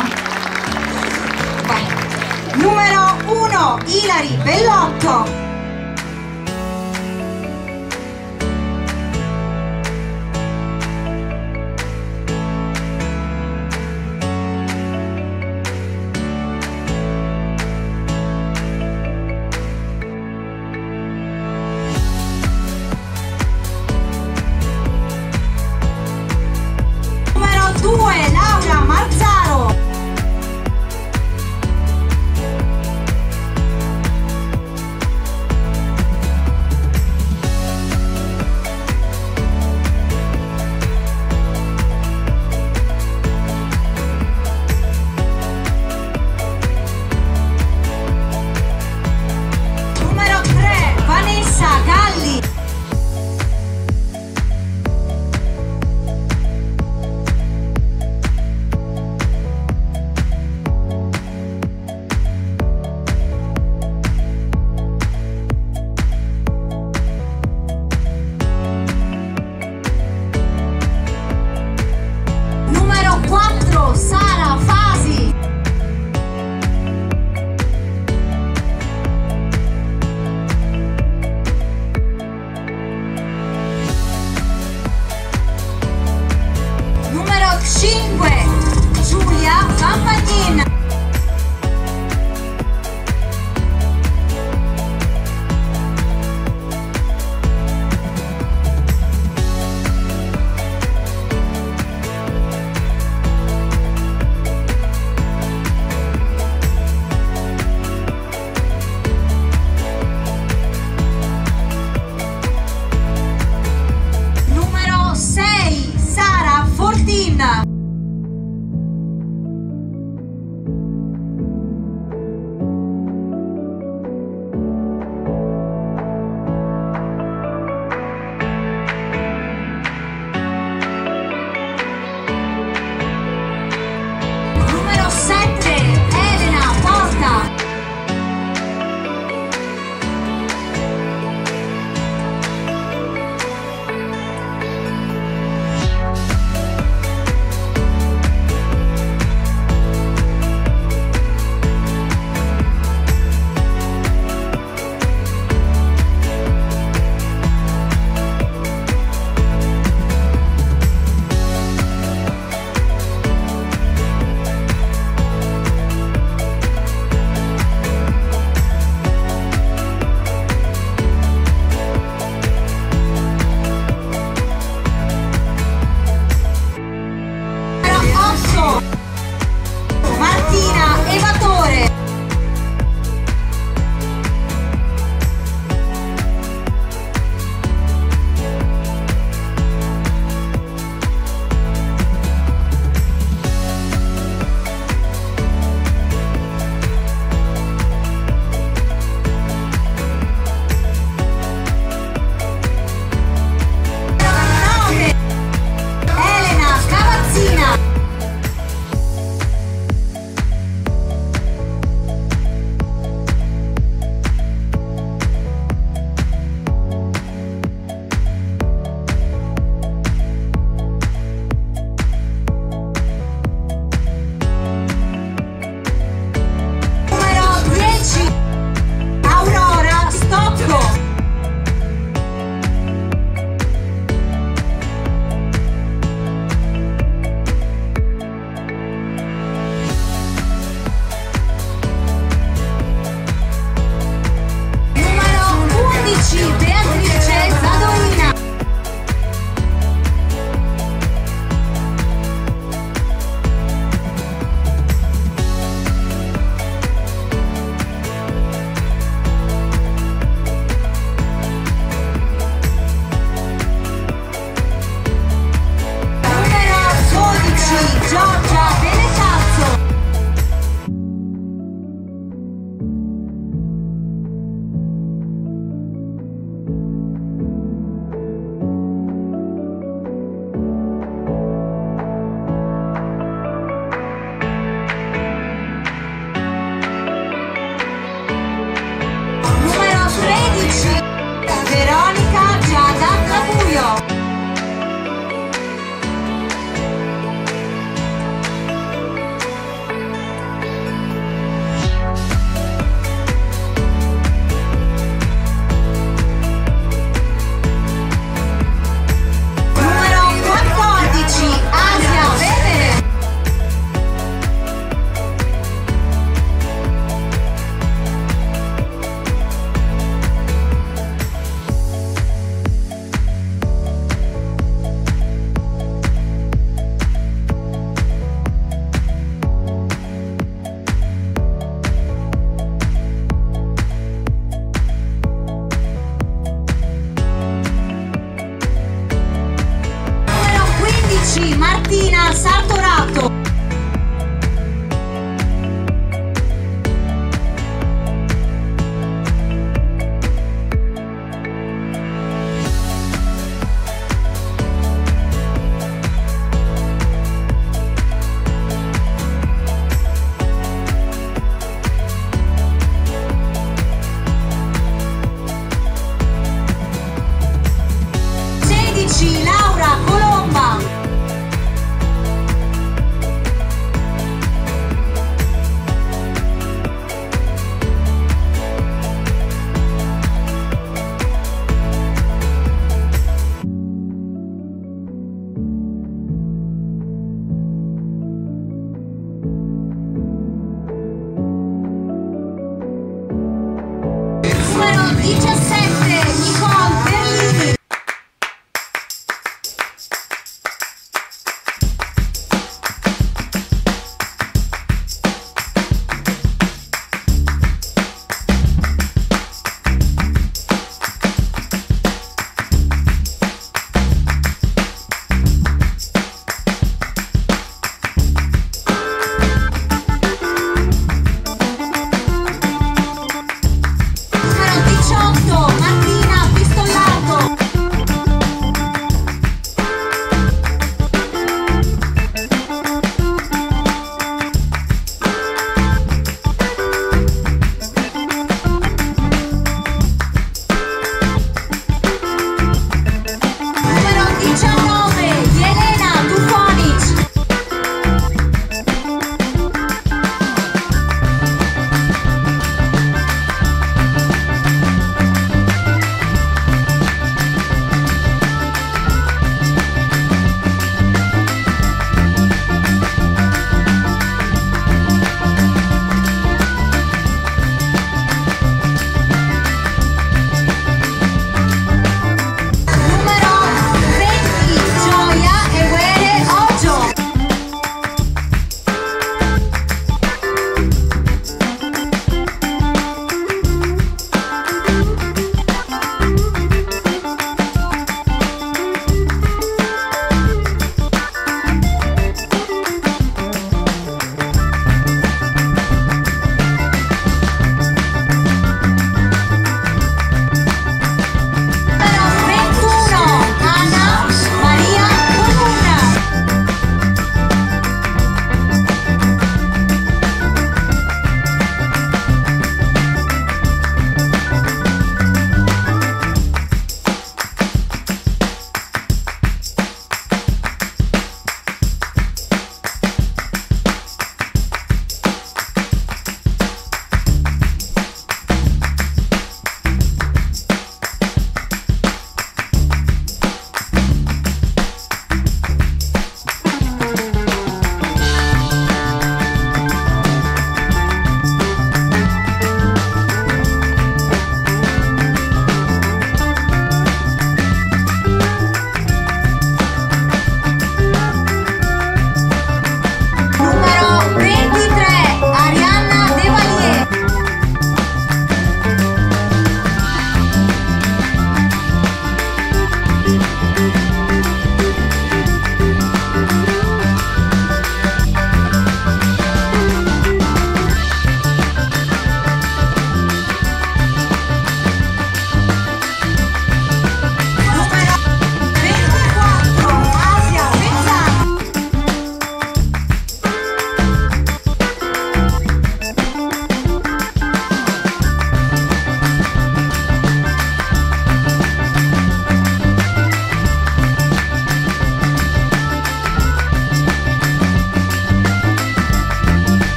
Numero 1, Ilari Bellotto.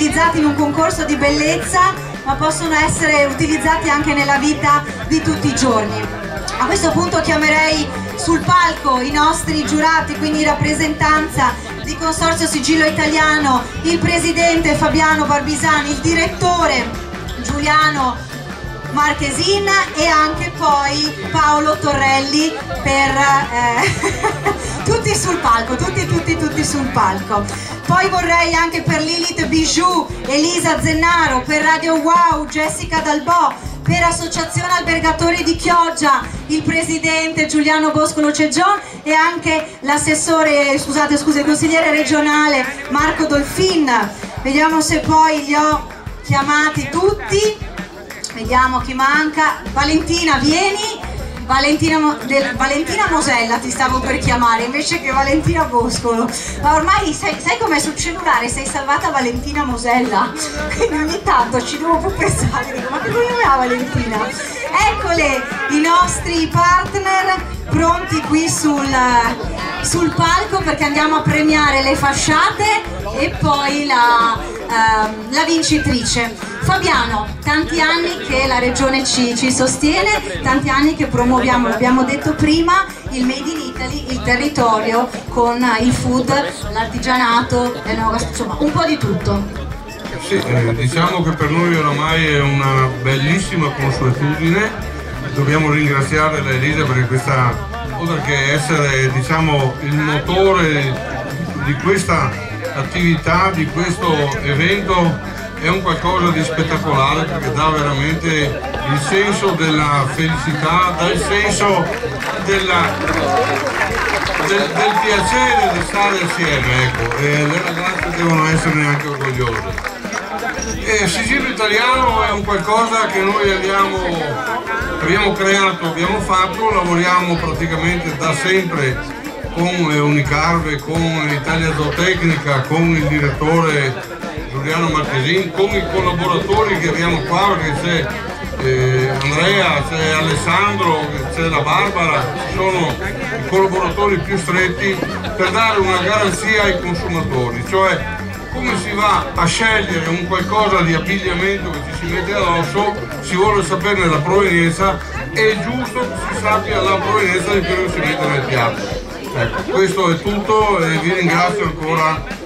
Utilizzati in un concorso di bellezza ma possono essere utilizzati anche nella vita di tutti i giorni. A questo punto chiamerei sul palco i nostri giurati, quindi in rappresentanza di Consorzio Sigillo Italiano, il presidente Fabiano Barbisani, il direttore Giuliano Marchesin e anche poi Paolo Torrelli per eh, tutti sul palco, tutti tutti tutti sul palco. Poi vorrei anche per Lilith Bijou, Elisa Zennaro, per Radio Wow, Jessica Dalbò, per Associazione Albergatori di Chioggia, il presidente Giuliano Boscolo Ceggion e anche l'assessore, scusate, scusa, il consigliere regionale Marco Dolfin. Vediamo se poi li ho chiamati tutti. Vediamo chi manca. Valentina, vieni. Valentina, Mo- Valentina Mosella ti stavo per chiamare invece che Valentina Boscolo. Ma ormai sai, sai com'è sul cellulare? Sei salvata Valentina Mosella. Quindi ogni tanto ci devo più pensare. Dico, ma che cognome ha Valentina? Eccole i nostri partner pronti qui sul, sul palco perché andiamo a premiare le fasciate e poi la, ehm, la vincitrice. Fabiano, tanti anni che la regione ci, ci sostiene, tanti anni che promuoviamo, l'abbiamo detto prima, il Made in Italy, il territorio con il food, l'artigianato, insomma un po' di tutto. Sì, eh, diciamo che per noi oramai è una bellissima consuetudine, dobbiamo ringraziare la Elisa perché questa, oltre che essere diciamo, il motore di questa attività, di questo evento, è un qualcosa di spettacolare perché dà veramente il senso della felicità, dà il senso della, del, del piacere di stare assieme, ecco, e le ragazze devono esserne anche orgogliose. E Sigillo Italiano è un qualcosa che noi abbiamo, abbiamo creato, abbiamo fatto, lavoriamo praticamente da sempre con Unicarve, con Italia Zootecnica, con il direttore Giuliano Marchesin, con i collaboratori che abbiamo qua, perché c'è eh, Andrea, c'è Alessandro, c'è la Barbara, sono i collaboratori più stretti per dare una garanzia ai consumatori, cioè come si va a scegliere un qualcosa di abbigliamento che ci si mette addosso, si vuole saperne la provenienza, è giusto che si sappia la provenienza di quello che si mette nel piatto. Ecco, questo è tutto e vi ringrazio ancora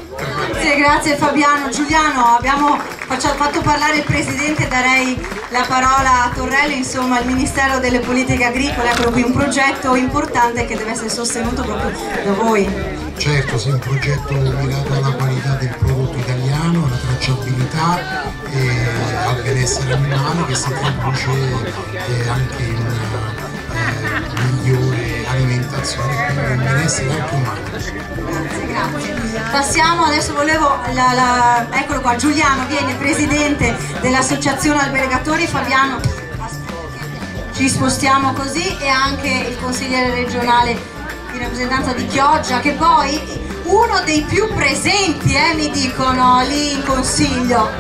Grazie, grazie Fabiano. Giuliano, abbiamo fatto parlare il Presidente, darei la parola a Torrelli, insomma il Ministero delle Politiche Agricole, eccolo qui un progetto importante che deve essere sostenuto proprio da voi. Certo, è un progetto mirato alla qualità del prodotto italiano, alla tracciabilità e al benessere animale che si traduce eh, anche in eh, e quindi un benessere anche umano. Passiamo, adesso volevo, la- la- eccolo qua, Giuliano viene Presidente dell'Associazione Albergatori, Fabiano ci spostiamo così e anche il consigliere regionale di rappresentanza di Chioggia che poi uno dei più presenti eh, mi dicono lì in consiglio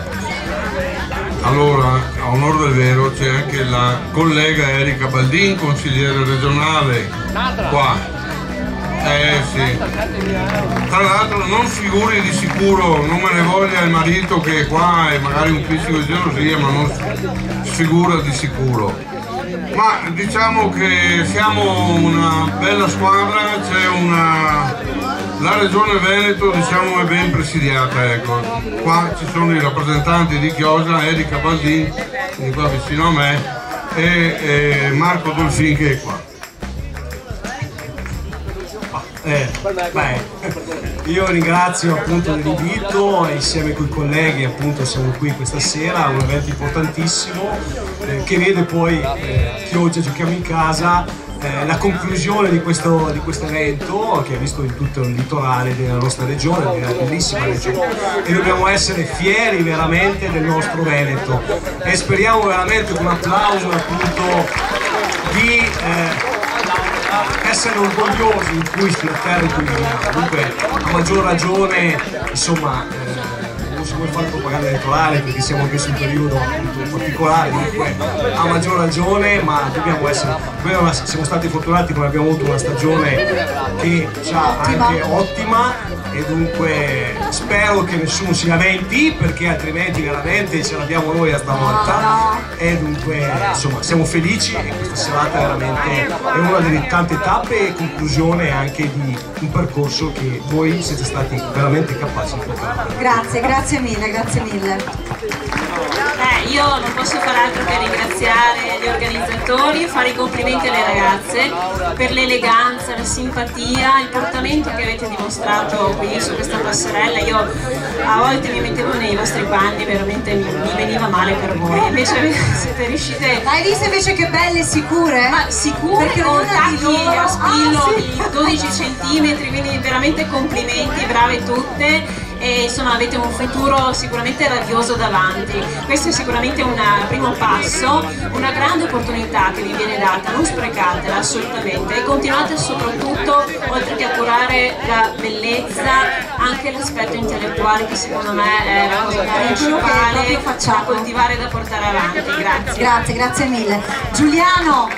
Allora, a onore del vero c'è anche la collega Erika Baldin, consigliere regionale, qua. Eh sì. Tra l'altro non figuri di sicuro, non me ne voglia il marito che è qua e magari un pizzico di gelosia, ma non sfigura di sicuro. Ma diciamo che siamo una bella squadra, c'è una... La regione Veneto diciamo è ben presidiata, ecco. Qua ci sono i rappresentanti di Chiosa, Erika Baldin, quindi qua vicino a me, e, e Marco Dolfin che è qua. Eh, beh, io ringrazio appunto dell'invito e insieme con i colleghi appunto siamo qui questa sera, un evento importantissimo eh, che vede poi eh, Chioggia giochiamo in casa eh, la conclusione di questo, di questo evento che ha visto in tutto il litorale della nostra regione, una bellissima regione e dobbiamo essere fieri veramente del nostro Veneto e speriamo veramente con un applauso appunto di eh, essere orgogliosi in cui in cui viviamo. Comunque a maggior ragione insomma si vuole fare propaganda elettorale perché siamo anche su un periodo particolare, dunque a maggior ragione, ma dobbiamo essere, dobbiamo- siamo stati fortunati come abbiamo avuto una stagione che già anche ottima e dunque spero che nessuno si lamenti perché altrimenti veramente ce l'abbiamo noi a stavolta e dunque insomma siamo felici e questa serata veramente è una delle tante tappe e conclusione anche di un percorso che voi siete stati veramente capaci di portare. Grazie, grazie mille, grazie mille. Eh, io non posso fare altro che ringraziare gli organizzatori, fare i complimenti alle ragazze per l'eleganza, la simpatia, il portamento che avete dimostrato qui su questa passerella. Io a volte mi mettevo nei vostri panni, veramente mi, mi veniva male per voi. Invece siete riuscite. Hai visto invece che belle sicure? Ma sicure Perché con tacchi loro- a spillo Ah, sì. di 12 centimetri, quindi veramente complimenti, brave tutte e insomma avete un futuro sicuramente radioso davanti. Questo è sicuramente un primo passo, una grande opportunità che vi viene data, non sprecatela assolutamente e continuate soprattutto, oltre che a curare la bellezza, anche l'aspetto intellettuale che secondo me è la cosa principale da coltivare e da portare avanti. Grazie. Grazie, grazie mille. Giuliano,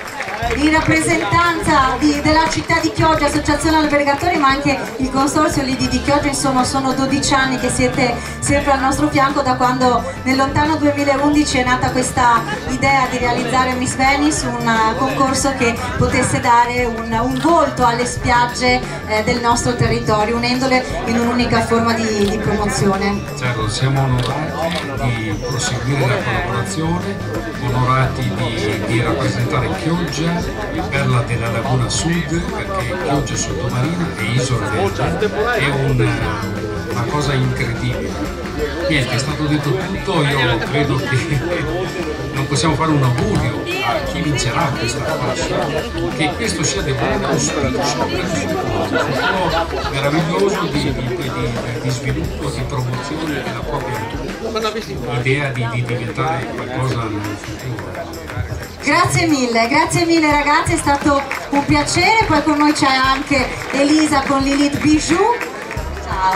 in rappresentanza di- della città di Chioggia, Associazione Albergatori, ma anche il Consorzio Lidi di Chioggia, insomma sono 12 anni che siete sempre al nostro fianco da quando nel lontano 2011 è nata questa idea di realizzare Miss Venice, un concorso che potesse dare un, un volto alle spiagge eh, del nostro territorio, unendole in un'unica forma di, di promozione. Certo, siamo onorati di proseguire la collaborazione, onorati di, di rappresentare Chioggia, perla della Laguna Sud, perché Chioggia Sottomarina e Isola Verde è un- una cosa incredibile. Niente, è stato detto tutto, io credo che non possiamo fare un augurio a chi vincerà questa fascia, che questo sia davvero un spirito meraviglioso di, di- di- di sviluppo, di promozione della propria idea di, di diventare qualcosa nel futuro. Grazie mille, grazie mille ragazzi, è stato un piacere, poi con noi c'è anche Elisa con Lilith Bijou.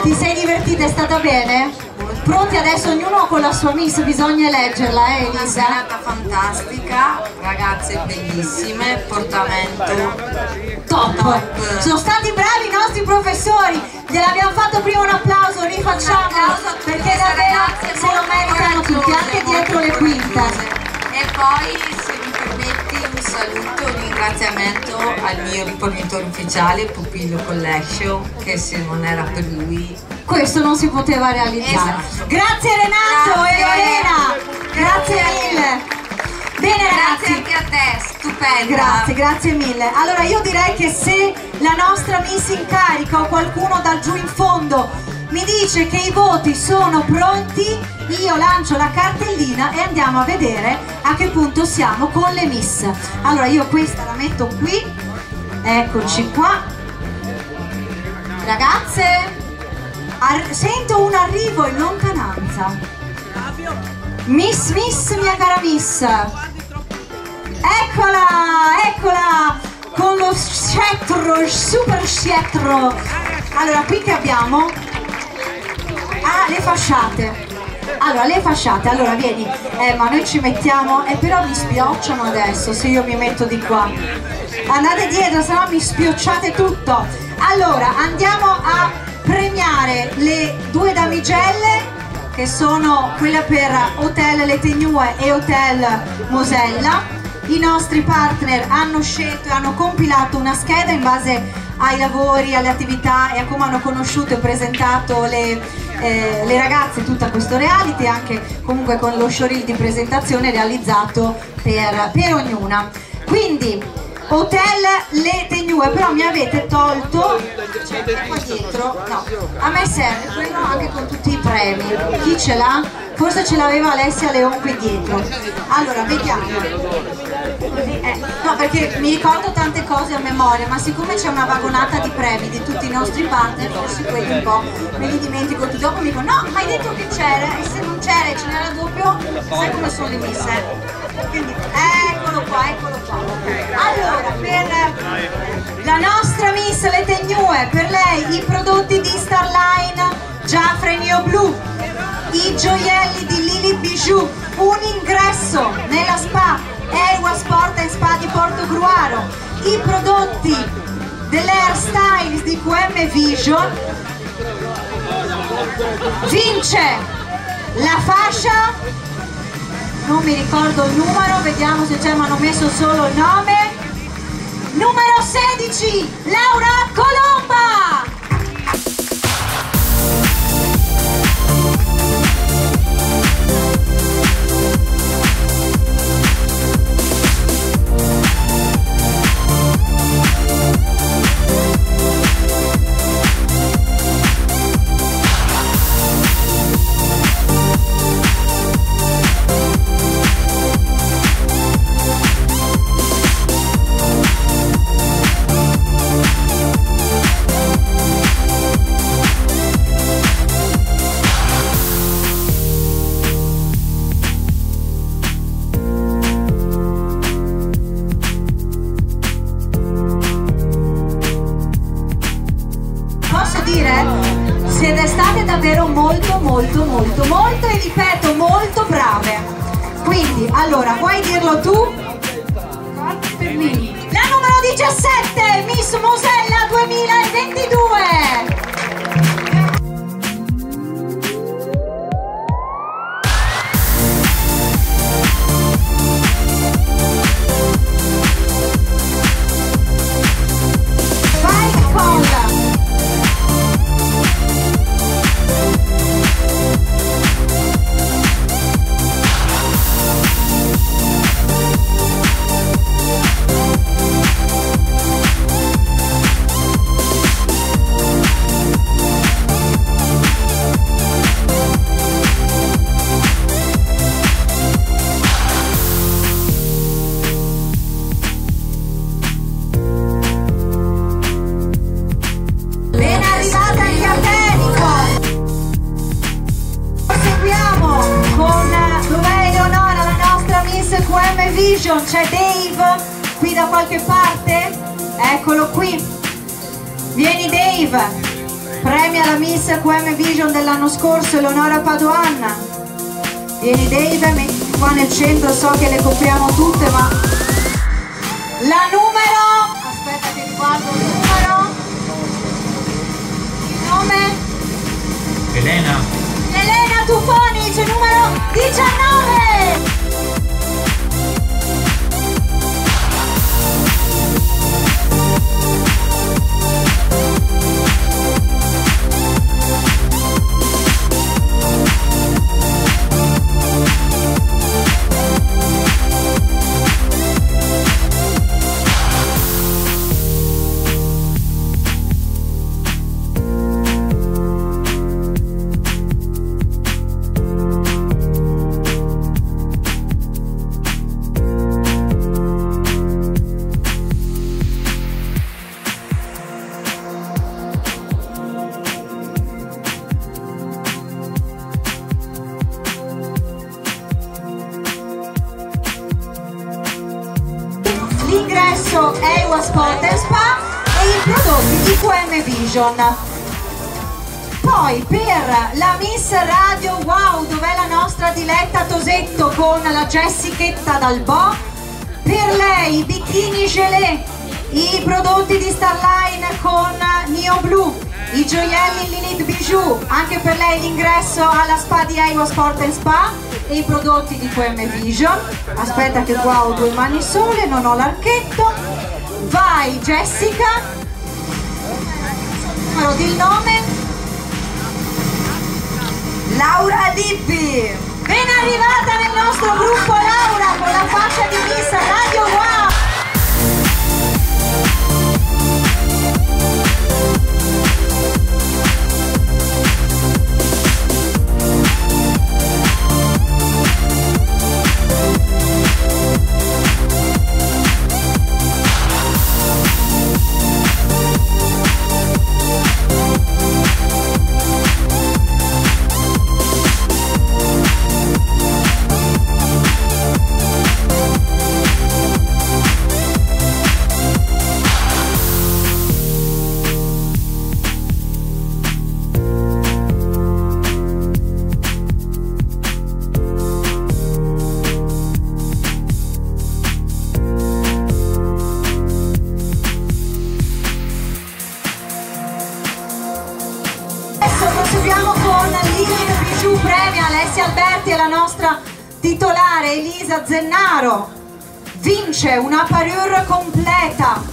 Ti sei divertita? È stata bene? Pronti adesso ognuno con la sua miss, bisogna eleggerla, eh Una Elisa? serata fantastica, ragazze bellissime, portamento Top! Sono stati bravi i nostri professori, gliel'abbiamo fatto prima un applauso, rifacciamolo, perché davvero se lo meritano tutti, anche dietro le quinte. E poi, mi permetti, un saluto, un ringraziamento al mio rifornitore ufficiale, Pupillo Collection, che se non era per lui... Questo non si poteva realizzare. Grazie Renato e Lorena, grazie mille. Bene ragazzi. Grazie anche a te, stupenda. Grazie, grazie mille. Allora io direi che se la nostra miss in carica o qualcuno da giù in fondo mi dice che i voti sono pronti, io lancio la cartellina e andiamo a vedere a che punto siamo con le miss. Allora io questa la metto qui, eccoci qua. Ragazze, sento un arrivo in lontananza. Miss, miss, mia cara miss. Eccola, eccola, con lo scettro, il super scettro. Allora, qui che abbiamo? Ah, le fasciate. Allora, le fasciate, allora vieni, eh, ma noi ci mettiamo, eh, però mi spiocciano adesso se io mi metto di qua. Andate dietro, se no mi spiocciate tutto. Allora, andiamo a premiare le due damigelle che sono quella per Hotel Le Tegnue e Hotel Mosella. I nostri partner hanno scelto e hanno compilato una scheda in base ai lavori, alle attività e a come hanno conosciuto e presentato le, eh, le ragazze tutta questo reality, anche comunque con lo showreel di presentazione realizzato per, per ognuna. Quindi Hotel Le Tegnue, però mi avete tolto c'è qua dietro, no, a me serve quello anche con tutti i premi. Chi ce l'ha? Forse ce l'aveva Alessia Leon qui dietro. Allora, vediamo. Eh, no, perché mi ricordo tante cose a memoria, ma siccome c'è una vagonata di premi di tutti i nostri partner, forse quelli un po' me li dimentico tutti. Dopo mi dicono, no, hai detto che c'era, e se non c'era e ce n'era doppio, sai come sono le misse? Quindi, eccolo qua, eccolo qua. Allora, per la nostra Miss Le Tegnue, per lei i prodotti di Starline Giaffre Neo Blu. I gioielli di Lili Bijou, un ingresso nella spa Ewa Sport and Spa di Portogruaro, i prodotti dell'Air Styles di QM Vision, vince la fascia, non mi ricordo il numero, vediamo se c'è, ma hanno messo solo il nome, numero 16, Laura Colomba! Davvero molto molto molto molto e ripeto molto brave. Quindi, allora, vuoi dirlo tu? La numero 17, Miss Mosella 2022. Vai Nicola! QM Vision dell'anno scorso, Eleonora Paduan. Vieni Dave, metti qua nel centro, so che le copriamo tutte, ma... La numero... Aspetta che riguardo il numero. Il nome? Elena, Elena Tufonic, numero 19! Jessichetta dal Bo, per lei i bikini gelé, i prodotti di Starline con Neo Blue, i gioielli Linit Bijou, anche per lei l'ingresso alla spa di Ewa Sport Spa e i prodotti di QM Vision. Aspetta che qua ho due mani sole, non ho l'archetto. Vai Jessica. Numero di nome. Laura Lippi. Ben arrivata nel nostro gruppo Laura con la fascia di Miss Radio Wow. Zennaro vince una parure completa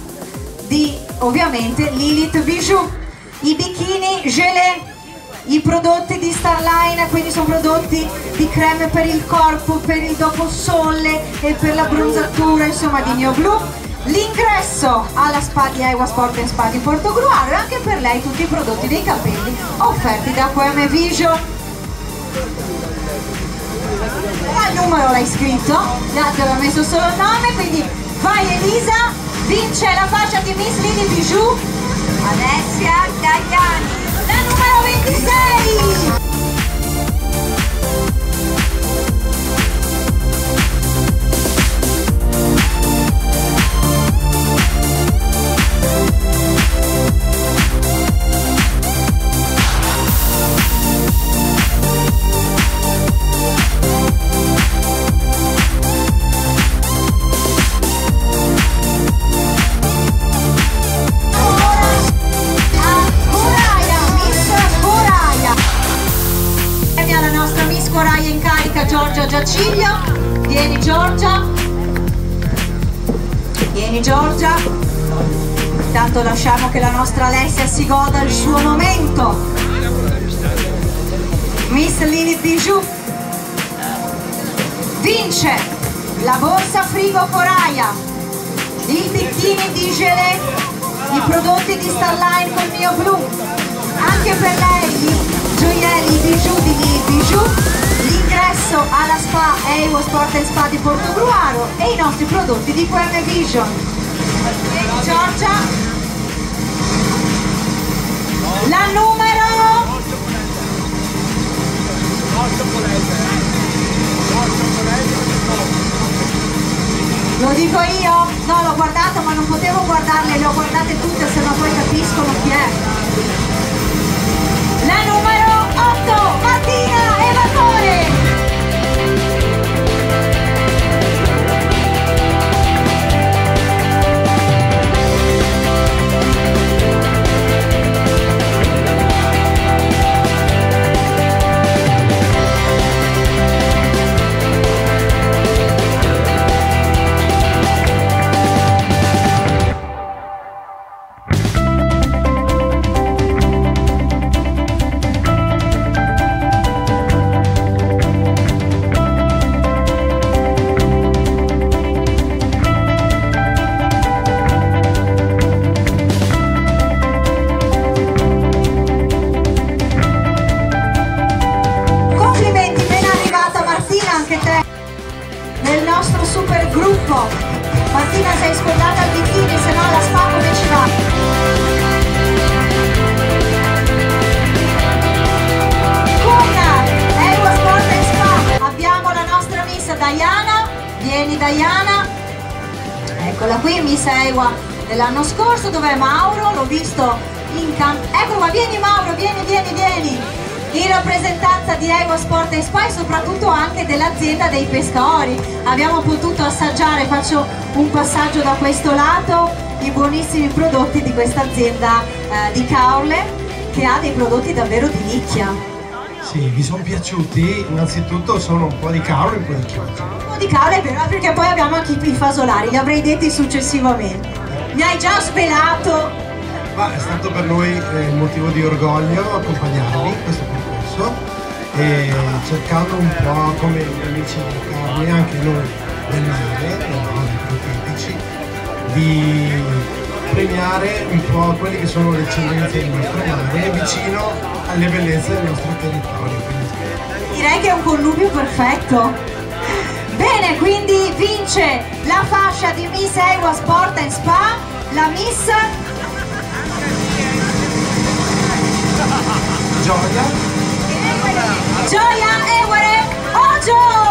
di ovviamente Lilith Bijou. I bikini gelé i prodotti di Starline quindi sono prodotti di creme per il corpo per il dopo sole e per la bronzatura insomma di Neo Blue. L'ingresso alla spa di Ewa Sport and Spa di Portogruaro e anche per lei tutti i prodotti dei capelli offerti da QM Vision il numero l'hai scritto l'altro aveva messo solo il nome quindi vai Elisa vince la fascia di Miss Lily Bijou. Alessia Gagliani la numero 26 Intanto lasciamo che la nostra Alessia si goda il suo momento. Miss Lily Bijou vince la borsa frigo Coraia, il bikini di gelé i prodotti di Starline col mio blu. Anche per lei i gioielli i bijou di Bijou. L'ingresso alla spa Ewo Sport Spa di Portogruaro e i nostri prodotti di QM Vision. Giorgia la numero Lo dico io? No, l'ho guardato ma non potevo guardarle, le ho guardate tutte se no poi capiscono chi è. La numero 8, Martina scorso, dov'è Mauro? L'ho visto in campo, ecco qua, vieni Mauro, vieni, vieni, vieni, in rappresentanza di Ewa Sport and Spa e soprattutto anche dell'azienda dei pescatori. Abbiamo potuto assaggiare, faccio un passaggio da questo lato, i buonissimi prodotti di questa azienda eh, di Caorle che ha dei prodotti davvero di nicchia. Sì, vi sono piaciuti? Innanzitutto sono un po' di cavolo e un po' di chiodi. Un po' di cavolo però perché poi abbiamo anche i fasolari, li avrei detti successivamente. Mi hai già svelato Ma è stato per noi eh, motivo di orgoglio accompagnarvi in questo concorso e cercando un po' come gli amici di Carne, anche noi del mare, del mare profetici, di premiare un po' quelle che sono le eccellenze del nostro mare vicino alle bellezze del nostro territorio. Quindi Direi che è un connubio perfetto. Bene, quindi vince la fascia di Miss Ewa Sport and Spa, la Miss Gioia. Gioia Ewere Oggio!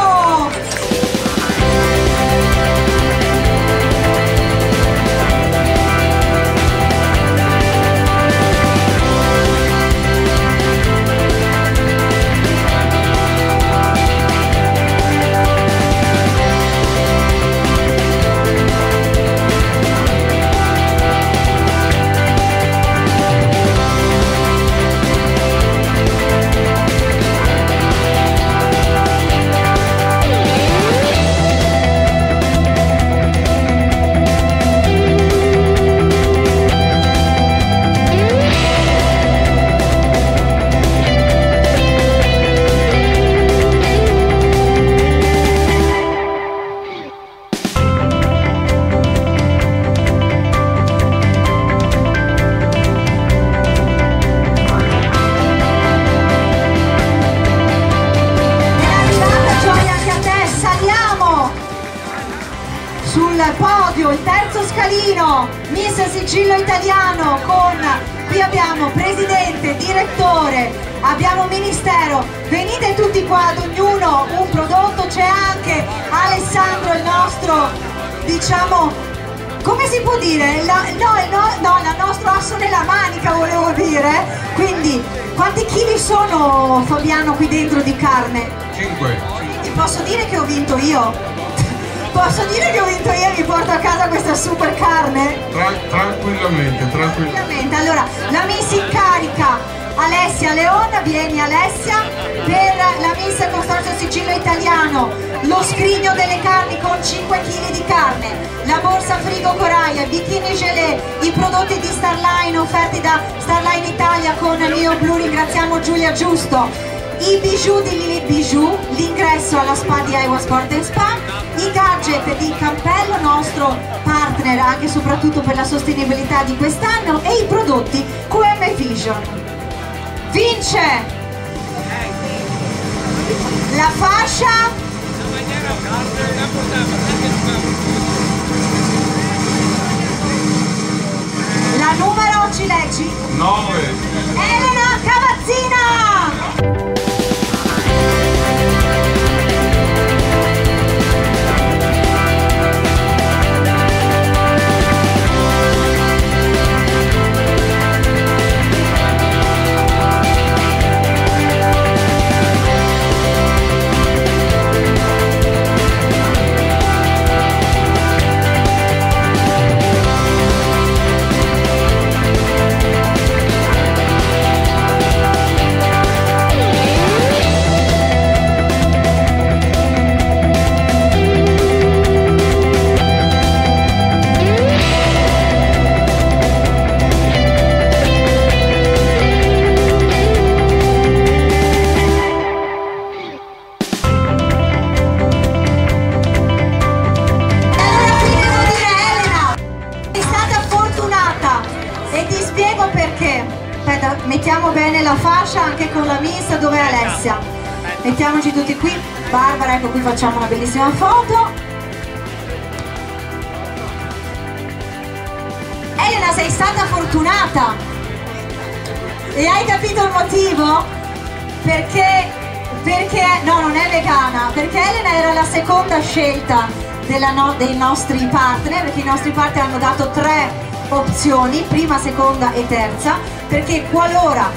Opzioni, prima, seconda e terza, perché qualora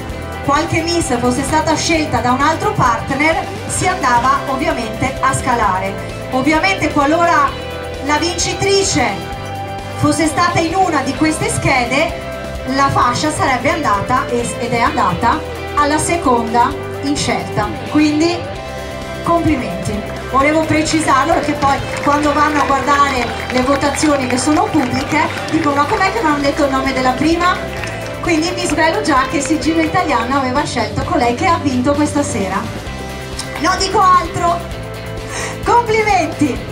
qualche miss fosse stata scelta da un altro partner si andava ovviamente a scalare. Ovviamente qualora la vincitrice fosse stata in una di queste schede, la fascia sarebbe andata ed è andata alla seconda in scelta. Quindi complimenti. Volevo precisarlo perché poi quando vanno a guardare le votazioni che sono pubbliche dicono ma com'è che non hanno detto il nome della prima? Quindi mi svelo già che Sigillo Italiano aveva scelto colei che ha vinto questa sera. Non dico altro. Complimenti!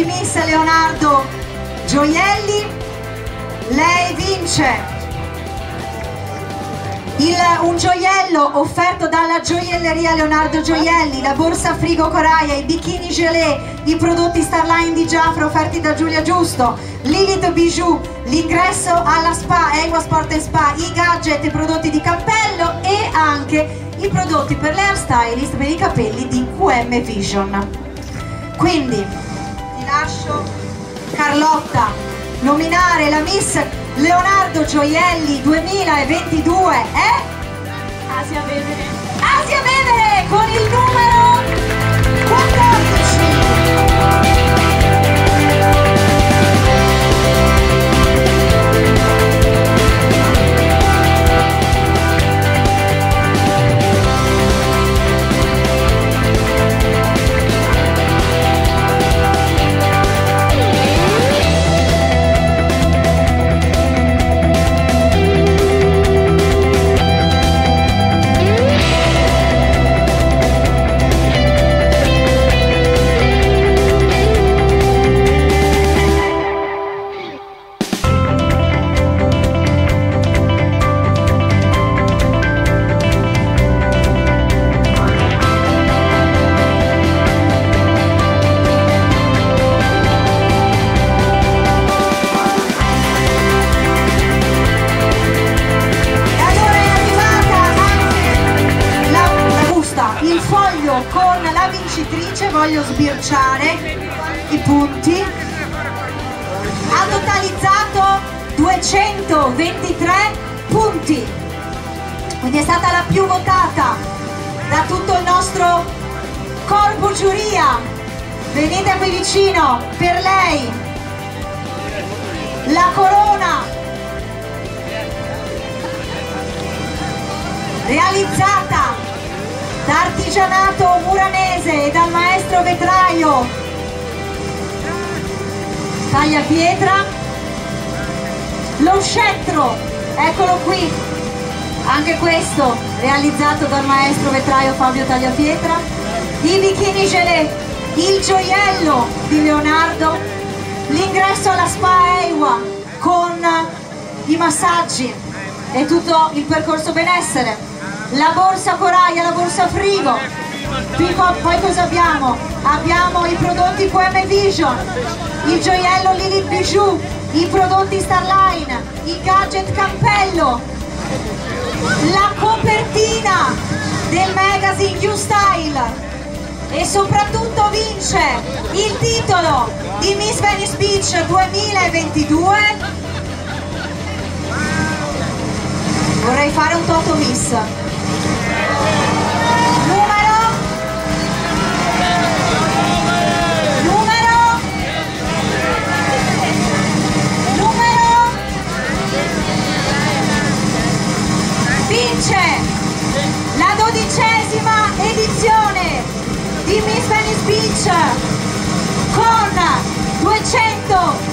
Di Miss Leonardo Gioielli. Lei vince il- un gioiello offerto dalla gioielleria Leonardo Gioielli, la borsa frigo Coraia, i bikini gelé, i prodotti Starline di Giafra offerti da Giulia Giusto, Lilith Bijou, l'ingresso alla spa, Equa Sport Spa, i gadget, i prodotti di cappello e anche i prodotti per le hairstylist per i capelli di QM Vision. Quindi Carlotta. Nominare la Miss Leonardo Gioielli 2022 e tutto il percorso benessere. La borsa coraia, la borsa frigo. Poi cosa abbiamo? abbiamo i prodotti QM Vision il gioiello Lilith Bijou i prodotti Starline il gadget campello la copertina del magazine You Style e soprattutto vince il titolo di Miss Venice Beach 2022 vorrei fare un toto miss. Numero? Numero? Numero? Vince la dodicesima edizione di Miss Venice Beach con 200